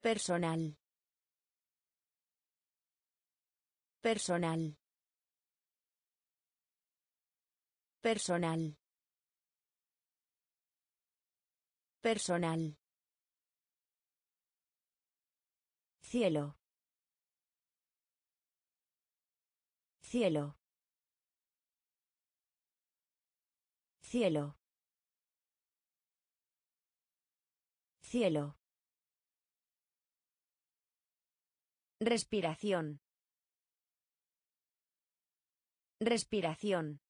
Personal. Personal. Personal. Personal. Cielo. Cielo. Cielo. Cielo. Respiración. Respiración.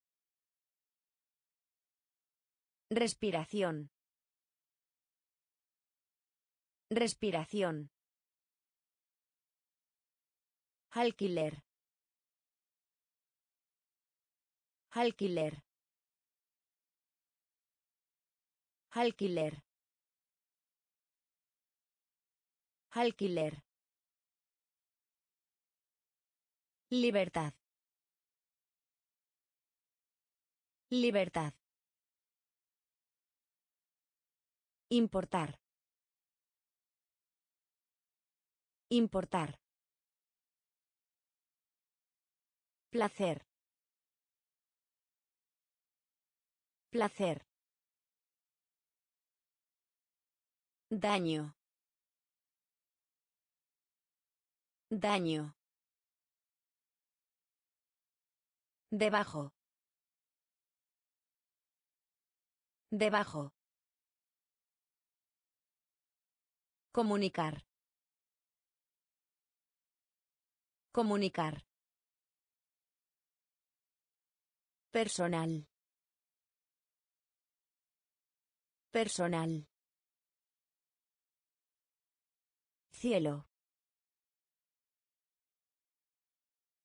Respiración. Respiración. Alquiler. Alquiler. Alquiler. Alquiler. Libertad. Libertad. Importar. Importar. Placer. Placer. Daño. Daño. Debajo. Debajo. Comunicar. Comunicar. Personal. Personal. Cielo.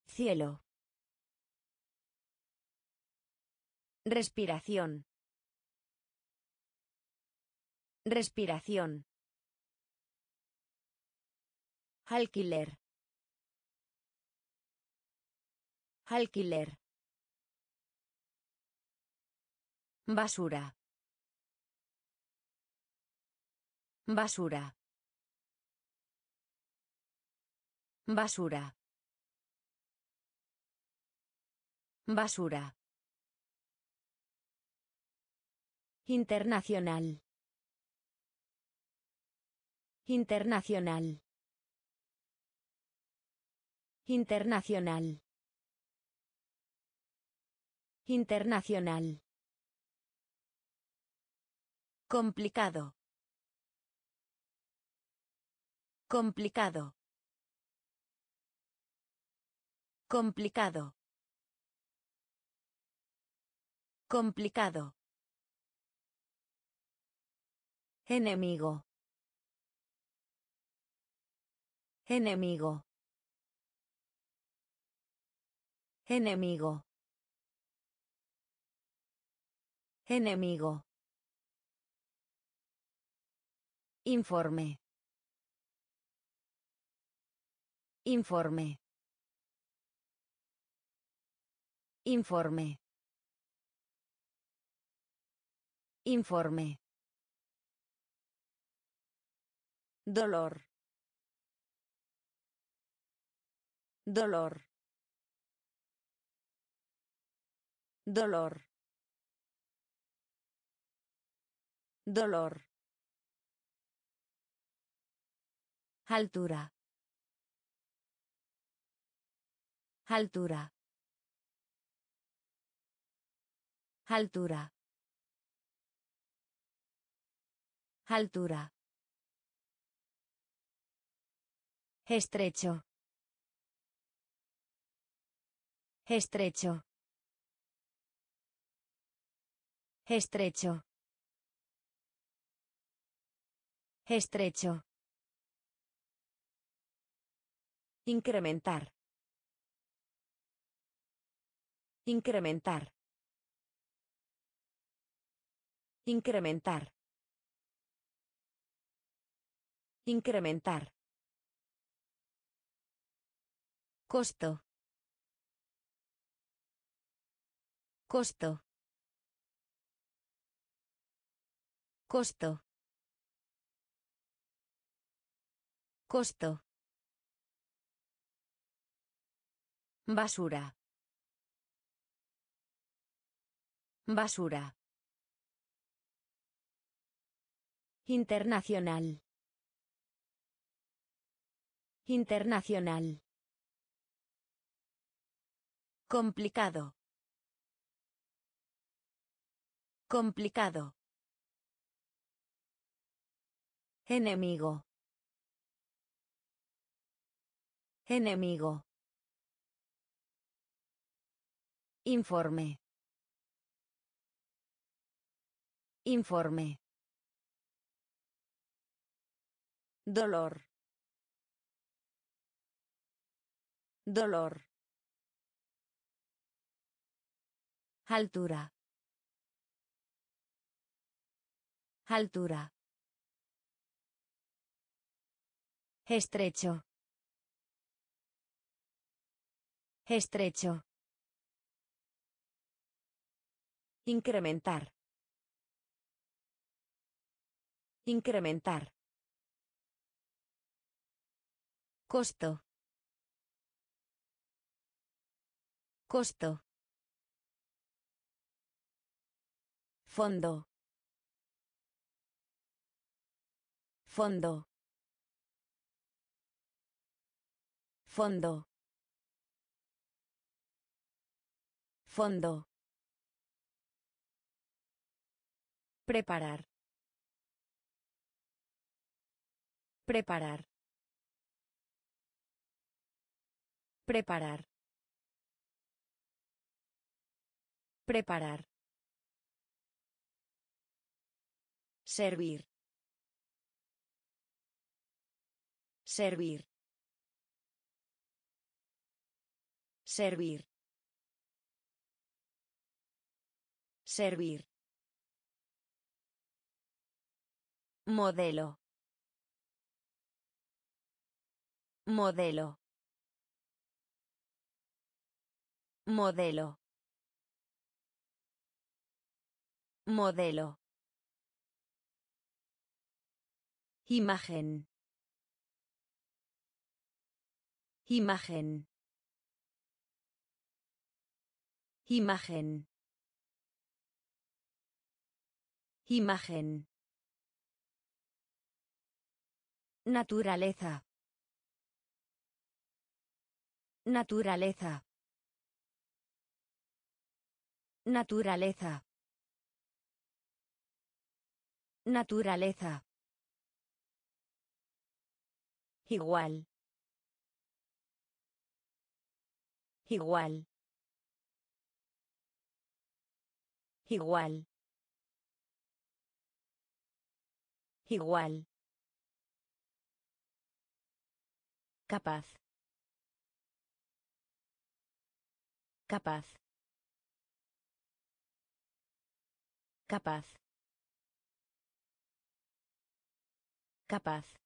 Cielo. Respiración. Respiración. Alquiler. Alquiler. Basura. Basura. Basura. Basura. Internacional. Internacional. Internacional. Internacional. Complicado. Complicado. Complicado. Complicado. Enemigo. Enemigo. Enemigo. Enemigo. Informe. Informe. Informe. Informe. Dolor. Dolor. Dolor. Dolor. Altura. Altura. Altura. Altura. Estrecho. Estrecho. Estrecho. Estrecho. Incrementar. Incrementar. Incrementar. Incrementar. Costo. Costo. Costo. Costo. Basura. Basura. Internacional. Internacional. Complicado. Complicado. Enemigo. Enemigo. Informe. Informe. Dolor. Dolor. Altura. Altura. Estrecho. Estrecho. Incrementar. Incrementar. Costo. Costo. Fondo. Fondo. Fondo. Fondo. Preparar. Preparar. Preparar. Preparar. Servir. Servir. Servir. Servir. Modelo. Modelo. Modelo. Modelo. Imagen. Imagen. Imagen. Imagen. Naturaleza. Naturaleza. Naturaleza. Naturaleza. Igual. Igual. Igual. Igual. Capaz. Capaz. Capaz. Capaz.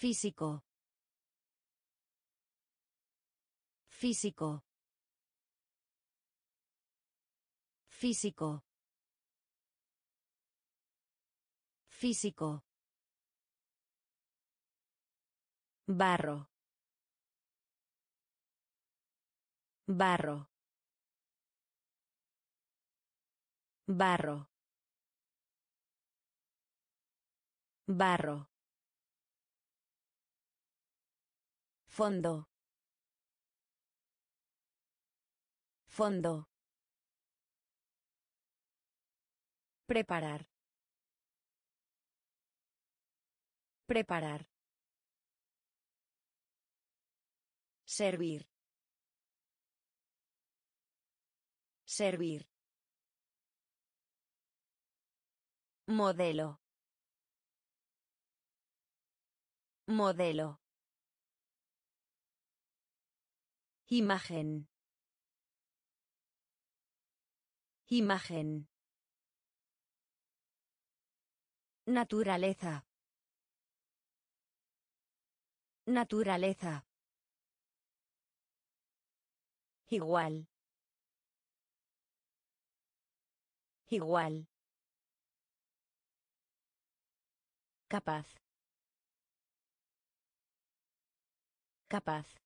Físico. Físico. Físico. Físico. Barro. Barro. Barro. Barro. Fondo. Fondo. Preparar. Preparar. Servir. Servir. Modelo. Modelo. Imagen. Imagen. Naturaleza. Naturaleza. Igual. Igual. Capaz. Capaz.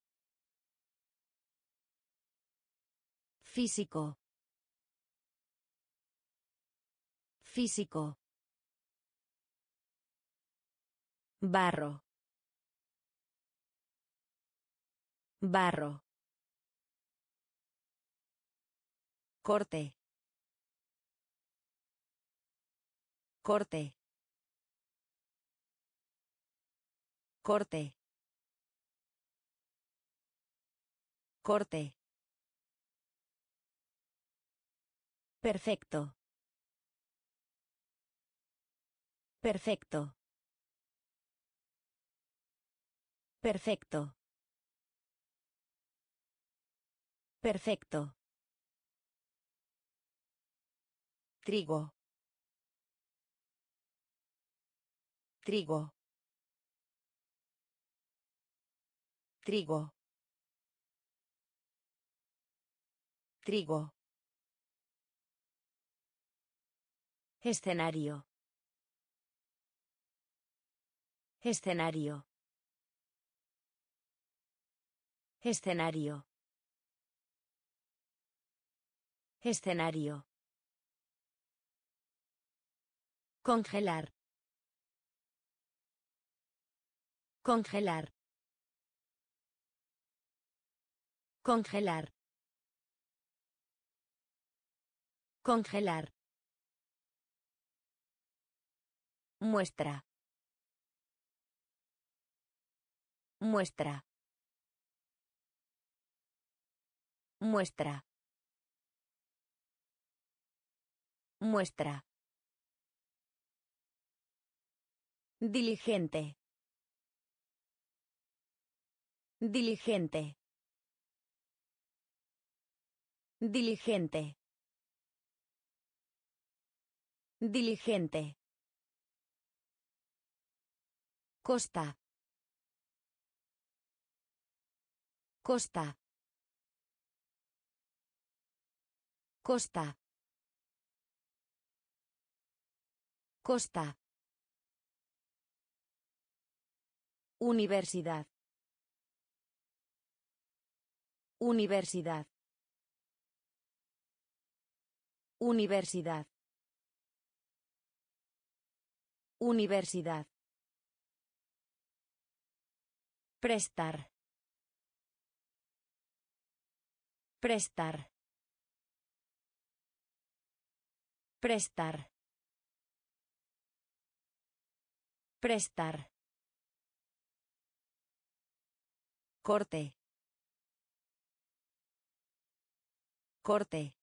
Físico. Físico. Barro. Barro. Corte. Corte. Corte. Corte. Perfecto. Perfecto. Perfecto. Perfecto. Trigo. Trigo. Trigo. Trigo. Escenario. Escenario. Escenario. Escenario. Congelar. Congelar. Congelar. Congelar. Muestra. Muestra. Muestra. Muestra. Diligente. Diligente. Diligente. Diligente. Costa. Costa. Costa. Costa. Universidad. Universidad. Universidad. Universidad. Prestar. Prestar. Prestar. Prestar. Corte. Corte.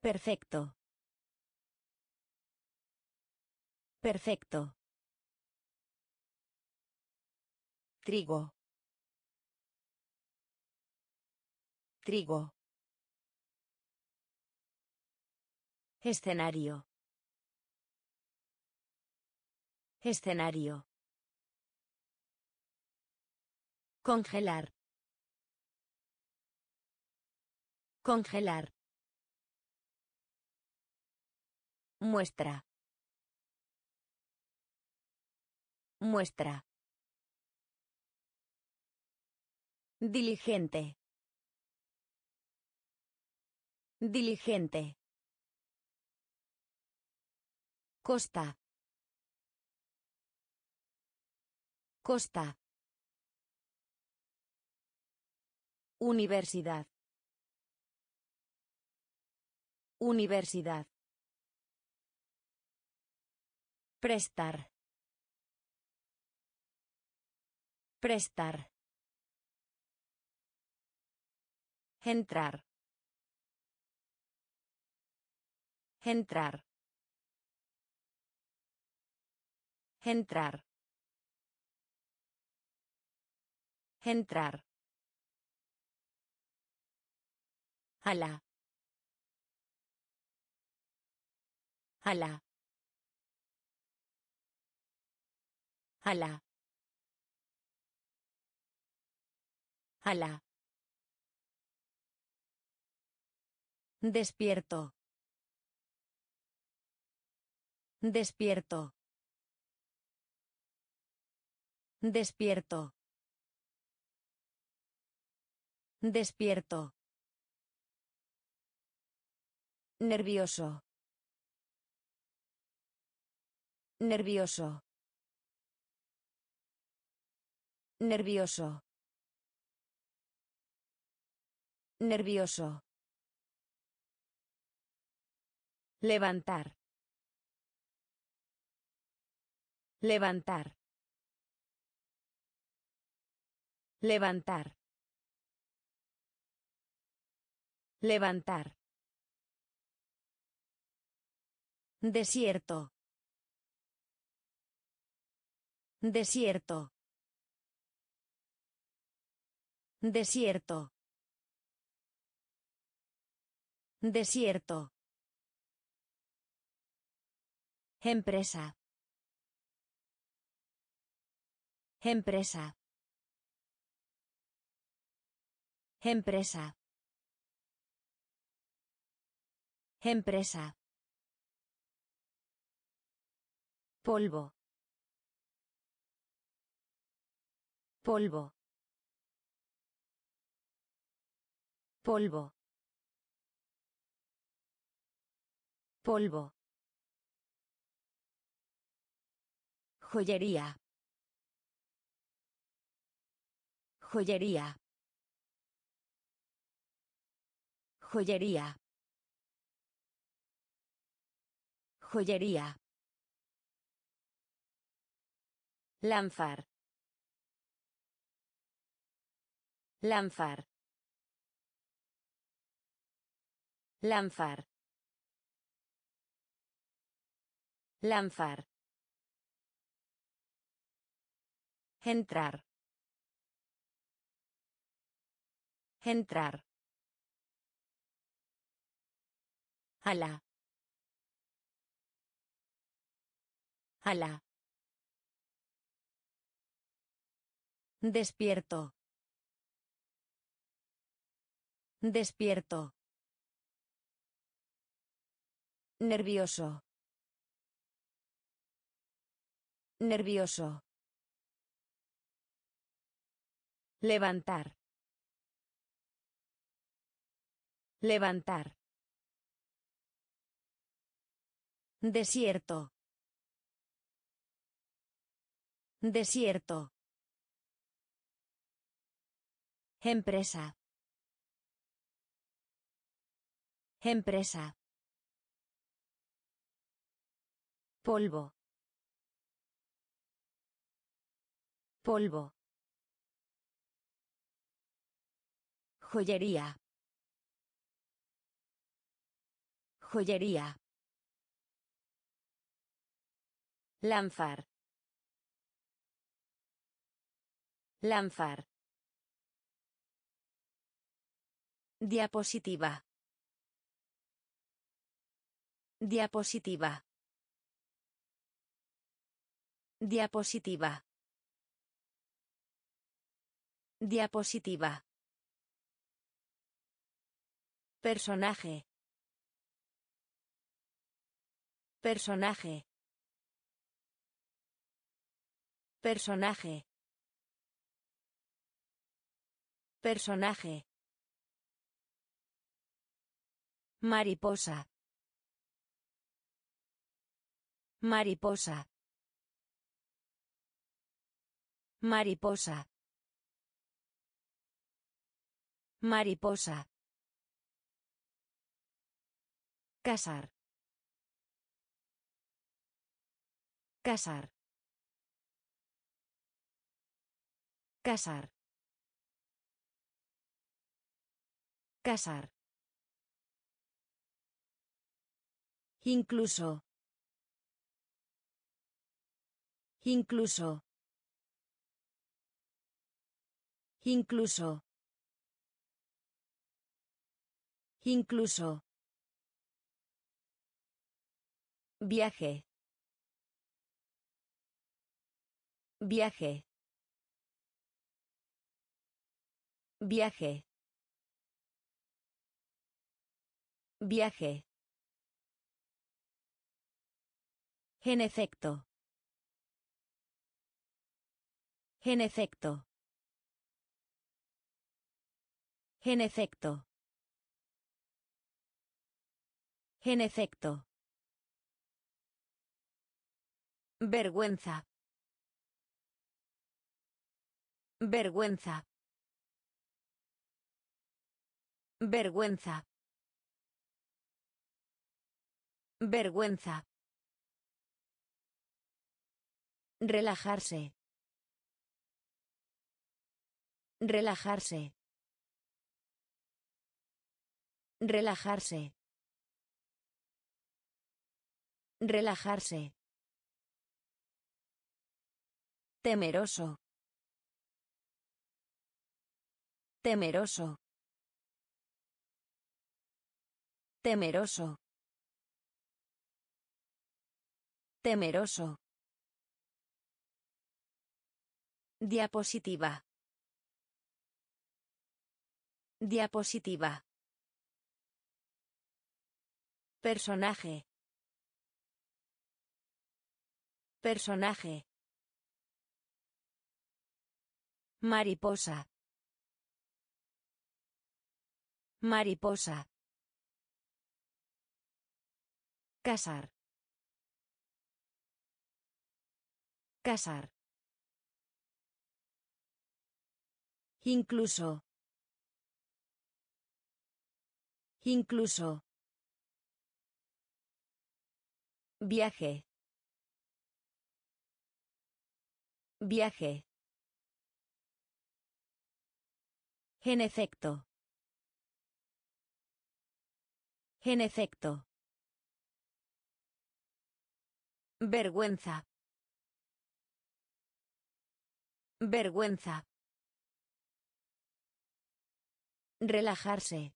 Perfecto. Perfecto. Trigo. Trigo. Escenario. Escenario. Congelar. Congelar. Muestra. Muestra. Diligente. Diligente. Costa. Costa. Universidad. Universidad. Prestar. Prestar. Entrar. Entrar. Entrar. Entrar. Ala. Ala. Ala. Ala. Despierto. Despierto. Despierto. Despierto. Nervioso. Nervioso. Nervioso. Nervioso. Levantar. Levantar. Levantar. Levantar. Desierto. Desierto. Desierto. Desierto. Empresa. Empresa. Empresa. Empresa. Polvo. Polvo. Polvo. Polvo. Joyería. Joyería. Joyería. Joyería. Lanzar. Lanzar. Lanzar. Lanzar. Entrar. Entrar. Ala. Ala. Despierto. Despierto. Nervioso. Nervioso. Levantar. Levantar. Desierto. Desierto. Empresa. Empresa. Polvo. Polvo. Joyería. Joyería. Lanzar. Lanzar. Diapositiva. Diapositiva. Diapositiva. Diapositiva. Personaje. Personaje. Personaje. Personaje. Mariposa. Mariposa. Mariposa. Mariposa. Casar. Casar. Casar. Casar. Incluso. Incluso. Incluso. Incluso. Viaje. Viaje. Viaje. Viaje. En efecto. En efecto. En efecto. En efecto. Vergüenza. Vergüenza. Vergüenza. Vergüenza. Relajarse. Relajarse. Relajarse. Relajarse. Temeroso. Temeroso. Temeroso. Temeroso. Diapositiva. Diapositiva. Personaje. Personaje. Mariposa. Mariposa. Casar. Casar. Incluso. Incluso. Viaje. Viaje. En efecto. En efecto. Vergüenza. Vergüenza. Relajarse.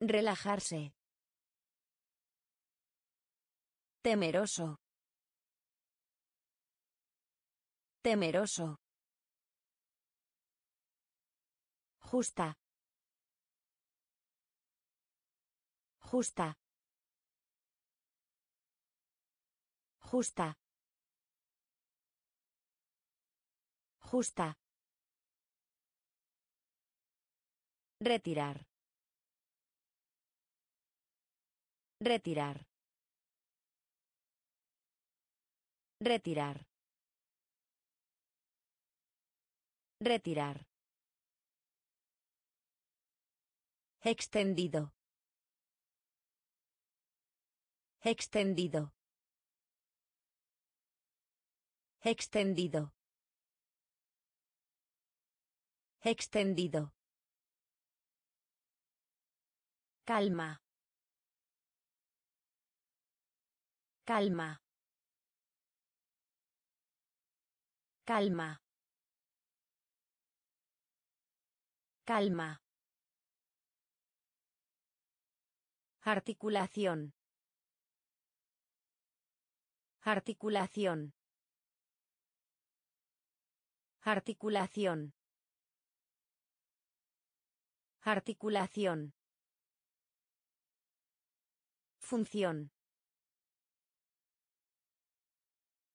Relajarse. Temeroso. Temeroso. Justa. Justa. Justa. Justa. Retirar. Retirar. Retirar. Retirar. Extendido. Extendido. Extendido. Extendido. Calma. Calma. Calma. Calma. Articulación. Articulación. Articulación. Articulación. Función.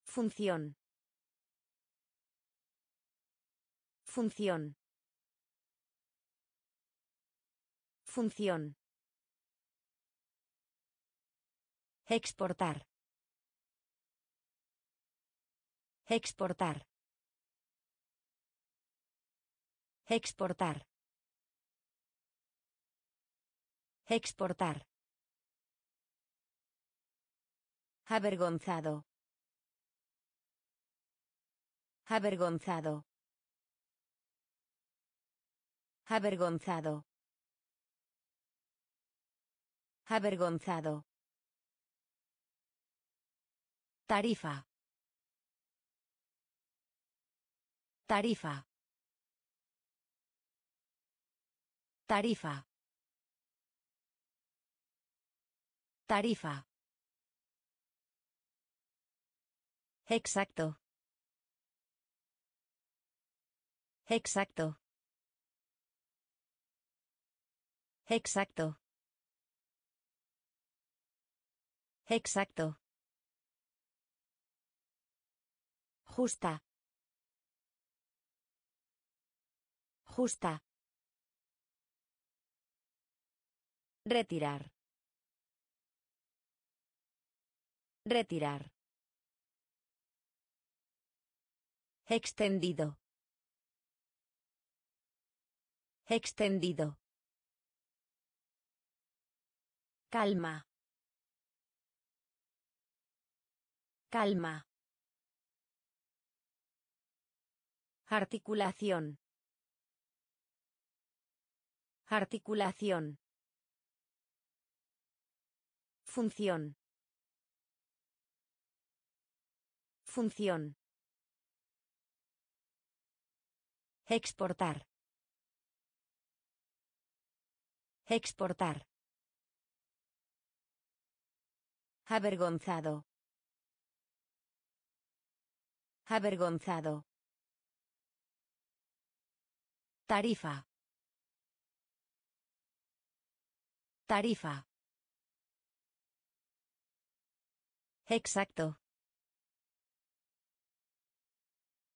Función. Función. Función. Exportar. Exportar. Exportar. Exportar. Avergonzado. Avergonzado. Avergonzado. Avergonzado. Tarifa. Tarifa. Tarifa. Tarifa. Exacto. Exacto. Exacto. Exacto. Justa. Justa. Retirar. Retirar. Extendido. Extendido. Calma. Calma. Articulación. Articulación. Función. Función. Exportar. Exportar. Avergonzado. Avergonzado. Tarifa. Tarifa. Exacto.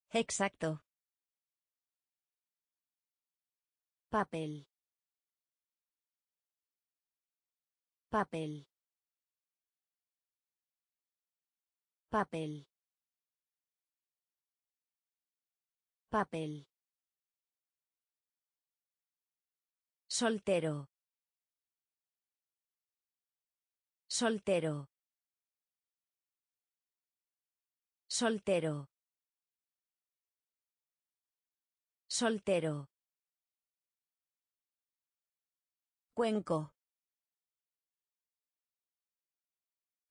Exacto. Papel. Papel. Papel. Papel. Soltero. Soltero. Soltero. Soltero. Cuenco.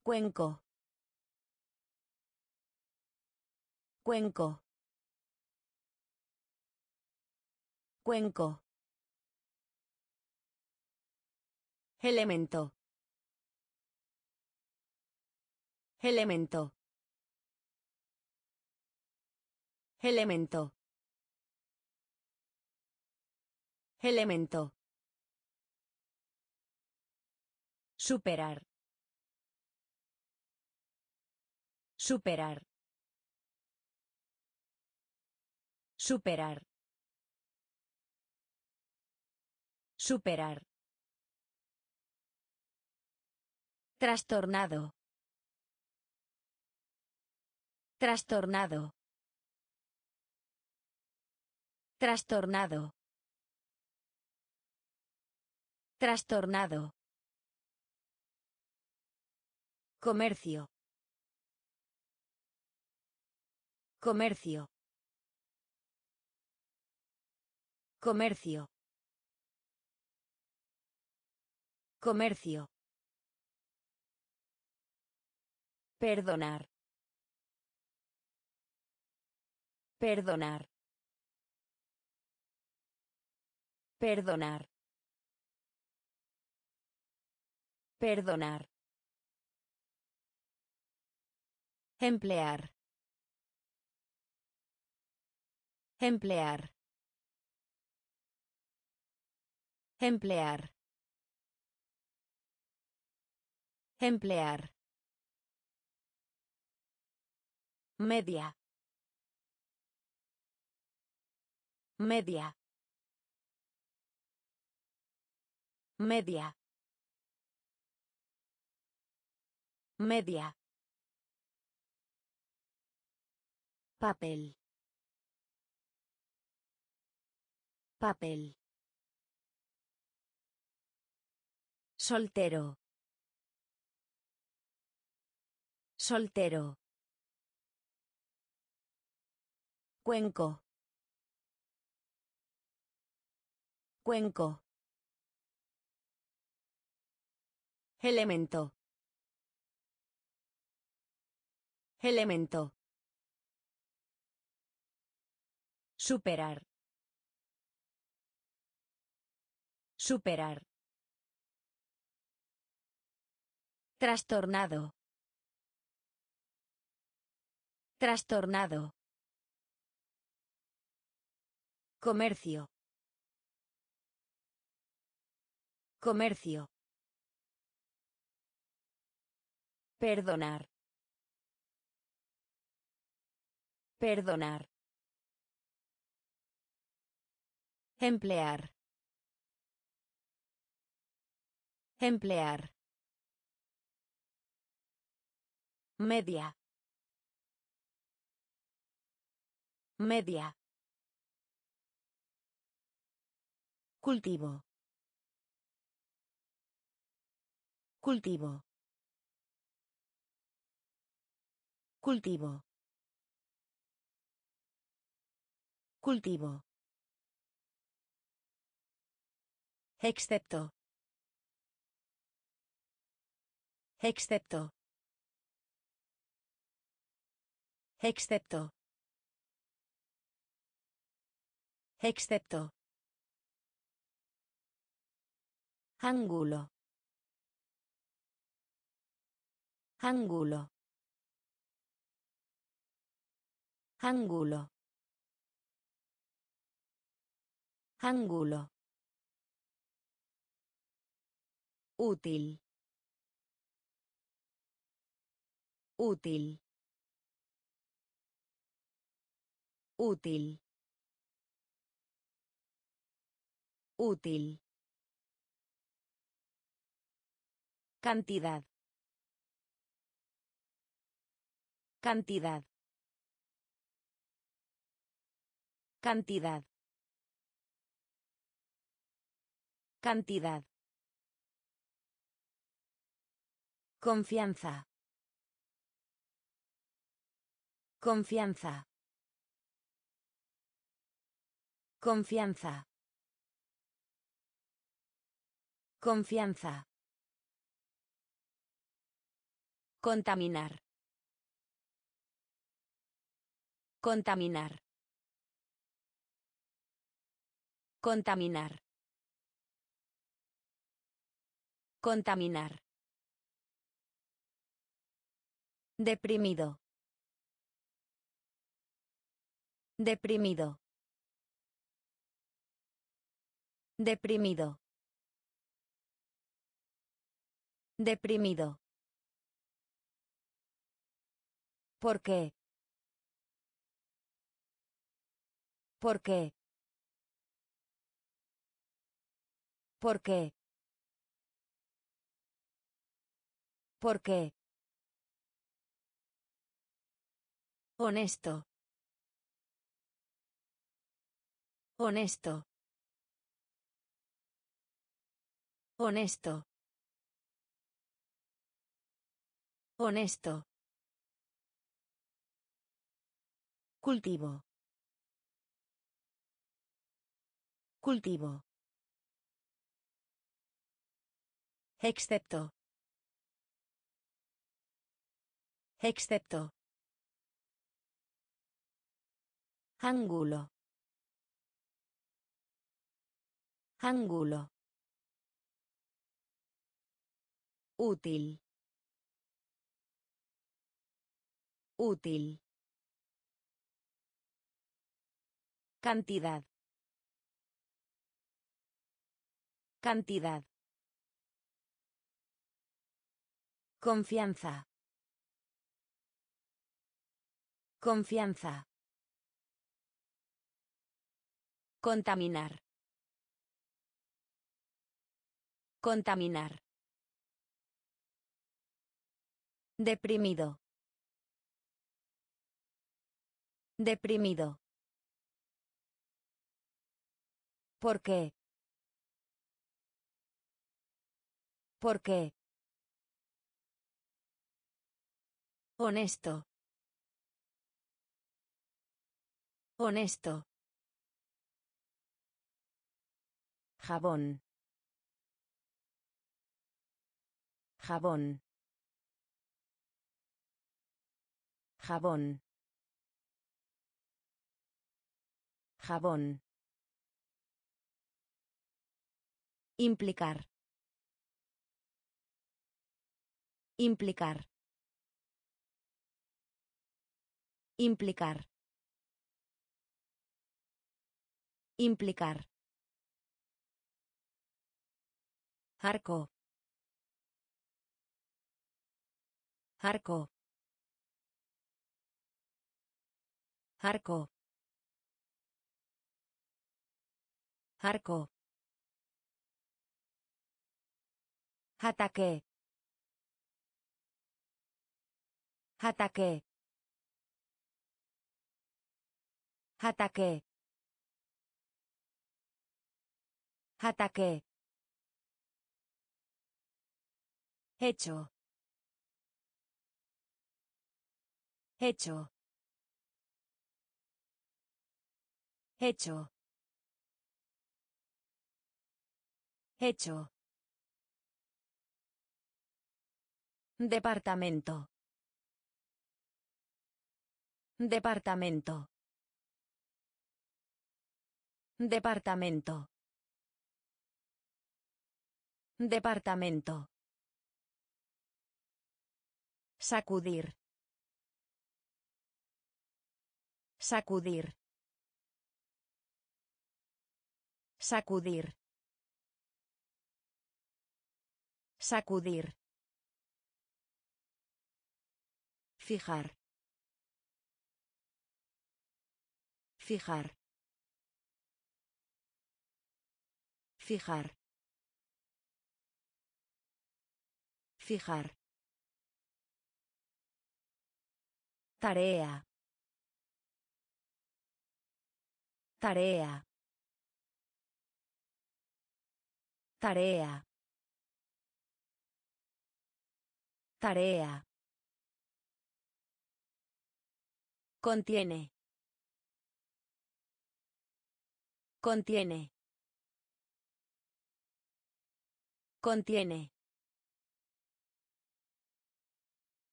Cuenco. Cuenco. Cuenco. Elemento. Elemento. Elemento. Elemento. Superar. Superar. Superar. Superar. Trastornado. Trastornado. Trastornado. Trastornado. Comercio. Comercio. Comercio. Comercio. Perdonar. Perdonar. Perdonar. Perdonar. Emplear. Emplear. Emplear. Emplear. Media. Media. Media. Media. Papel. Papel. Soltero. Soltero. Cuenco. Cuenco. Elemento. Elemento. Superar. Superar. Trastornado. Trastornado. Comercio. Comercio. Perdonar. Perdonar. Emplear. Emplear. Media. Media. Cultivo. Cultivo. Cultivo. Cultivo. Excepto. Excepto. Excepto. Excepto. Ángulo. Ángulo. Ángulo. Ángulo. Útil. Útil. Útil. Útil. Cantidad. Cantidad. Cantidad. Cantidad. Confianza. Confianza. Confianza. Confianza. Contaminar. Contaminar. Contaminar. Contaminar. Deprimido. Deprimido. Deprimido. Deprimido. ¿Por qué? ¿Por qué? ¿Por qué? ¿Por qué? Honesto. Honesto. Honesto. Honesto. Cultivo. Cultivo. Excepto. Excepto. Ángulo. Ángulo. Útil. Útil. Cantidad. Cantidad. Confianza. Confianza. Contaminar. Contaminar. Deprimido. Deprimido. ¿Por qué? ¿Por qué? Honesto. Honesto. Jabón. Jabón. Jabón. Jabón. Implicar. Implicar. Implicar. Implicar. Arco. Arco. Arco. Arco. Ataque. Ataque. Ataque. Ataque. Hecho. Hecho. Hecho. Hecho. Departamento. Departamento. Departamento. Departamento. Sacudir. Sacudir. Sacudir. Sacudir. Fijar. Fijar. Fijar. Fijar. Tarea. Tarea. Tarea. Tarea. Contiene. Contiene. Contiene.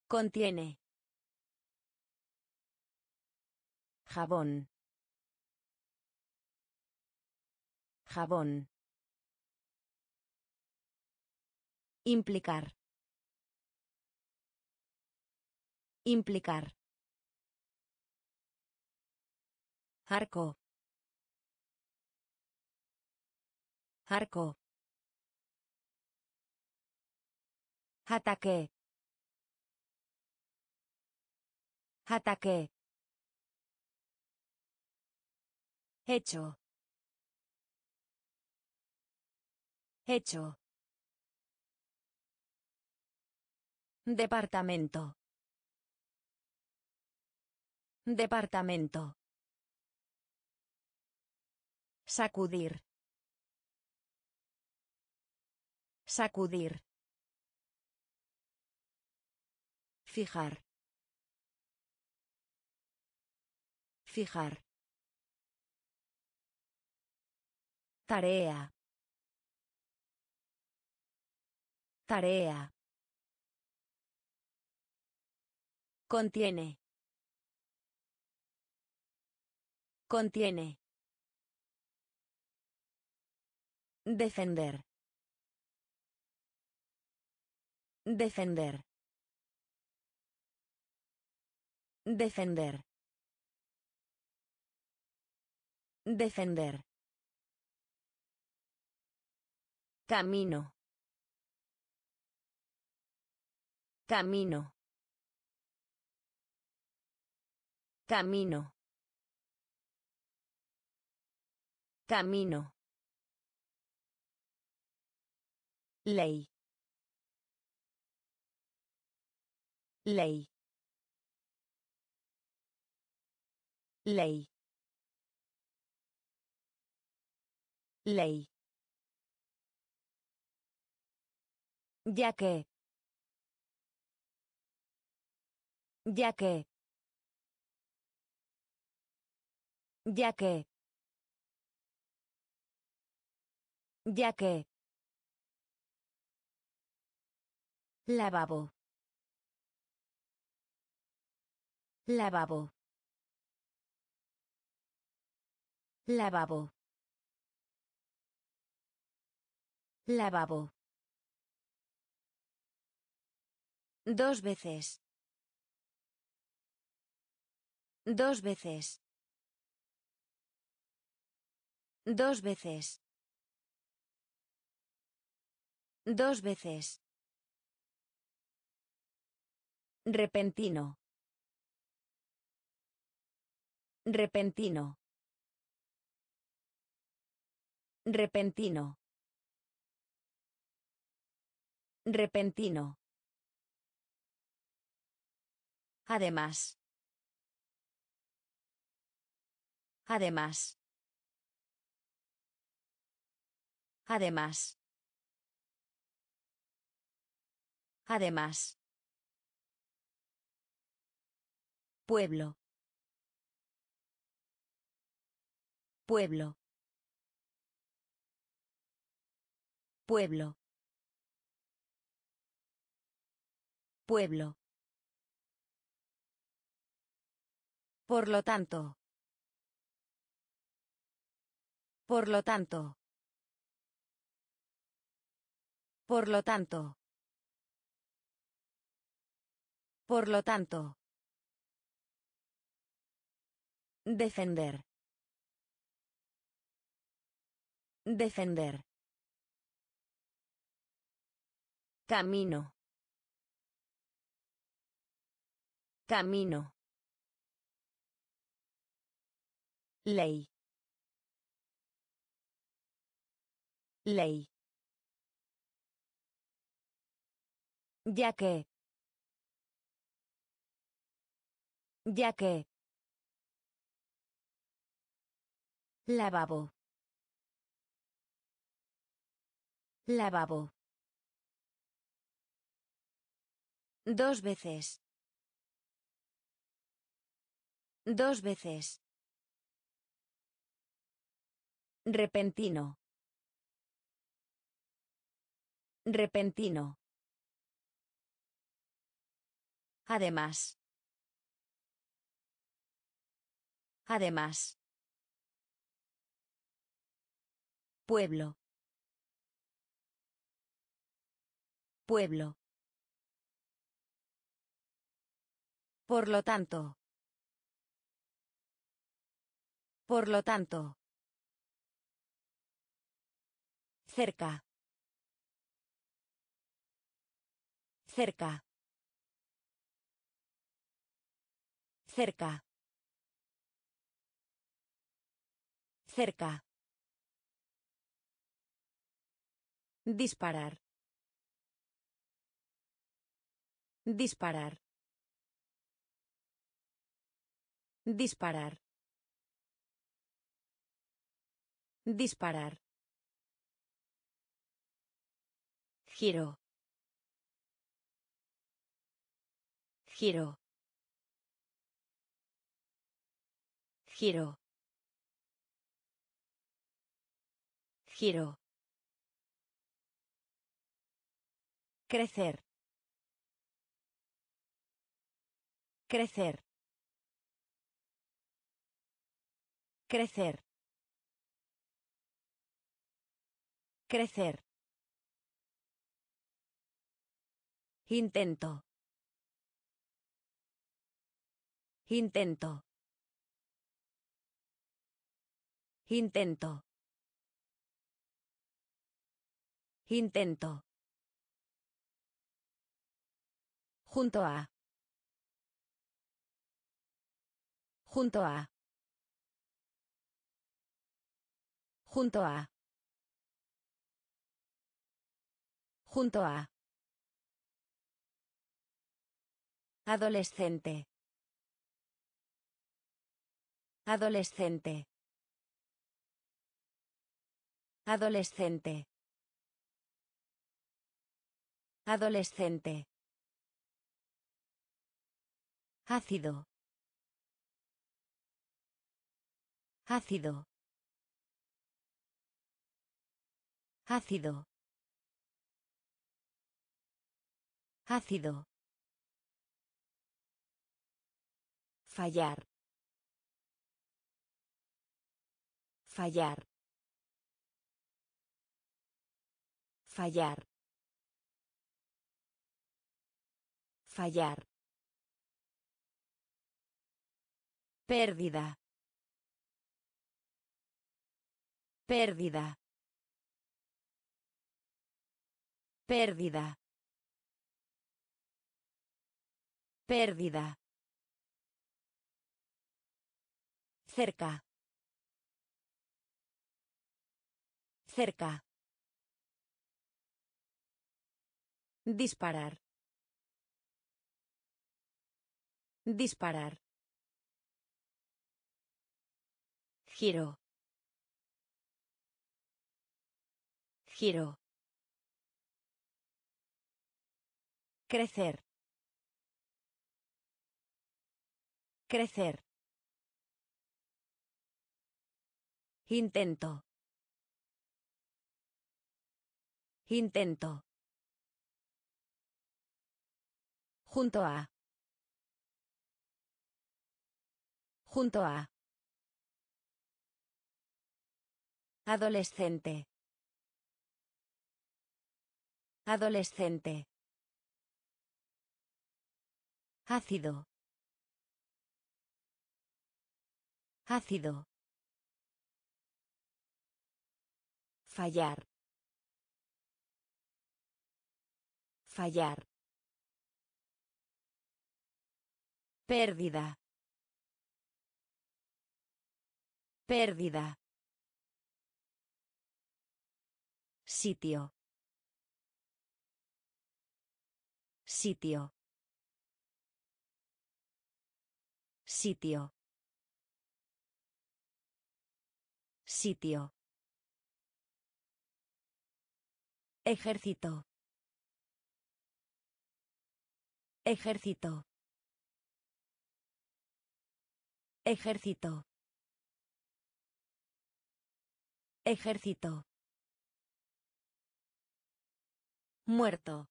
Contiene. Jabón. Jabón. Implicar. Implicar. Arco. Arco. Ataque. Ataque. Hecho. Hecho. Departamento. Departamento. Sacudir. Sacudir. Fijar. Fijar. Tarea. Tarea. Contiene. Contiene. Defender. Defender. Defender. Defender. Camino. Camino. Camino. Camino. Ley. Ley. Ley. Ley. Ya que. Ya que. Ya que. Ya que. Lavabo. Lavabo. Lavabo. Lavabo. Dos veces. Dos veces. Dos veces. Dos veces. Repentino. Repentino. Repentino. Repentino. Además. Además. Además. Además. Pueblo. Pueblo. Pueblo. Pueblo. Por lo tanto. Por lo tanto. Por lo tanto. Por lo tanto. Defender. Defender. Camino. Camino. Ley. Ley. Ya que. Ya que. Lavabo. Lavabo. Dos veces. Dos veces. Repentino. Repentino. Además. Además. Pueblo. Pueblo. Por lo tanto. Por lo tanto. Cerca. Cerca. Cerca. Cerca. Disparar. Disparar. Disparar. Disparar. Giro. Giro. Giro. Giro. Crecer. Crecer. Crecer. Crecer. Intento. Intento. Intento. Intento. Junto a. Junto a. Junto a. Junto a. Adolescente. Adolescente. Adolescente. Adolescente. Ácido. Ácido. Ácido. Ácido. Fallar. Fallar. Fallar. Fallar. Pérdida. Pérdida. Pérdida. Pérdida. Cerca. Cerca. Disparar. Disparar. Giro. Giro. Crecer. Crecer. Intento. Intento. Junto a. Junto a. Adolescente. Adolescente. Ácido. Ácido. Fallar. Fallar. Pérdida. Pérdida. Sitio. Sitio. Sitio. Sitio. Ejército. Ejército. Ejército. Ejército. Muerto.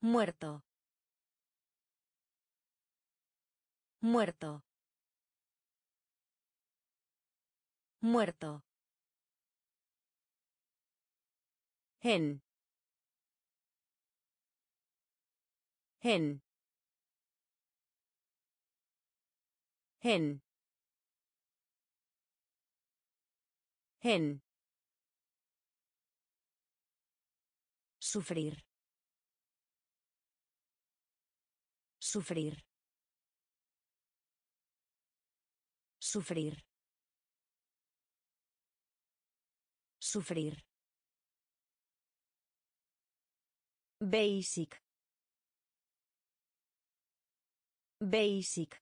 Muerto. Muerto. Muerto. En. En. En. En. Sufrir. Sufrir. Sufrir. Sufrir. Basic. Basic.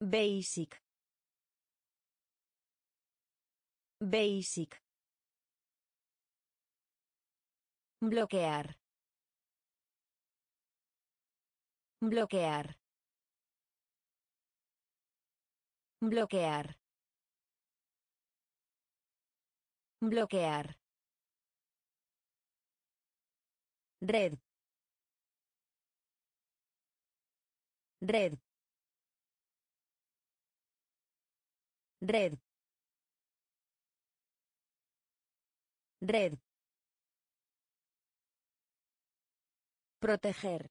Basic. Basic. Bloquear. Bloquear. Bloquear. Bloquear. Red. Red. Red. Red. Proteger.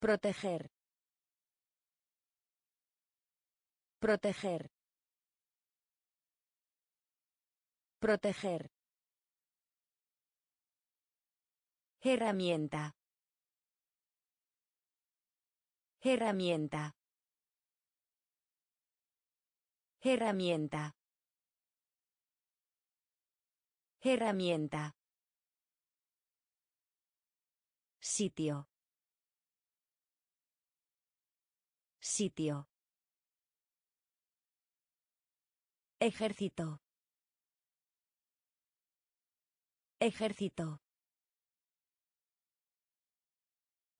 Proteger. Proteger. Proteger. Herramienta. Herramienta. Herramienta. Herramienta. Sitio. Sitio. Ejército. Ejército.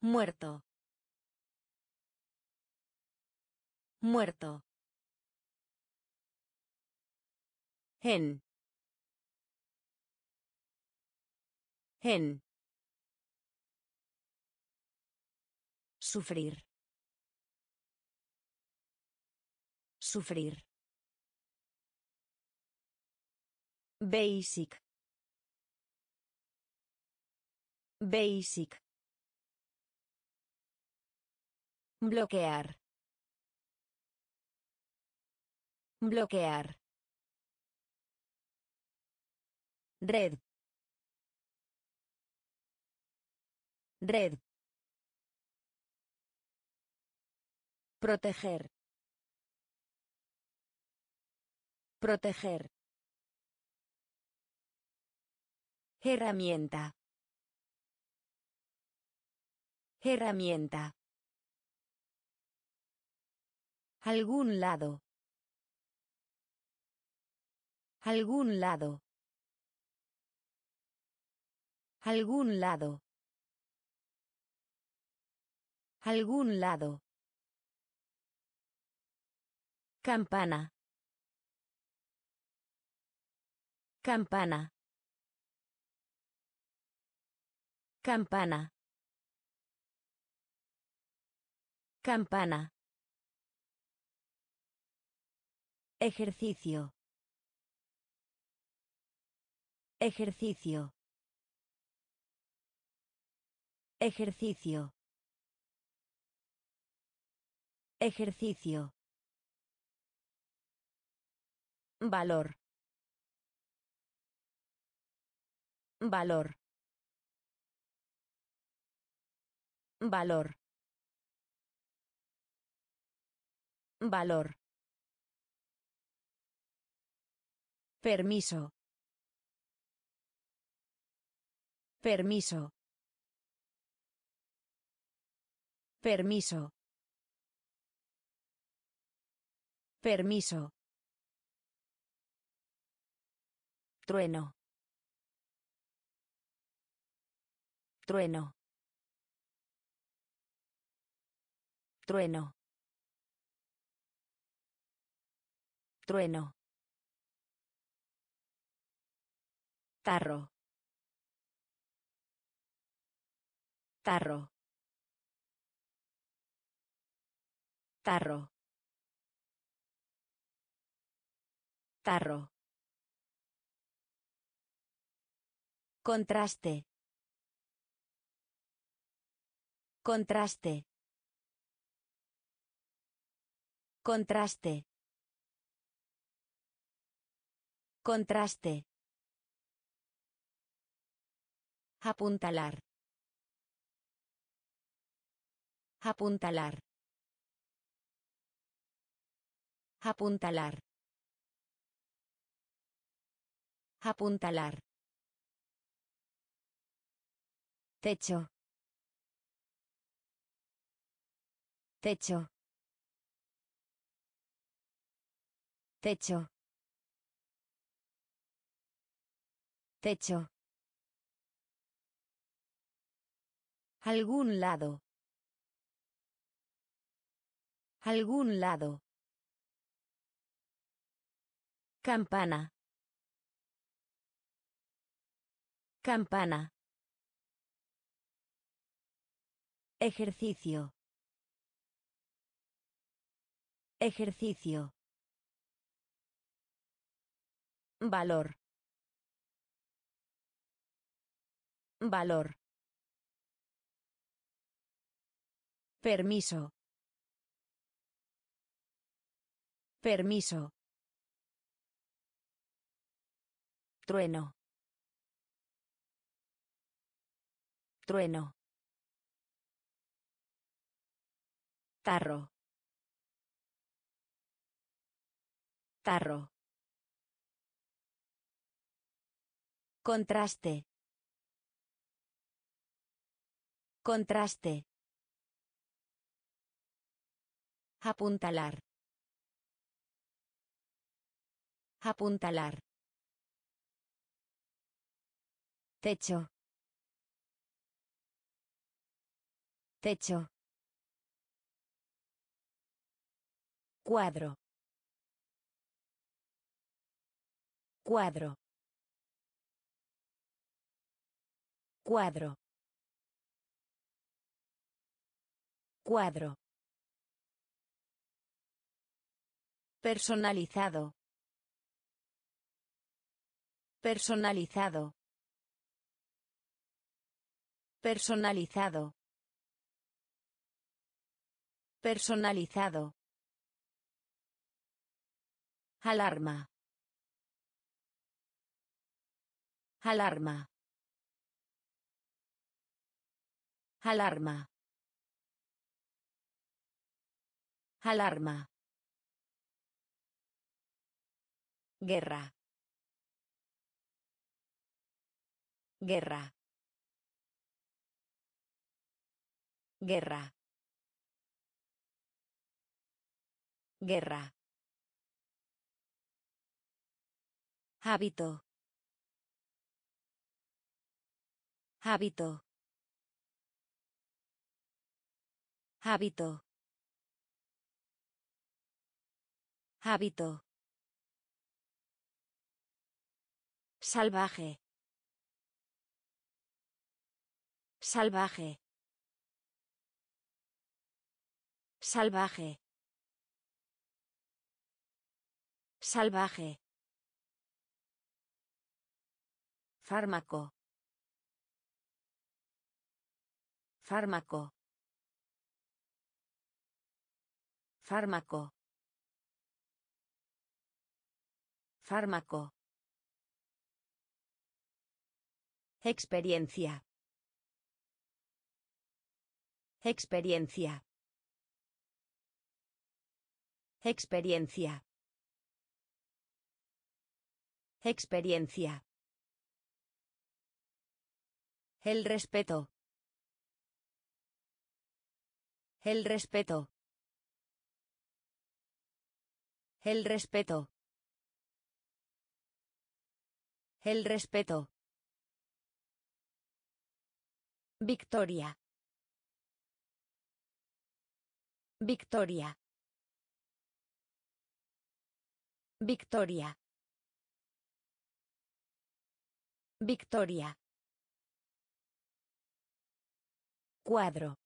Muerto. Muerto. En. Sufrir. Sufrir. Basic. Basic. Bloquear. Bloquear. Red. Red. Proteger. Proteger. Herramienta. Herramienta. Algún lado. Algún lado. Algún lado. Algún lado. Campana. Campana. Campana. Campana. Ejercicio. Ejercicio. Ejercicio. Ejercicio. Valor. Valor. Valor. Valor. Permiso. Permiso. Permiso. Permiso. Trueno. Trueno. Trueno. Trueno. Tarro. Tarro. Tarro. Tarro. Contraste. Contraste. Contraste. Contraste. Apuntalar. Apuntalar. Apuntalar. Apuntalar. Techo. Techo. Techo. Techo. Algún lado. Algún lado. Campana. Campana. Ejercicio. Ejercicio. Valor. Valor. Permiso. Permiso. Trueno. Trueno. Tarro. Tarro. Contraste. Contraste. Apuntalar. Apuntalar. Techo. Techo. Cuadro. Cuadro. Cuadro. Cuadro. Personalizado. Personalizado. Personalizado. Personalizado. Alarma. Alarma. Alarma. Alarma. Guerra. Guerra. Guerra. Guerra. Hábito. Hábito. Hábito. Hábito. Salvaje. Salvaje. Salvaje. Salvaje. Fármaco. Fármaco. Fármaco. Fármaco. Experiencia. Experiencia. Experiencia. Experiencia. El respeto. El respeto. El respeto. El respeto. Victoria. Victoria. Victoria. Victoria. Cuadro.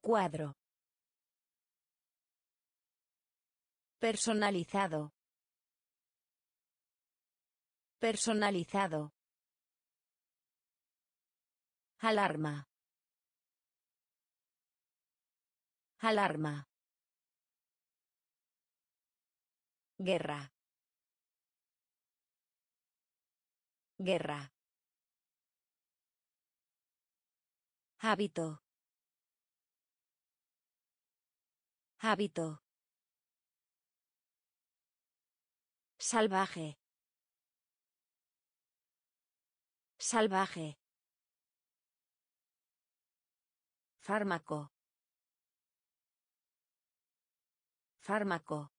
Cuadro. Personalizado. Personalizado. Alarma. Alarma. Guerra. Guerra. Hábito. Hábito. Salvaje. Salvaje. Fármaco. Fármaco.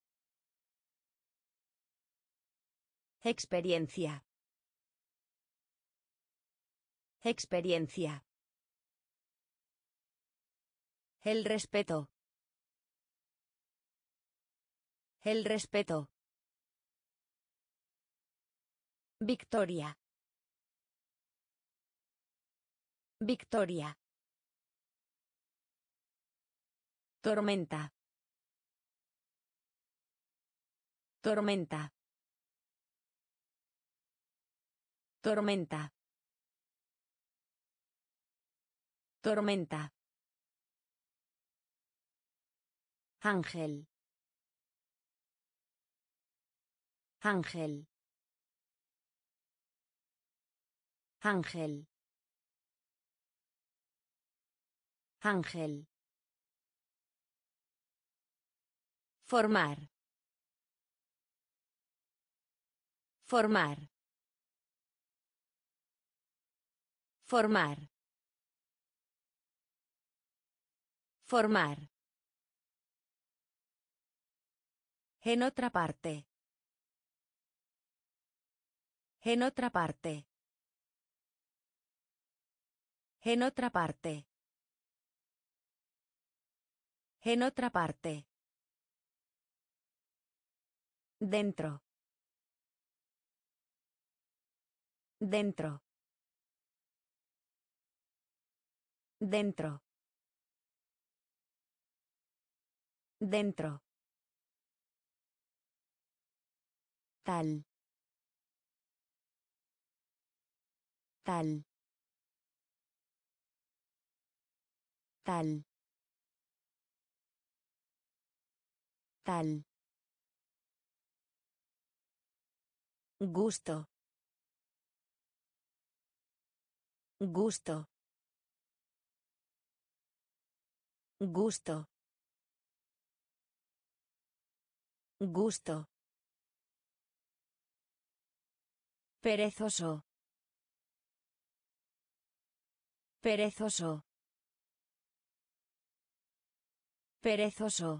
Experiencia. Experiencia. El respeto. El respeto. Victoria. Victoria. Tormenta. Tormenta. Tormenta. Tormenta. Ángel. Ángel. Ángel. Ángel. Formar. Formar. Formar. Formar. En otra parte. En otra parte. En otra parte. En otra parte. Dentro. Dentro. Dentro. Dentro. Tal. Tal. Tal. Tal. Gusto. Gusto. Gusto. Gusto. Perezoso. Perezoso. Perezoso.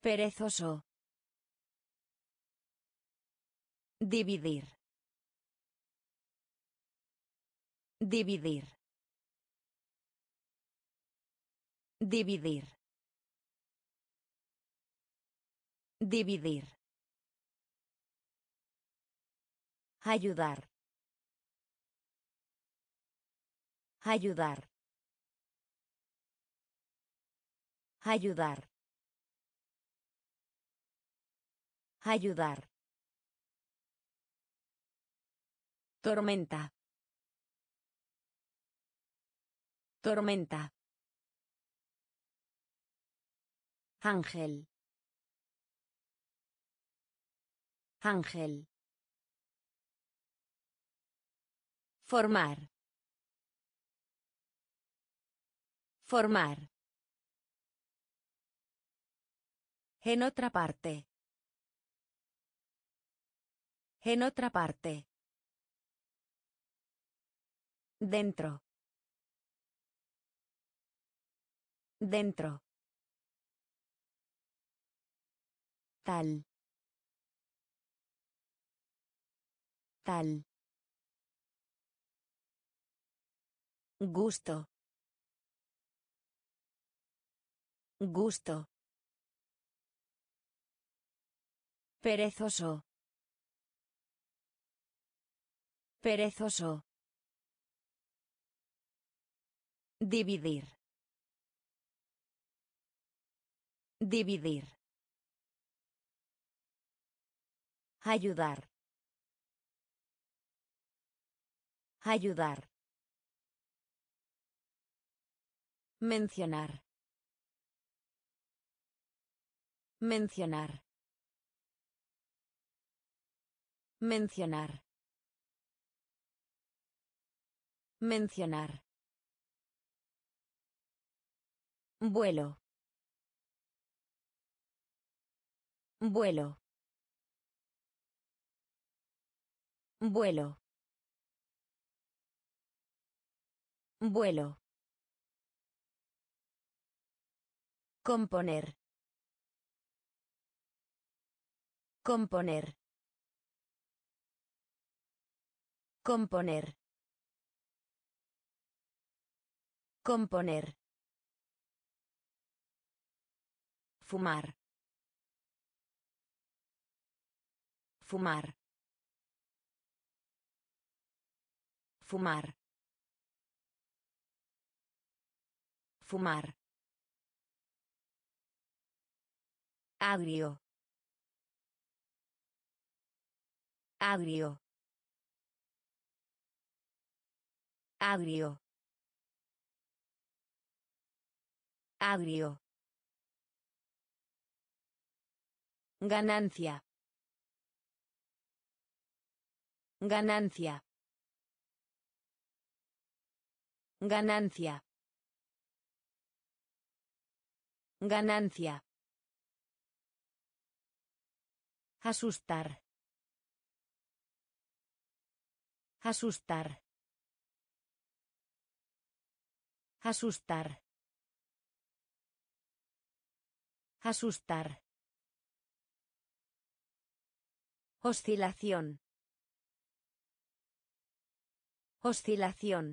Perezoso. Dividir. Dividir. Dividir. Dividir. Ayudar. Ayudar. Ayudar. Ayudar. Tormenta. Tormenta. Ángel. Ángel. Formar. Formar. En otra parte. En otra parte. Dentro. Dentro. Tal. Tal. Gusto. Gusto. Perezoso. Perezoso. Dividir. Dividir. Ayudar. Ayudar. Mencionar. Mencionar. Mencionar. Mencionar. Vuelo. Vuelo. Vuelo. Vuelo. Componer. Componer. Componer. Componer. Fumar. Fumar. Fumar. Fumar. Agrio. Agrio. Agrio. Agrio. Ganancia. Ganancia. Ganancia. Ganancia. Asustar. Asustar. Asustar. Asustar. Oscilación. Oscilación.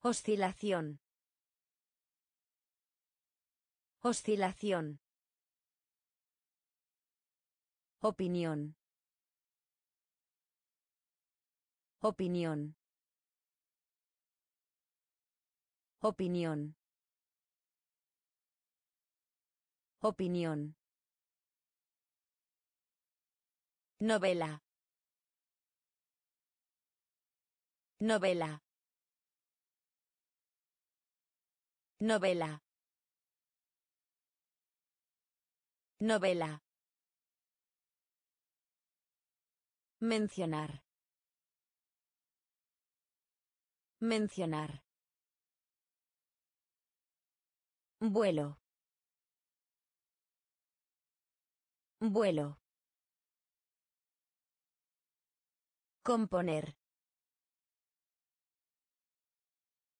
Oscilación. Oscilación. Opinión. Opinión. Opinión. Opinión. Novela. Novela. Novela. Novela. Mencionar. Mencionar. Vuelo. Vuelo. Componer.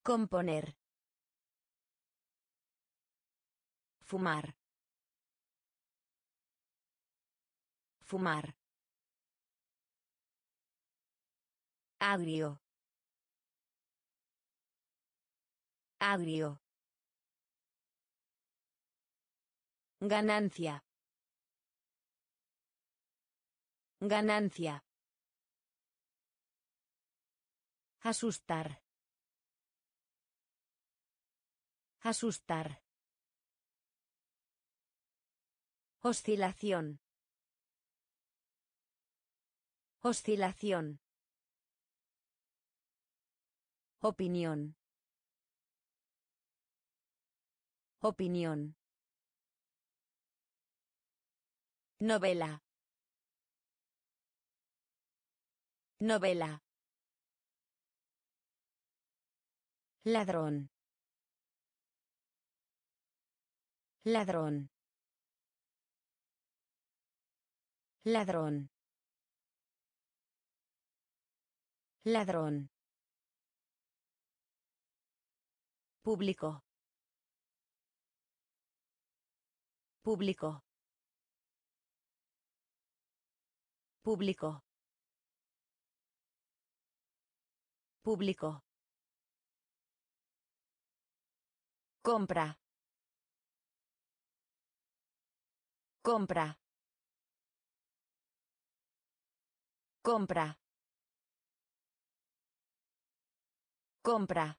Componer. Fumar. Fumar. Agrio. Agrio. Ganancia. Ganancia. Asustar. Asustar. Oscilación. Oscilación. Opinión. Opinión. Novela. Novela. Ladrón. Ladrón. Ladrón. Ladrón. Público. Público. Público. Público. Compra. Compra. Compra. Compra.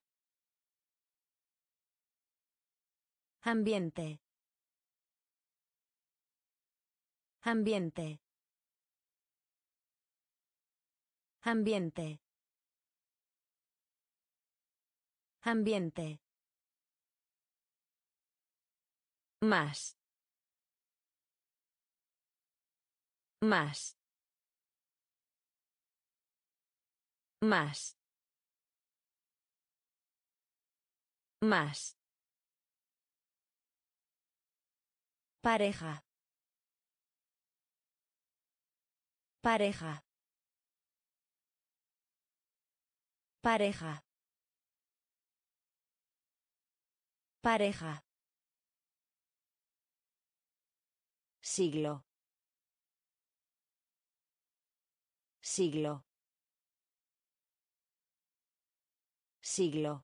Ambiente. Ambiente. Ambiente. Ambiente. Más. Más. Más. Más. Pareja. Pareja. Pareja. Pareja. Siglo. Siglo. Siglo.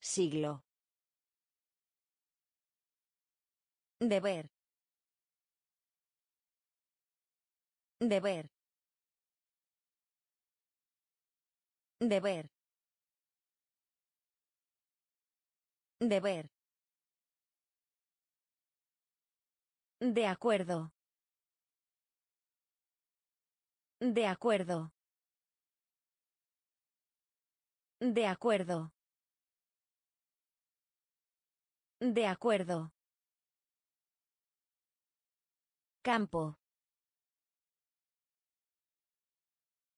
Siglo. Deber. Deber. Deber. Deber. De acuerdo. De acuerdo. De acuerdo. De acuerdo. Campo.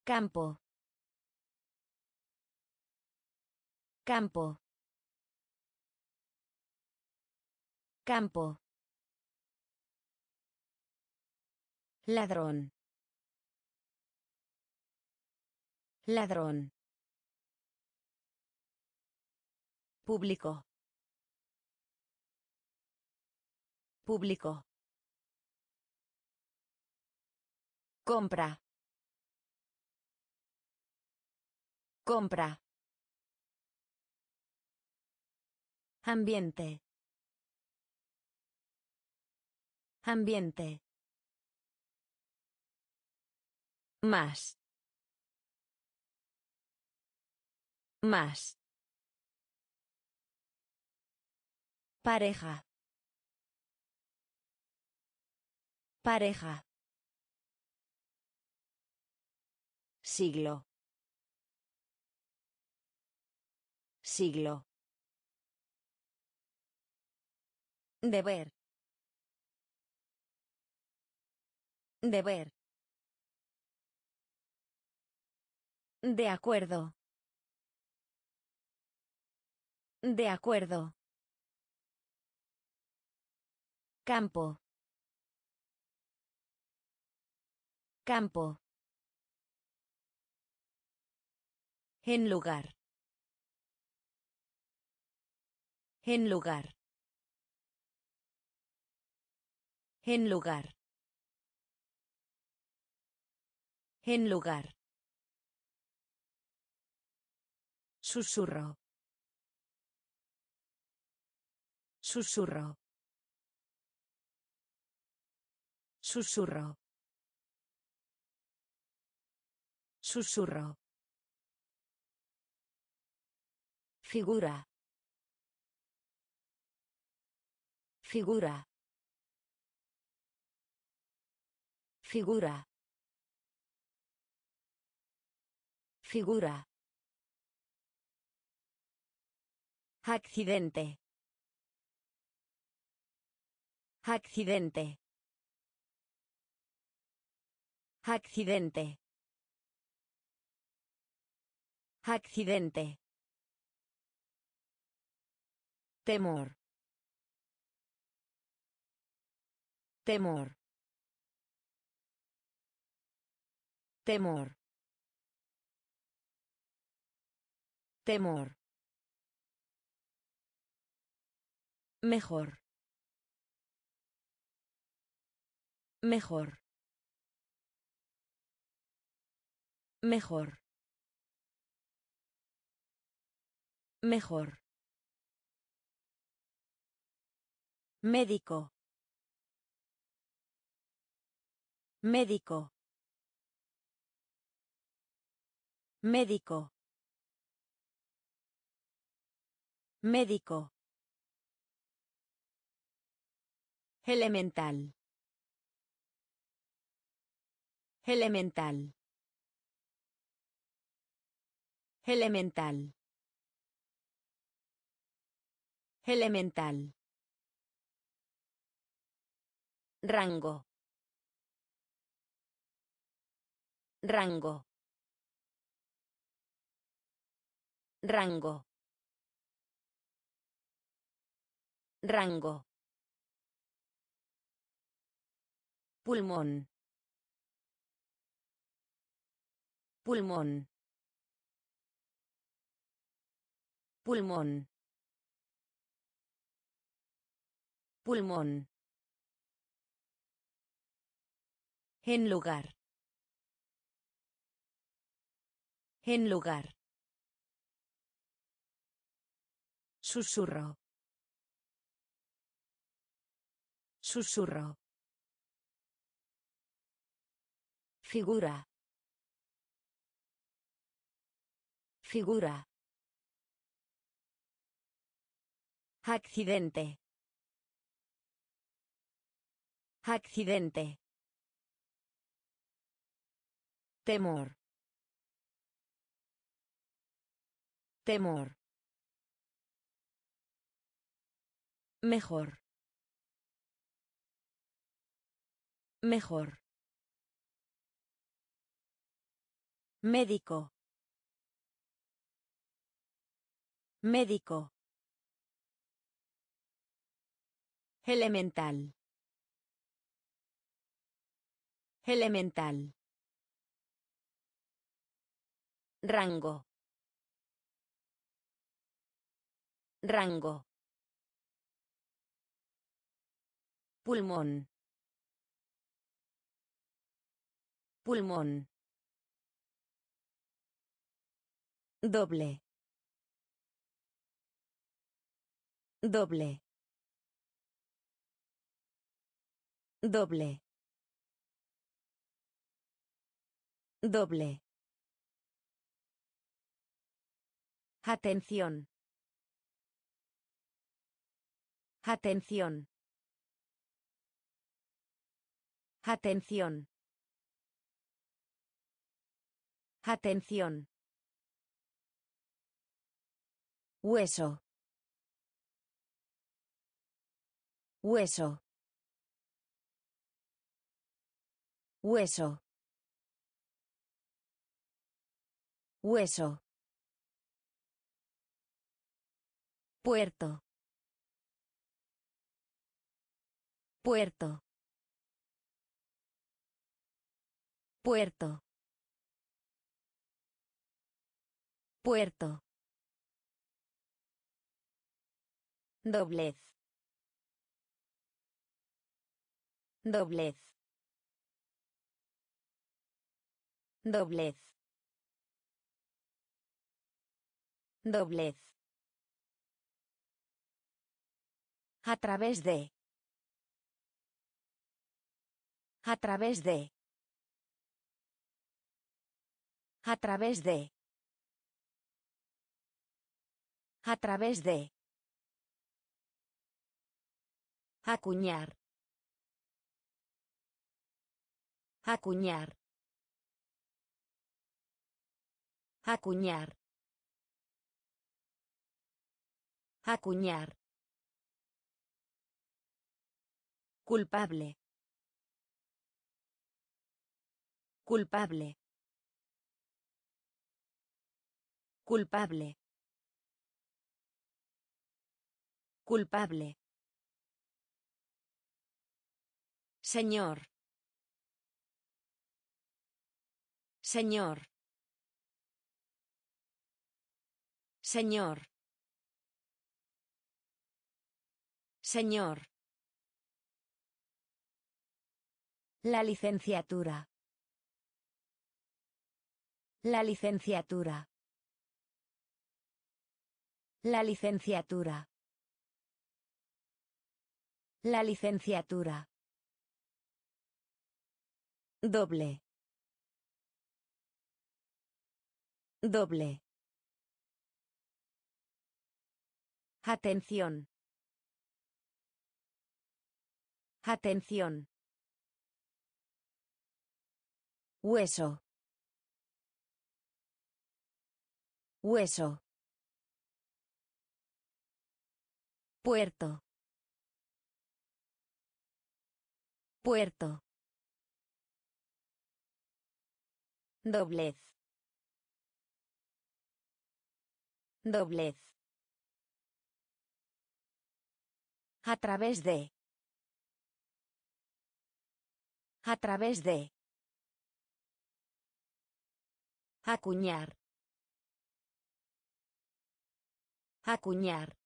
Campo. Campo. Campo. Ladrón. Ladrón. Público. Público. Compra. Compra. Ambiente. Ambiente. Más. Más. Pareja. Pareja. Siglo. Siglo. Deber. Deber. De acuerdo. De acuerdo. Campo. Campo. En lugar. En lugar. En lugar. En lugar. Susurro. Susurro. Susurro. Susurro. Figura. Figura. Figura. Figura. Accidente. Accidente. Accidente. Accidente. Temor. Temor. Temor. Temor. Mejor. Mejor. Mejor. Mejor. Médico. Médico. Médico. Médico. Elemental. Elemental. Elemental. Elemental. Rango. Rango. Rango. Rango. Pulmón. Pulmón. Pulmón. Pulmón. En lugar. En lugar. Susurro. Susurro. Figura. Figura. Accidente. Accidente. Temor. Temor. Mejor. Mejor. Médico. Médico. Elemental. Elemental. Rango. Rango. Pulmón. Pulmón. Doble. Doble. Doble. Doble. Atención. Atención. Atención. Atención. Hueso. Hueso. Hueso. Hueso. Puerto. Puerto. Puerto. Puerto. Doblez. Doblez. Doblez. Doblez. A través de. A través de. A través de. A través de. Acuñar. Acuñar. Acuñar. Acuñar. Culpable. Culpable. Culpable. Culpable. Señor. Señor. Señor. Señor. La licenciatura. La licenciatura. La licenciatura. La licenciatura. Doble. Doble. Atención. Atención. Hueso. Hueso. Puerto. Puerto. Doblez. Doblez. A través de. A través de. Acuñar. Acuñar.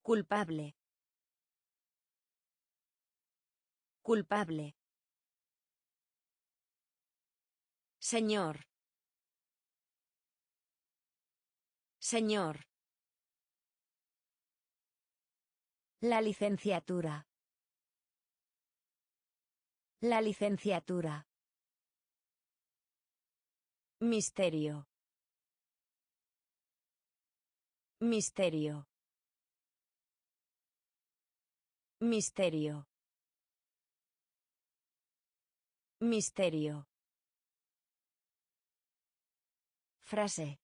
Culpable. Culpable. Señor. Señor. La licenciatura. La licenciatura. Misterio. Misterio. Misterio. Misterio. Frase.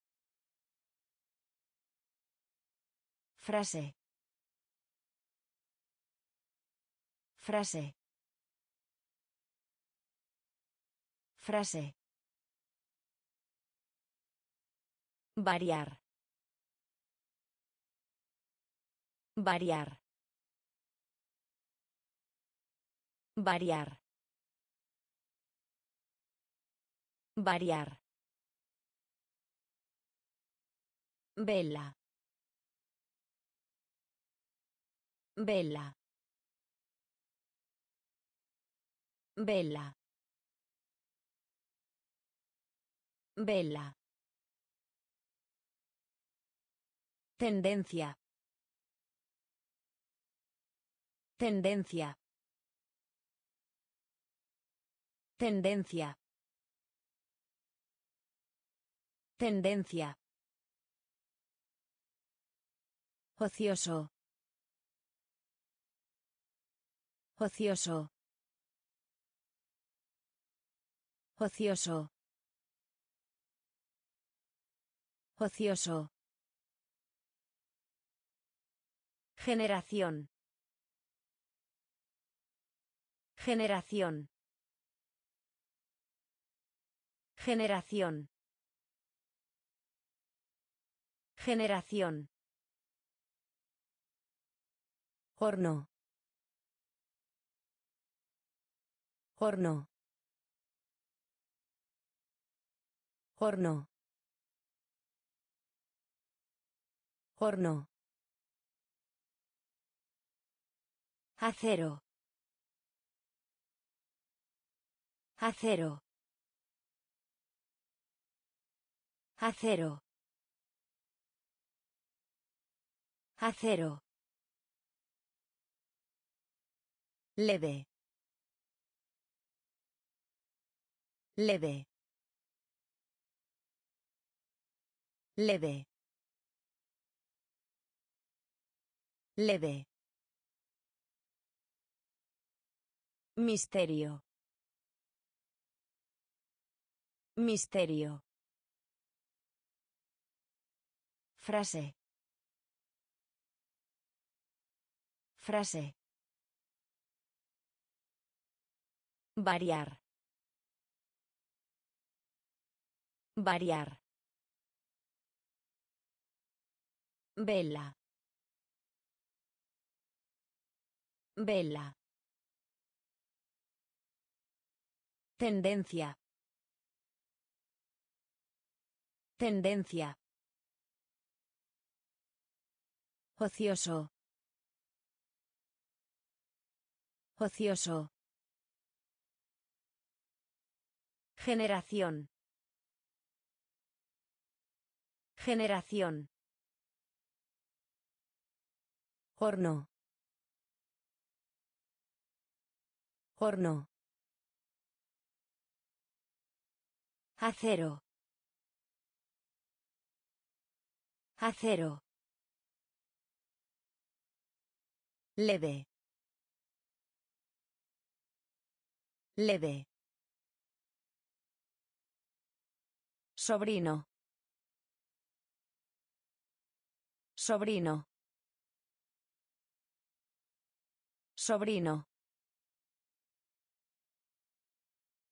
Frase. Frase. Frase. Variar. Variar. Variar. Variar. Vela. Vela. Vela. Vela. Tendencia. Tendencia. Tendencia. Tendencia. Ocioso. Ocioso. Ocioso. Ocioso. Generación. Generación. Generación. Generación. Horno. Horno. Horno. Horno. Acero. Acero. Acero. Acero. Leve. Leve. Leve. Leve. Misterio. Misterio. Frase. Frase. Variar. Variar. Vela. Vela. Tendencia. Tendencia. Ocioso. Ocioso. Generación. Generación. Horno. Horno. Acero. Acero. Leve. Leve. Sobrino. Sobrino. Sobrino.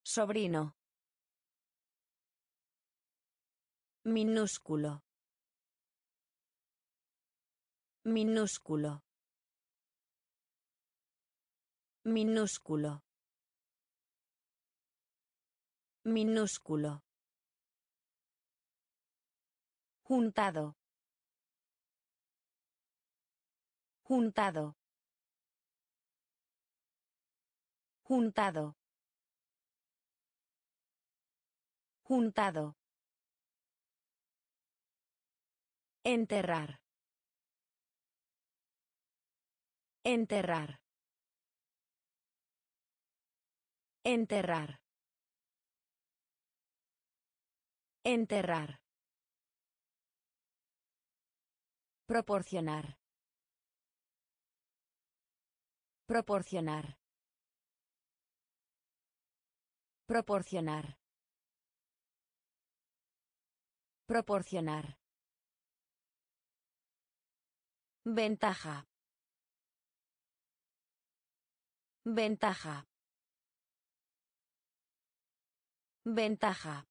Sobrino. Minúsculo. Minúsculo. Minúsculo. Minúsculo. Juntado. Juntado. Juntado. Juntado. Enterrar. Enterrar. Enterrar. Enterrar. Proporcionar. Proporcionar. Proporcionar. Proporcionar. Ventaja. Ventaja. Ventaja.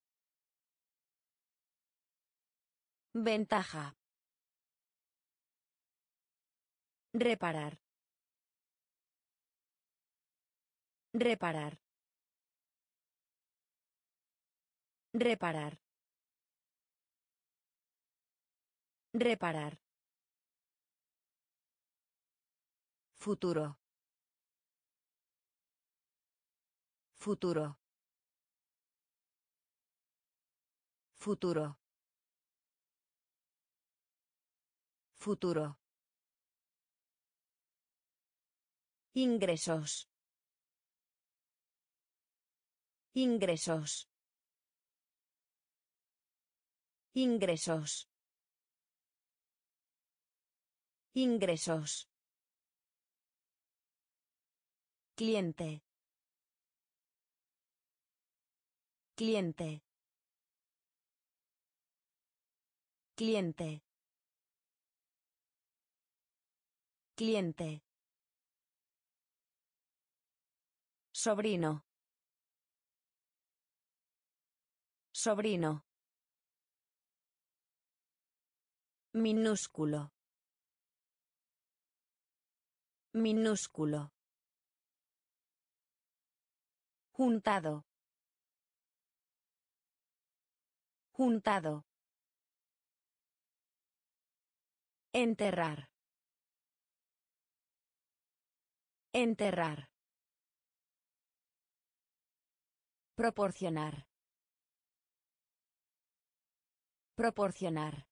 Ventaja. Reparar. Reparar. Reparar. Reparar. Futuro. Futuro. Futuro. Futuro. Ingresos. Ingresos. Ingresos. Ingresos. Cliente. Cliente. Cliente. Cliente. Sobrino. Sobrino. Minúsculo. Minúsculo. Juntado. Juntado. Enterrar. Enterrar. Proporcionar. Proporcionar.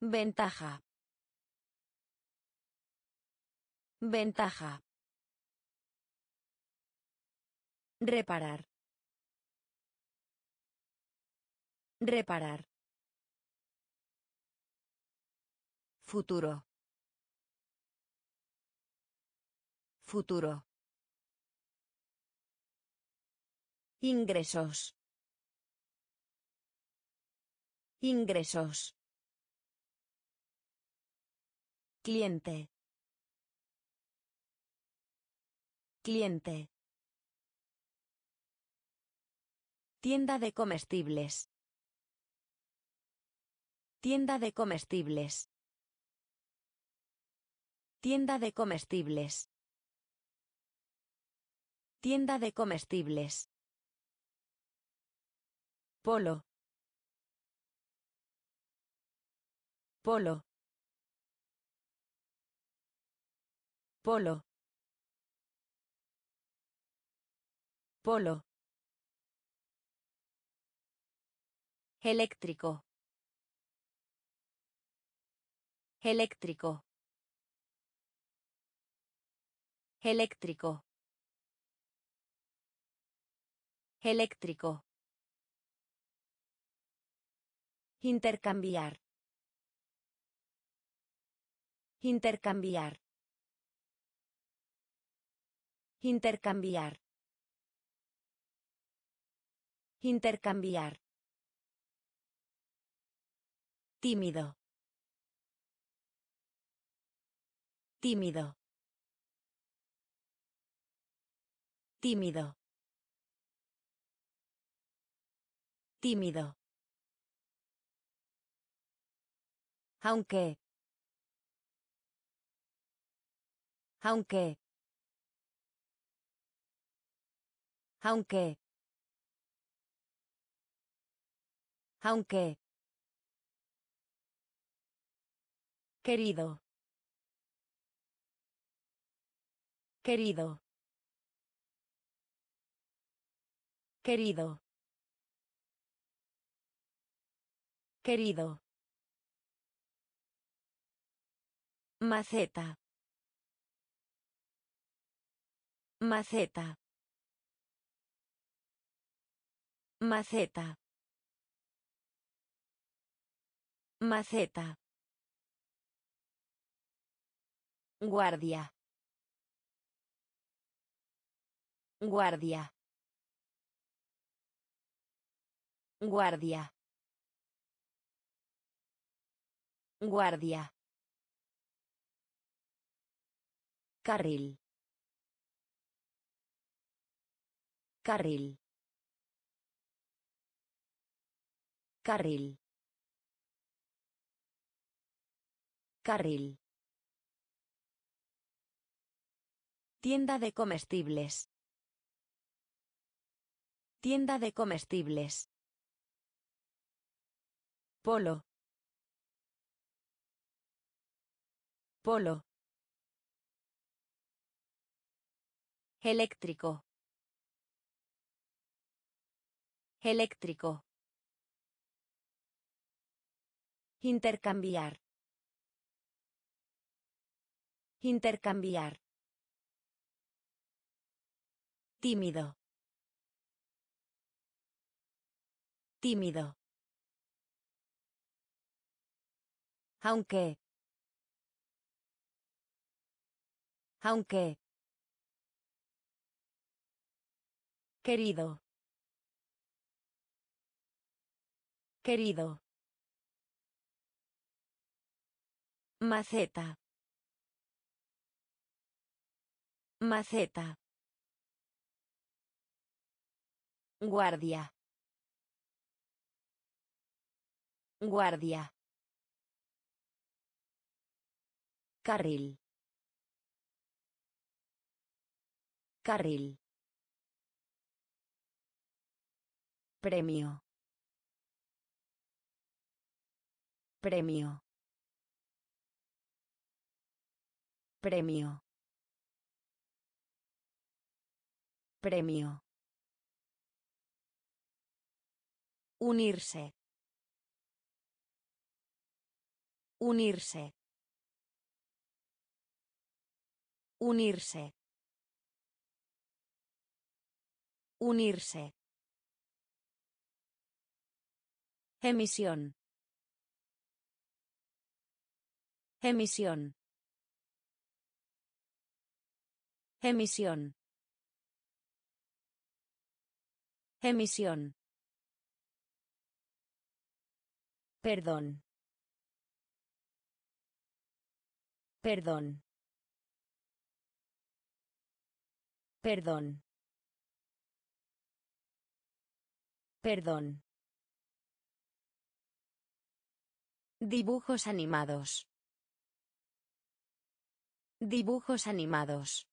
Ventaja. Ventaja. Reparar. Reparar. Futuro. Futuro. Ingresos. Ingresos. Cliente. Cliente. Tienda de comestibles. Tienda de comestibles. Tienda de comestibles. Tienda de comestibles. Polo. Polo. Polo. Polo. Eléctrico. Eléctrico. Eléctrico. Eléctrico. Intercambiar. Intercambiar. Intercambiar. Intercambiar. Tímido. Tímido. Tímido. Tímido. Aunque. Aunque. Aunque. Aunque. Querido. Querido. Querido. Querido. Maceta. Maceta. Maceta. Maceta. Guardia. Guardia. Guardia. Guardia. Carril. Carril. Carril. Carril. Tienda de comestibles. Tienda de comestibles. Polo. Polo. Eléctrico. Eléctrico. Intercambiar. Intercambiar. Tímido. Tímido. Aunque. Aunque. Querido. Querido. Maceta. Maceta. Guardia. Guardia. Carril. Carril. Premio. Premio. Premio. Premio. Unirse. Unirse. Unirse. Unirse. Emisión. Emisión. Emisión. Emisión. Perdón. Perdón. Perdón. Perdón. Dibujos animados. Dibujos animados.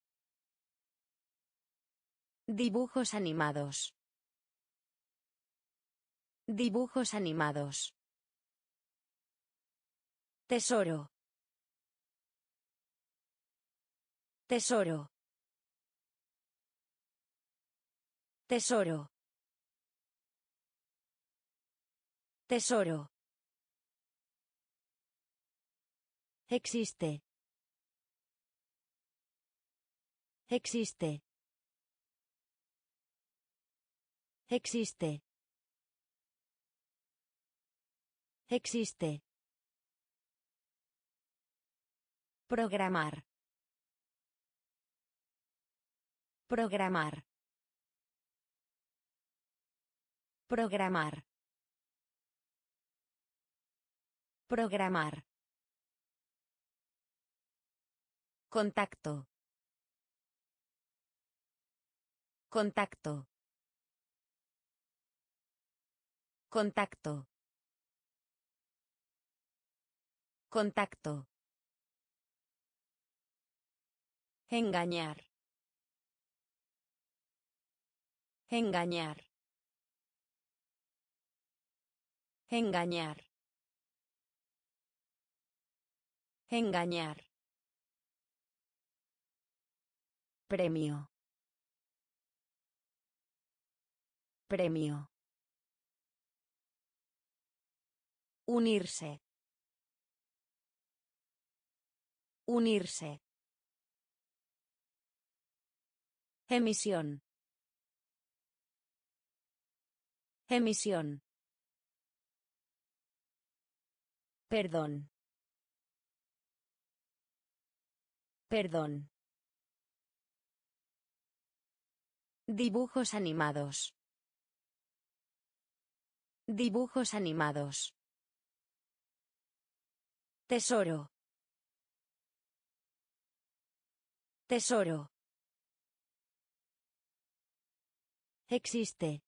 Dibujos animados. Dibujos animados. Tesoro. Tesoro. Tesoro. Tesoro. Existe. Existe. Existe. Existe. Programar. Programar. Programar. Programar. Contacto. Contacto. Contacto. Contacto. Engañar. Engañar. Engañar. Engañar. Premio. Premio. Unirse. Unirse. Emisión. Emisión. Perdón. Perdón. Dibujos animados. Dibujos animados. Tesoro. Tesoro. Existe.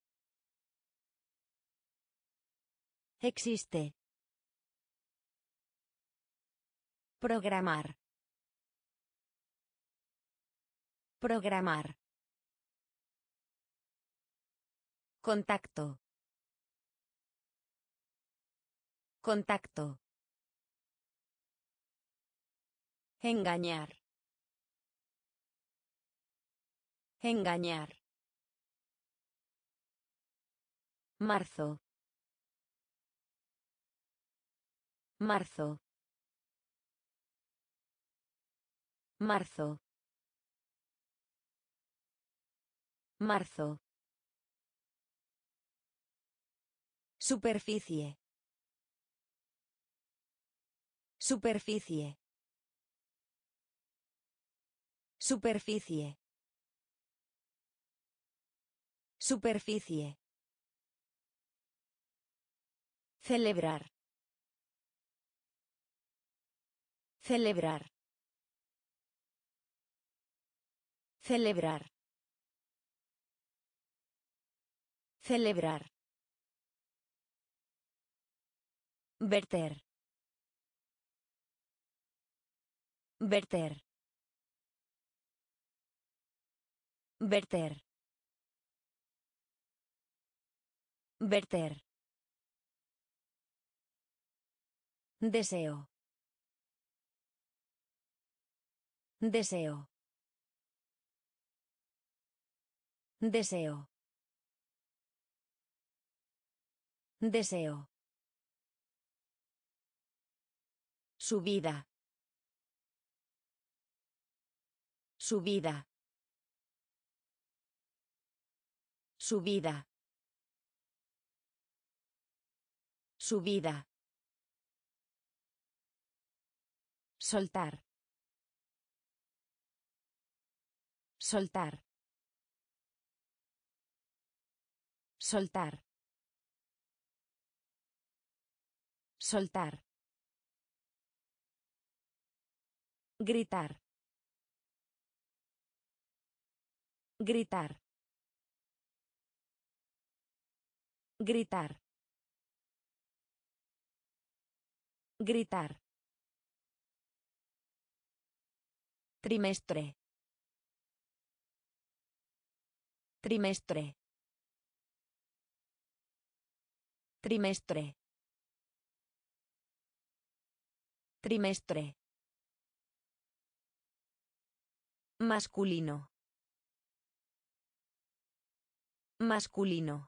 Existe. Programar. Programar. Contacto. Contacto. Engañar. Engañar. Marzo. Marzo. Marzo. Marzo. Superficie. Superficie. Superficie. Superficie. Celebrar. Celebrar. Celebrar. Celebrar. Verter. Verter. Verter. Verter. Deseo. Deseo. Deseo. Deseo. Subida. Subida. Subida. Subida. Soltar. Soltar. Soltar. Soltar. Gritar. Gritar. Gritar. Gritar. Trimestre. Trimestre. Trimestre. Trimestre. Masculino. Masculino.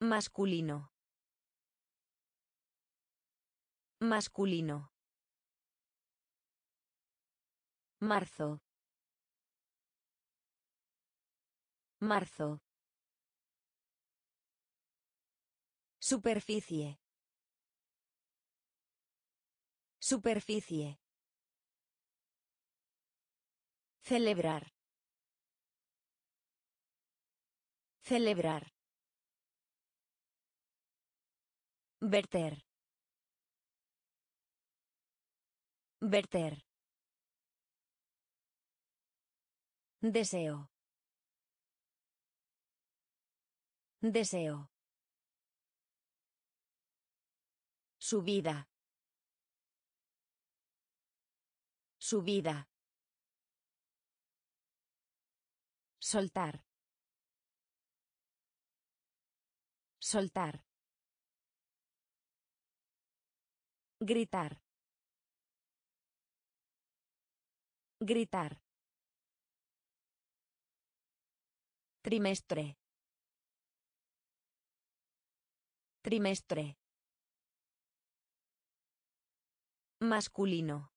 Masculino. Masculino. Marzo. Marzo. Superficie. Superficie. Celebrar. Celebrar. Verter. Verter. Deseo. Deseo. Subida. Subida. Soltar. Soltar. Gritar. Gritar. Trimestre. Trimestre. Masculino.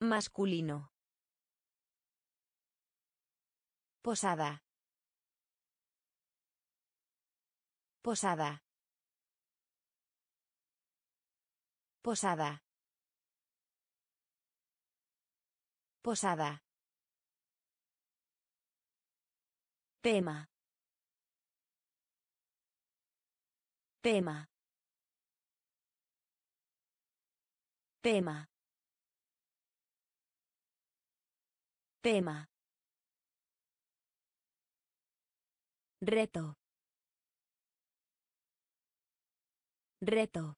Masculino. Posada. Posada. Posada. Posada. Tema. Tema. Tema. Tema. Reto. Reto.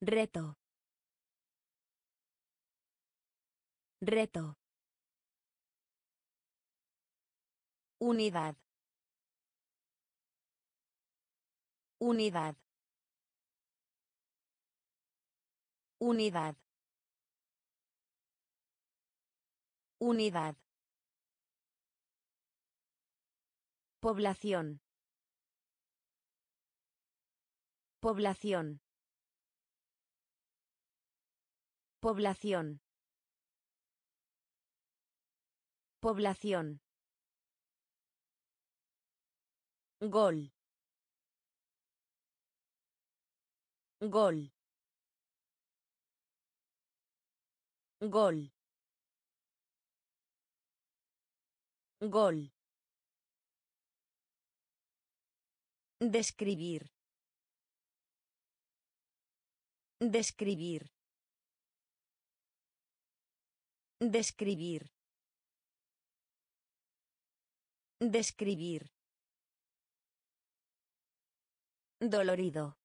Reto. Reto. Unidad. Unidad. Unidad. Unidad. Población. Población. Población. Población. Gol. Gol. Gol. Gol. Describir. Describir. Describir. Describir. Dolorido.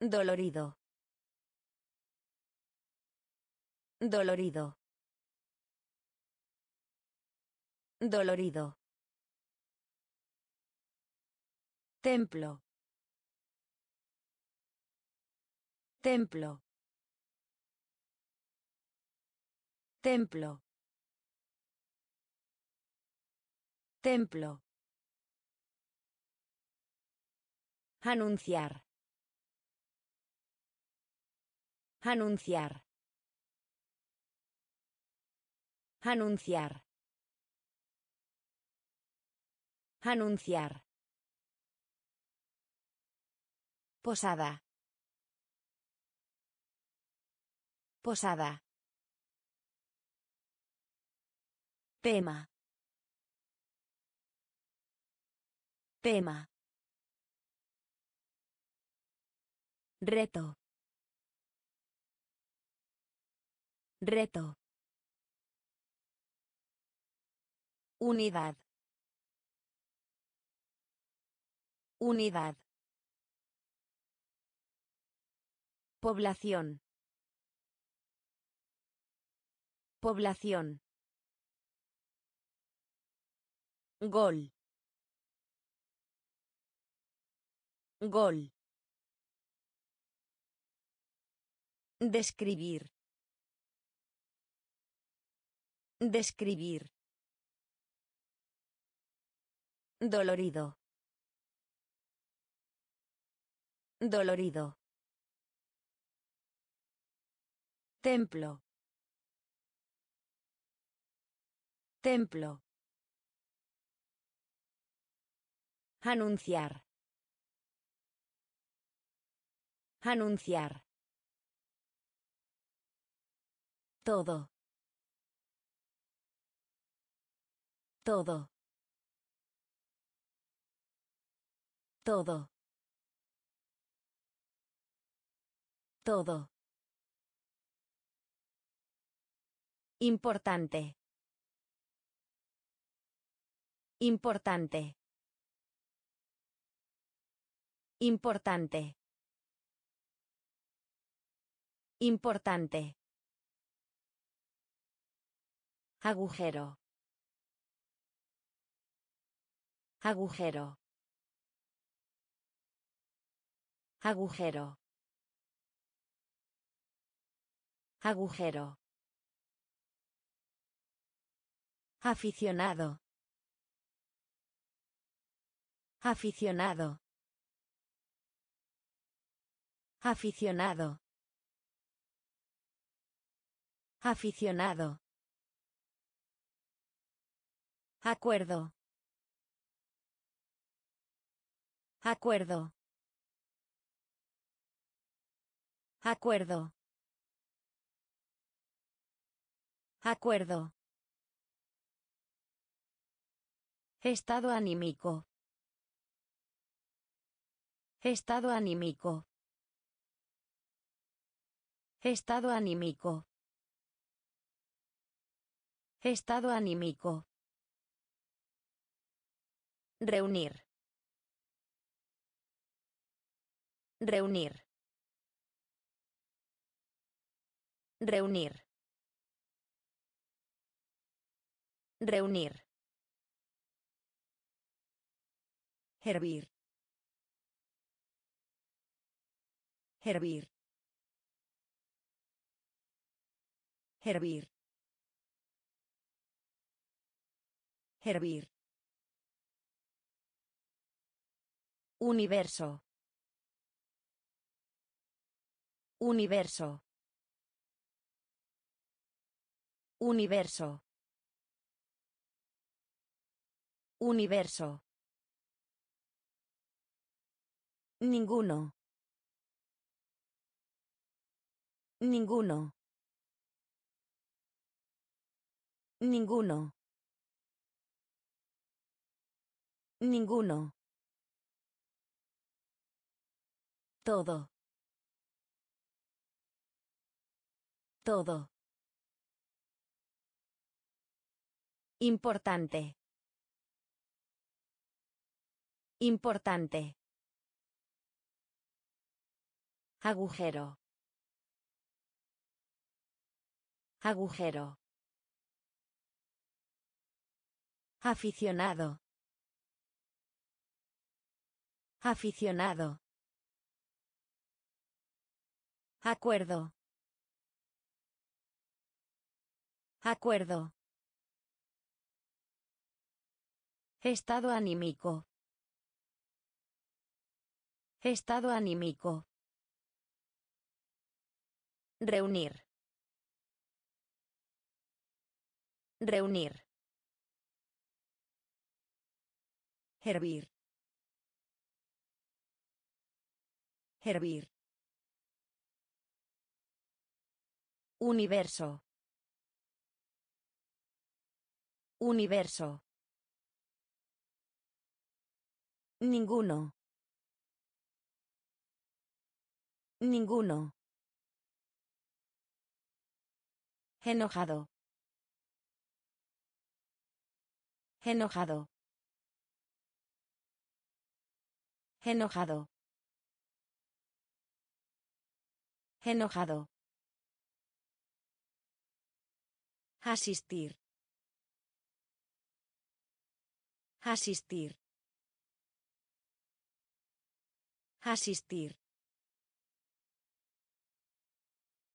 Dolorido. Dolorido. Dolorido. Templo. Templo. Templo. Templo. Anunciar. Anunciar. Anunciar. Anunciar. Posada. Posada. Tema. Tema. Reto. Unidad. Unidad. Población. Población. Gol. Describir. Describir. Dolorido. Dolorido. Templo. Templo. Anunciar. Anunciar. Todo. Todo. Todo. Todo. Importante. Importante. Importante. Importante. Agujero. Agujero. Agujero. Agujero. Aficionado. Aficionado. Aficionado. Aficionado. Acuerdo. Acuerdo. Acuerdo. Acuerdo. Estado anímico. Estado anímico. Estado anímico. Estado anímico. Reunir. Reunir. Reunir. Reunir. Hervir. Hervir. Hervir. Hervir. Universo. Universo. Universo. Universo. Ninguno. Ninguno. Ninguno. Ninguno. Todo. Todo. Importante. Importante. Agujero. Agujero. Aficionado. Aficionado. Acuerdo. Acuerdo. Estado anímico. Estado anímico. Reunir. Reunir. Hervir. Hervir. Universo. Universo. Ninguno. Ninguno. Enojado. Enojado. Enojado. Enojado. Asistir. Asistir. Asistir.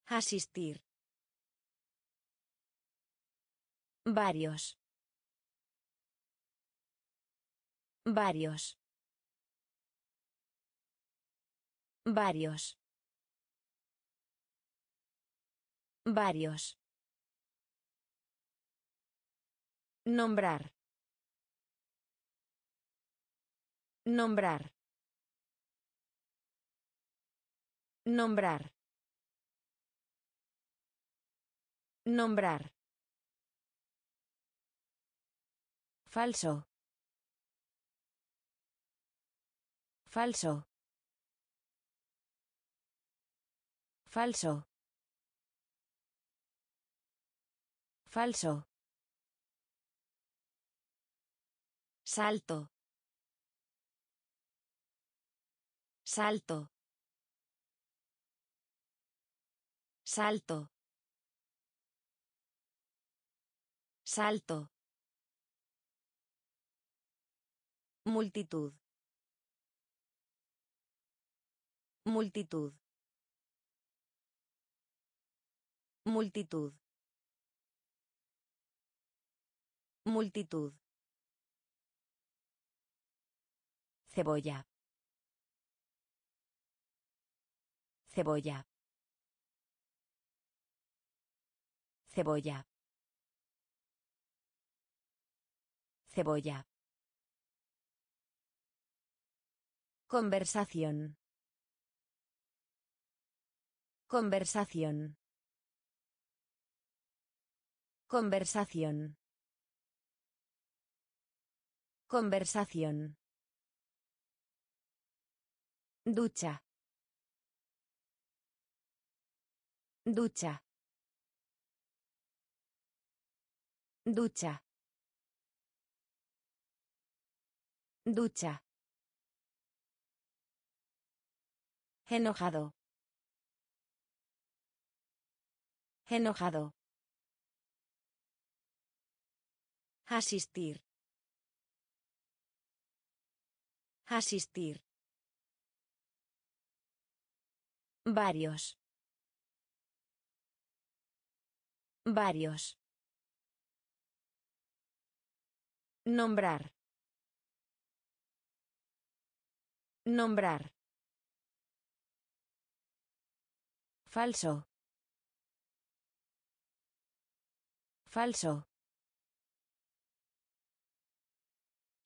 Asistir. Varios. Varios. Varios. Varios. Nombrar. Nombrar. Nombrar. Nombrar. Falso. Falso. Falso. Falso. Salto. Salto. Salto. Salto. Multitud. Multitud. Multitud. Multitud. Cebolla. Cebolla. Cebolla. Cebolla. Conversación. Conversación. Conversación. Conversación. Ducha. Ducha. Ducha. Ducha. Enojado. Enojado. Asistir. Asistir. Varios. Varios. Nombrar. Nombrar. Falso. Falso.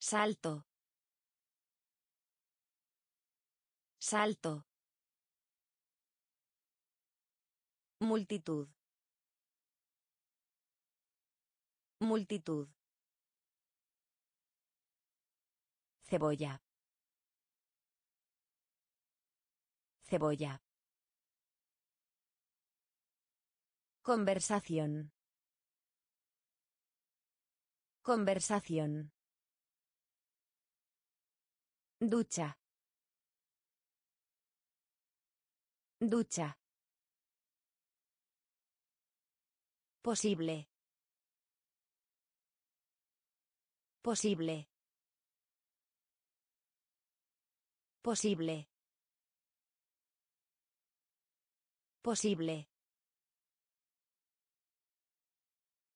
Salto. Salto. Multitud. Multitud. Cebolla. Cebolla. Conversación. Conversación. Ducha. Ducha. Posible. Posible. Posible. Posible.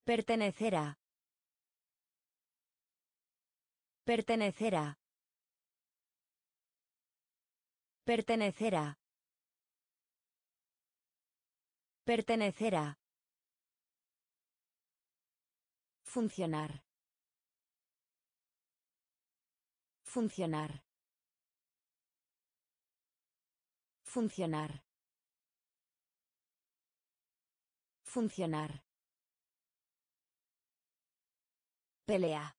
Pertenecerá. Pertenecerá. Pertenecerá. Pertenecerá. Funcionar. Funcionar. Funcionar. Funcionar. Pelea.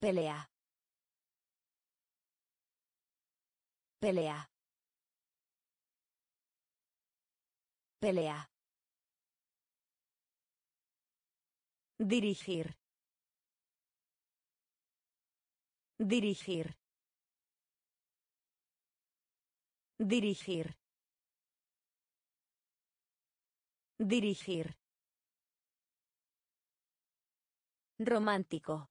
Pelea. Pelea. Pelea. Dirigir. Dirigir. Dirigir. Dirigir. Romántico.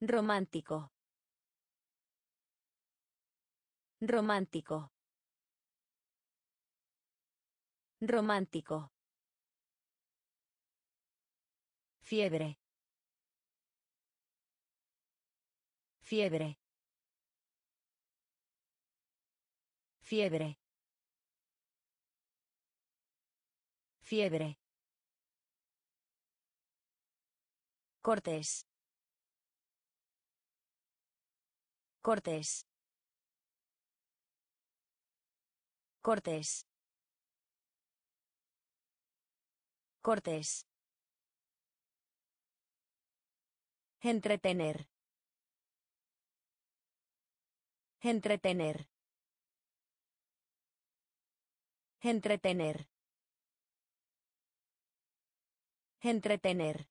Romántico. Romántico. Romántico. Fiebre. Fiebre. Fiebre. Fiebre. Cortés. Cortés. Cortés. Cortés. Entretener. Entretener. Entretener. Entretener.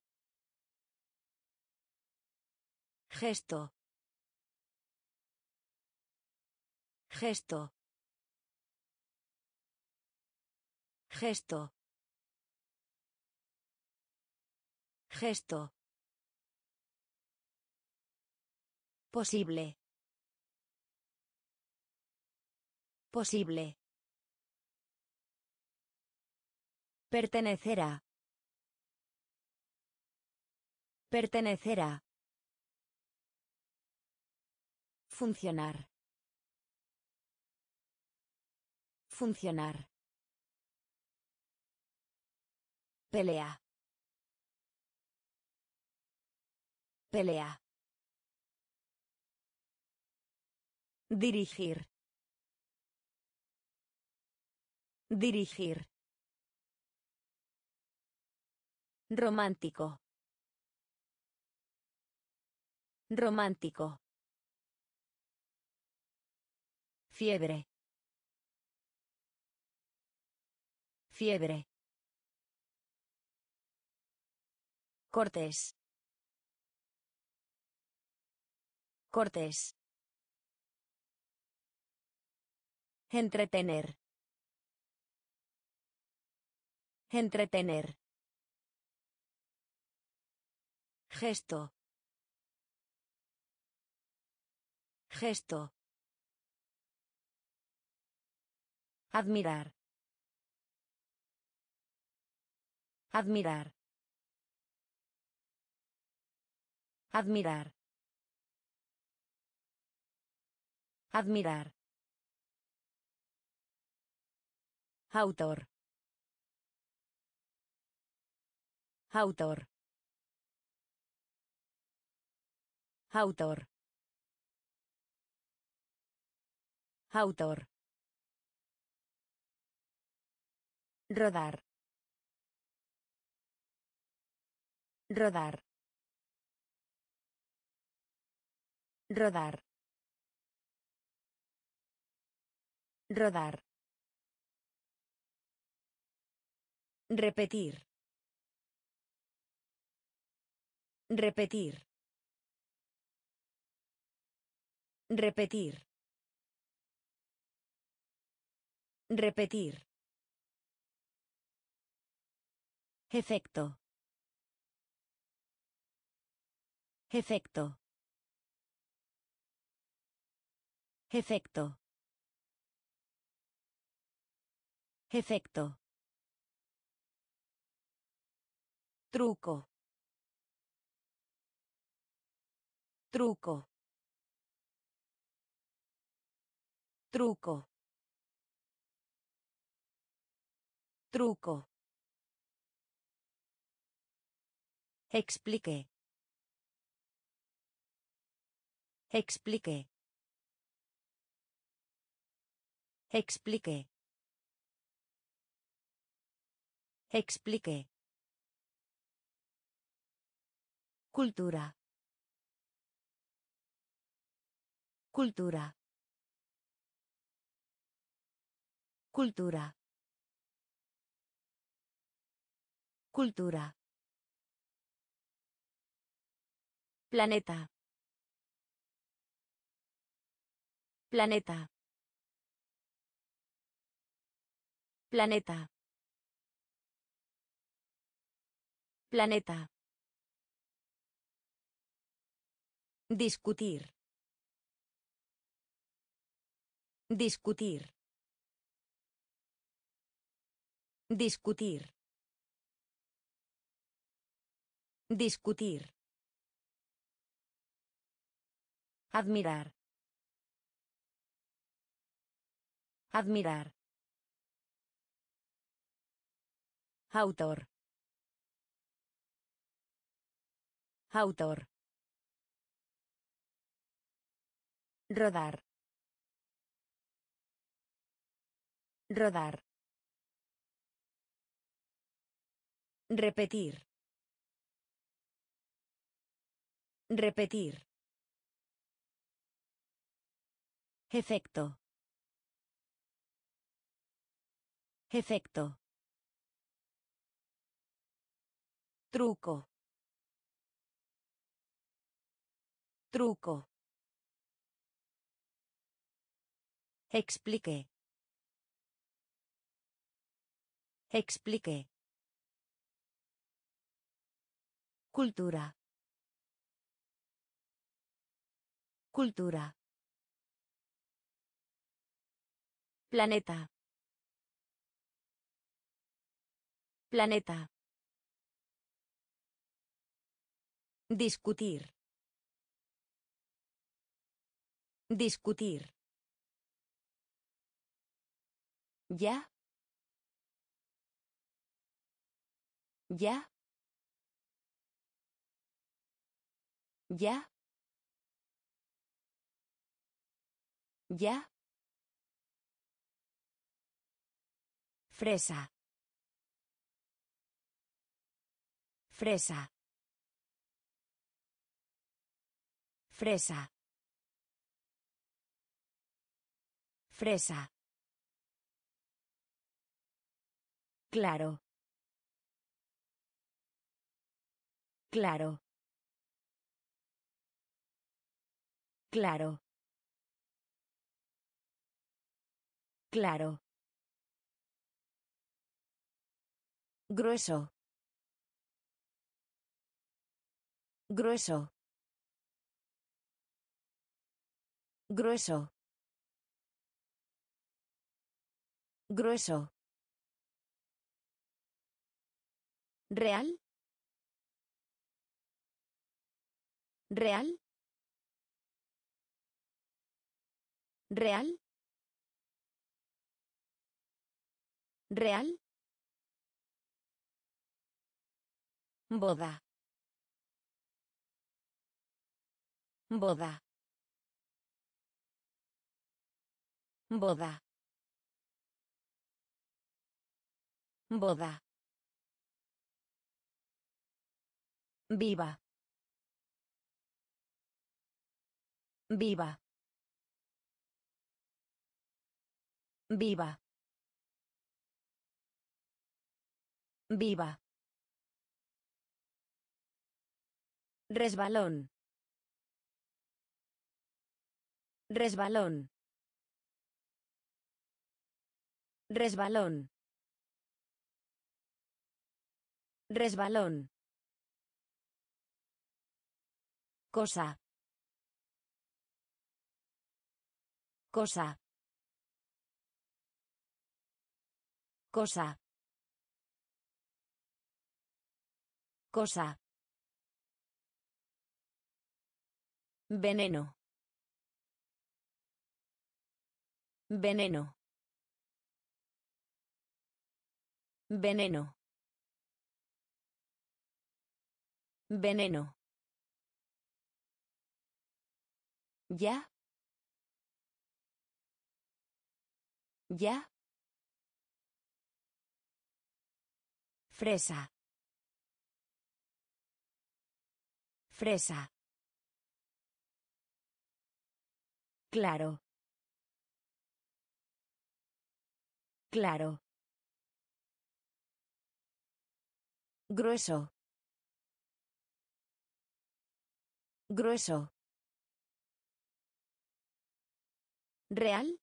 Gesto. Gesto. Gesto. Gesto. Posible. Posible. Pertenecerá. Pertenecerá. Funcionar. Funcionar. Pelea. Pelea. Dirigir. Dirigir. Romántico. Romántico. Fiebre. Fiebre. Cortés. Cortés. Entretener. Entretener. Gesto. Gesto. Admirar. Admirar. Admirar. Admirar. Autor. Autor. Autor. Autor. Rodar. Rodar. Rodar. Rodar. Repetir. Repetir. Repetir. Repetir. Efecto. Efecto. Efecto. Efecto. Truco. Truco. Truco. Truco. Explique. Explique. Explique. Explique. Cultura. Cultura. Cultura. Cultura. Planeta. Planeta. Planeta. Planeta. Discutir. Discutir. Discutir. Discutir. Admirar. Admirar. Autor. Autor. Rodar. Rodar. Repetir. Repetir. Efecto. Efecto. Truco. Truco. Explique. Explique. Cultura. Cultura. Planeta. Planeta. Discutir. Discutir. Ya. Ya. Ya. Ya. Fresa. Fresa. Fresa. Fresa. Claro. Claro. Claro. Claro. Grueso. Grueso. Grueso. Grueso. Real. Real. Real. Real. Boda. Boda. Boda. Boda. Viva. Viva. Viva. Viva. Resbalón. Resbalón. Resbalón. Resbalón. Cosa. Cosa. Cosa. Cosa. Veneno. Veneno. Veneno. Veneno. Ya. Ya. Fresa. Fresa. Claro. Claro. Grueso. Grueso. Real.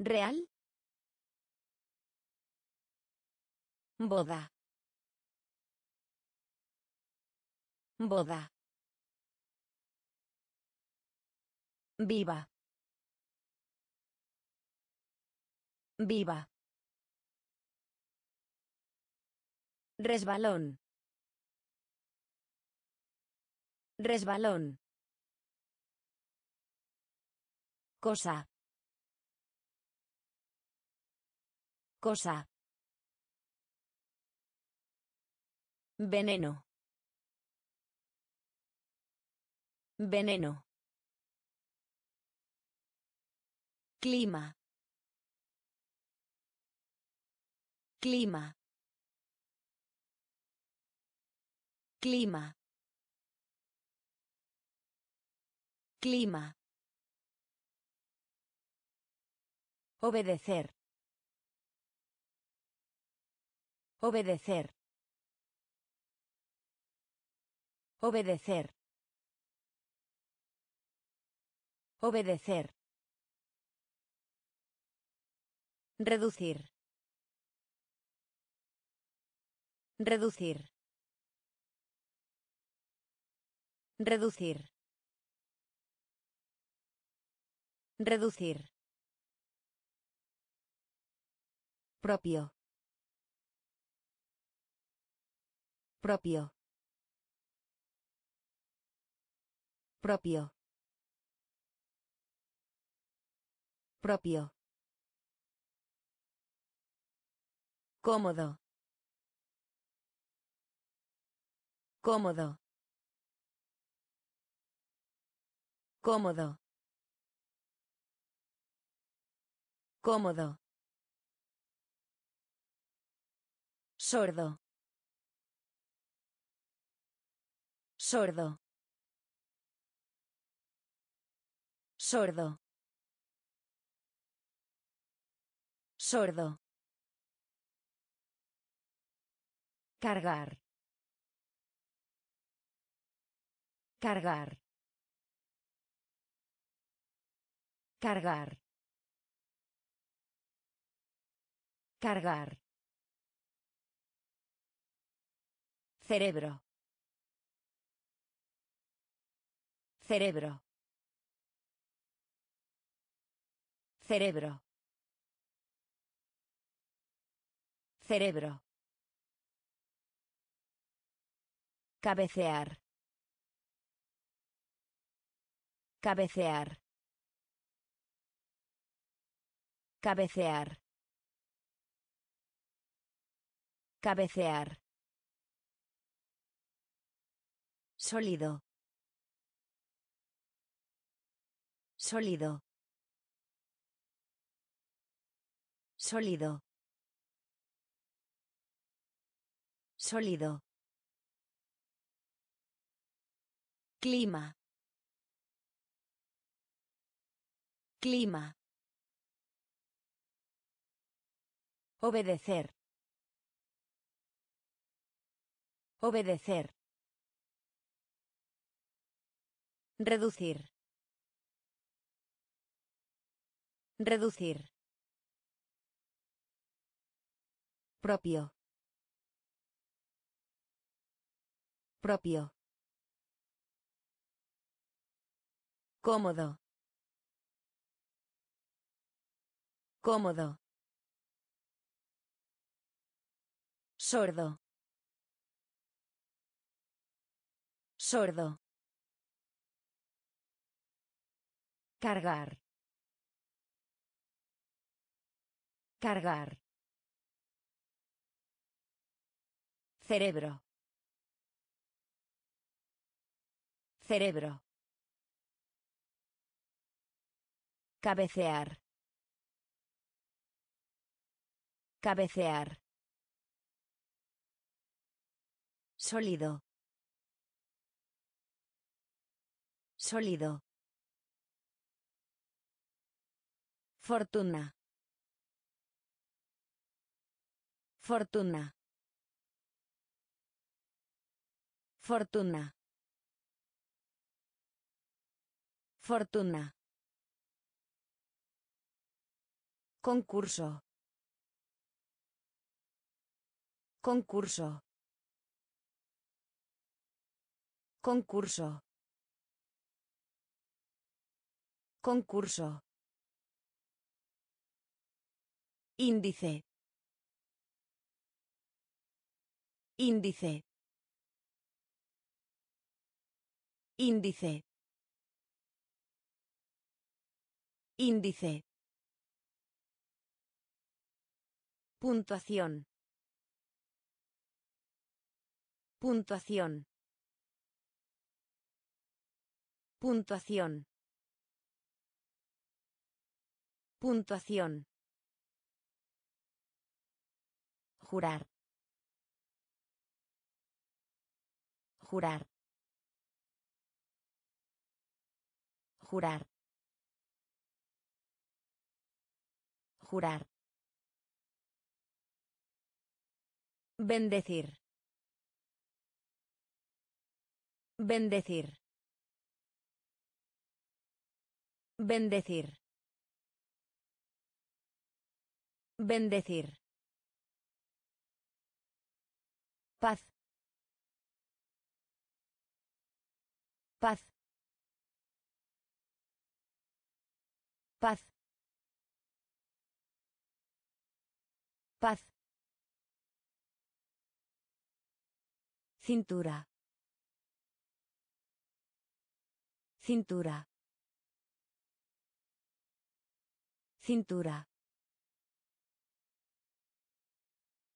Real. Boda. Boda. Viva. Viva. Resbalón. Resbalón. Cosa. Cosa. Veneno. Veneno. Clima. Clima. Clima. Clima. Obedecer. Obedecer. Obedecer. Obedecer. Reducir. Reducir. Reducir. Reducir. Propio. Propio. Propio. Propio. Cómodo. Cómodo. Cómodo. Cómodo. Sordo. Sordo. Sordo. Sordo. Cargar. Cargar. Cargar. Cargar. Cerebro. Cerebro. Cerebro. Cerebro. Cabecear. Cabecear. Cabecear. Cabecear. Sólido. Sólido. Sólido. Sólido. Clima. Clima. Obedecer. Obedecer. Reducir. Reducir. Propio. Propio. Cómodo. Cómodo. Sordo. Sordo. Cargar. Cargar. Cerebro. Cerebro. Cabecear. Cabecear. Sólido. Sólido. Fortuna. Fortuna. Fortuna. Fortuna. Concurso. Concurso. Concurso. Concurso. Índice. Índice. Índice. Índice. Puntuación. Puntuación. Puntuación. Puntuación. Jurar. Jurar. Jurar. Jurar. Bendecir. Bendecir. Bendecir. Bendecir. Paz. Paz. Paz. Paz. Cintura. Cintura. Cintura.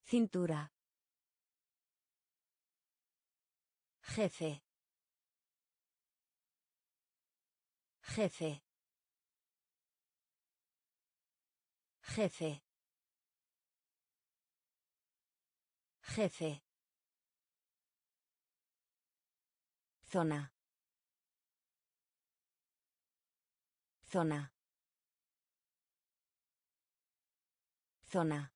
Cintura. Jefe. Jefe. Jefe. Jefe. Zona. Zona. Zona.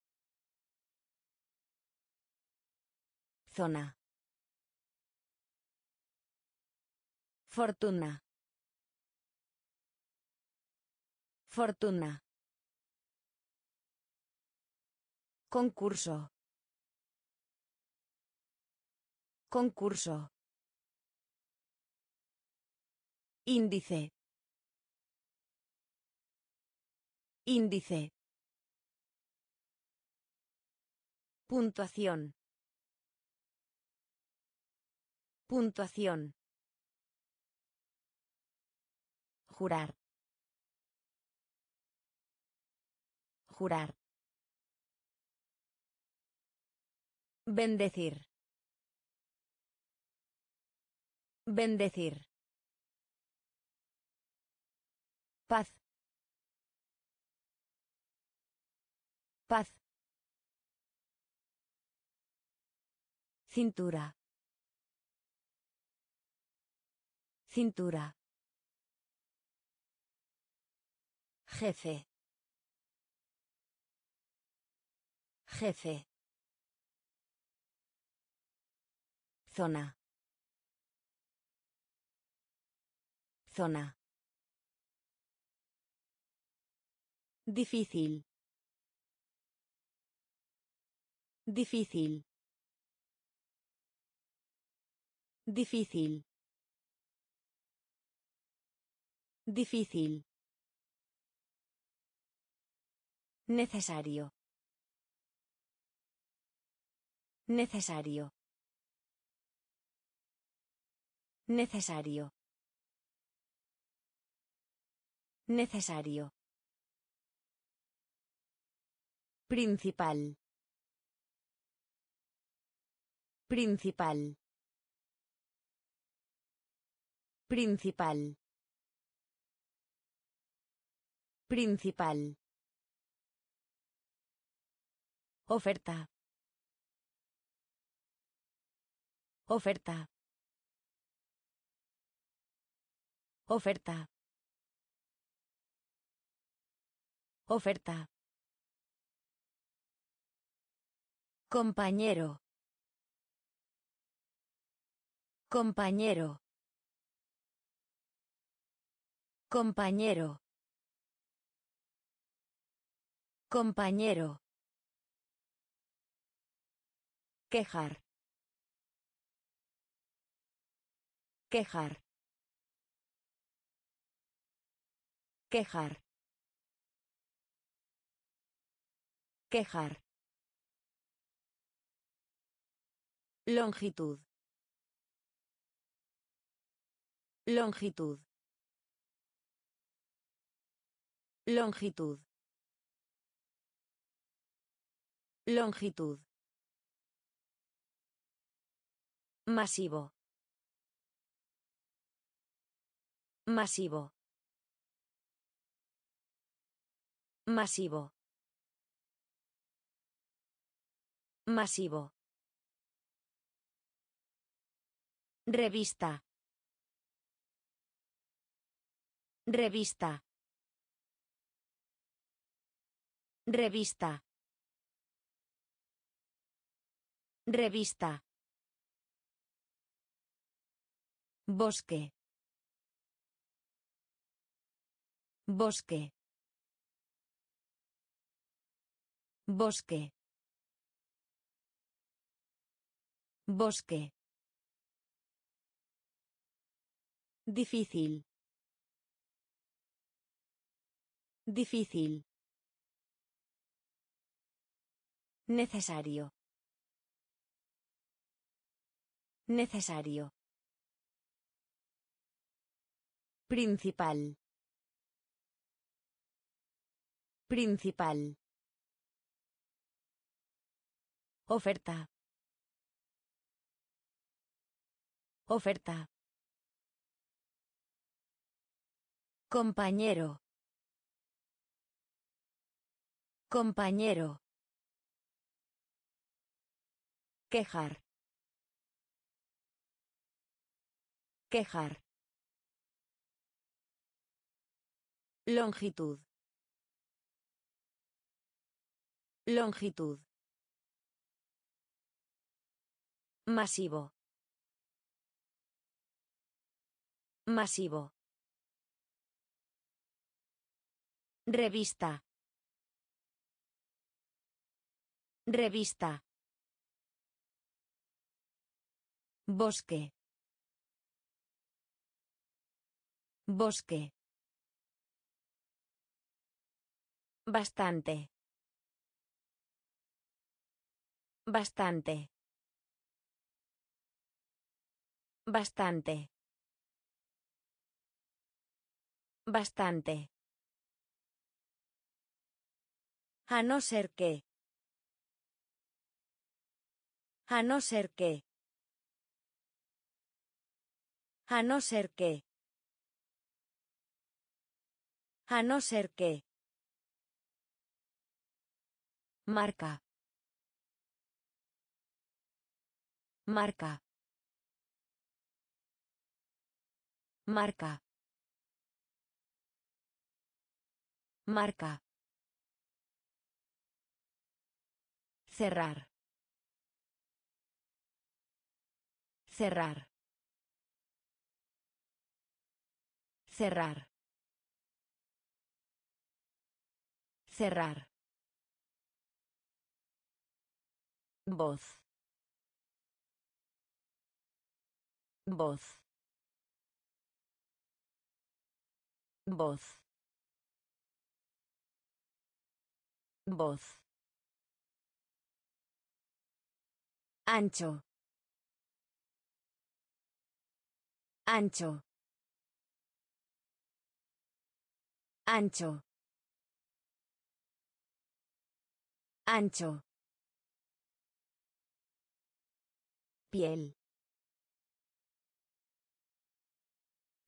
Zona. Fortuna. Fortuna. Concurso. Concurso. Índice. Índice. Puntuación. Puntuación. Jurar. Jurar. Bendecir. Bendecir. Paz. Paz. Cintura. Cintura. Jefe. Jefe. Zona. Zona. Difícil. Difícil. Difícil. Difícil. Necesario. Necesario. Necesario. Necesario. Principal. Principal. Principal. Principal. Oferta. Oferta. Oferta. Oferta. Compañero. Compañero. Compañero. Compañero. Quejar. Quejar. Quejar. Quejar. Longitud. Longitud. Longitud. Longitud. Masivo. Masivo. Masivo. Masivo. Revista. Revista. Revista. Revista. Bosque. Bosque. Bosque. Bosque. Difícil. Difícil. Necesario. Necesario. Principal. Principal. Oferta. Oferta. Compañero. Compañero. Quejar. Quejar. Longitud. Longitud. Masivo. Masivo. Revista. Revista. Bosque. Bosque. Bastante. Bastante. Bastante. Bastante. A no ser que. A no ser que. A no ser que. A no ser que. Marca. Marca. Marca. Marca. Cerrar. Cerrar. Cerrar. Cerrar. Voz. Voz. Voz. Voz. Ancho. Ancho. Ancho. Ancho. Piel.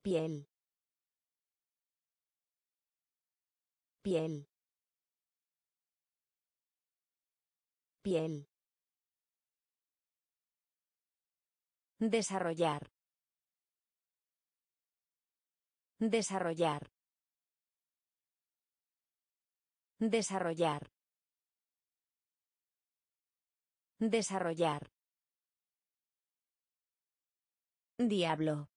Piel. Piel. Piel. Desarrollar. Desarrollar. Desarrollar. Desarrollar. Diablo.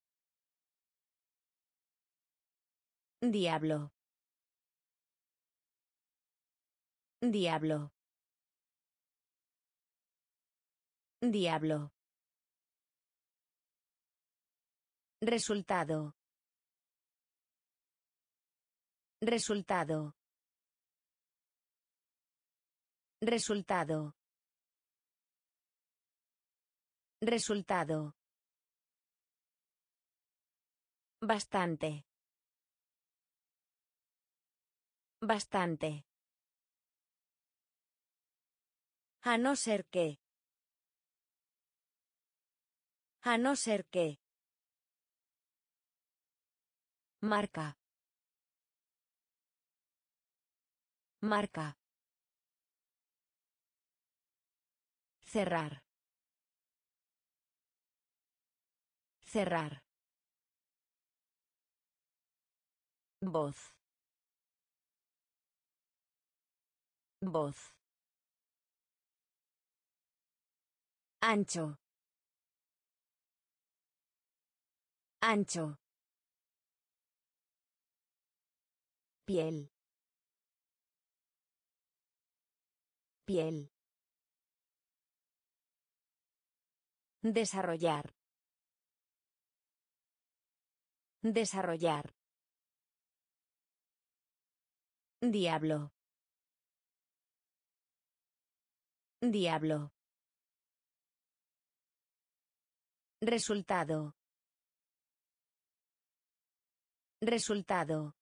Diablo. Diablo. Diablo. Resultado. Resultado. Resultado. Resultado. Bastante. Bastante. A no ser que. A no ser que. Marca. Marca. Cerrar. Cerrar. Voz. Voz. Ancho. Ancho. Piel. Piel. Desarrollar. Desarrollar. Diablo. Diablo. Resultado. Resultado.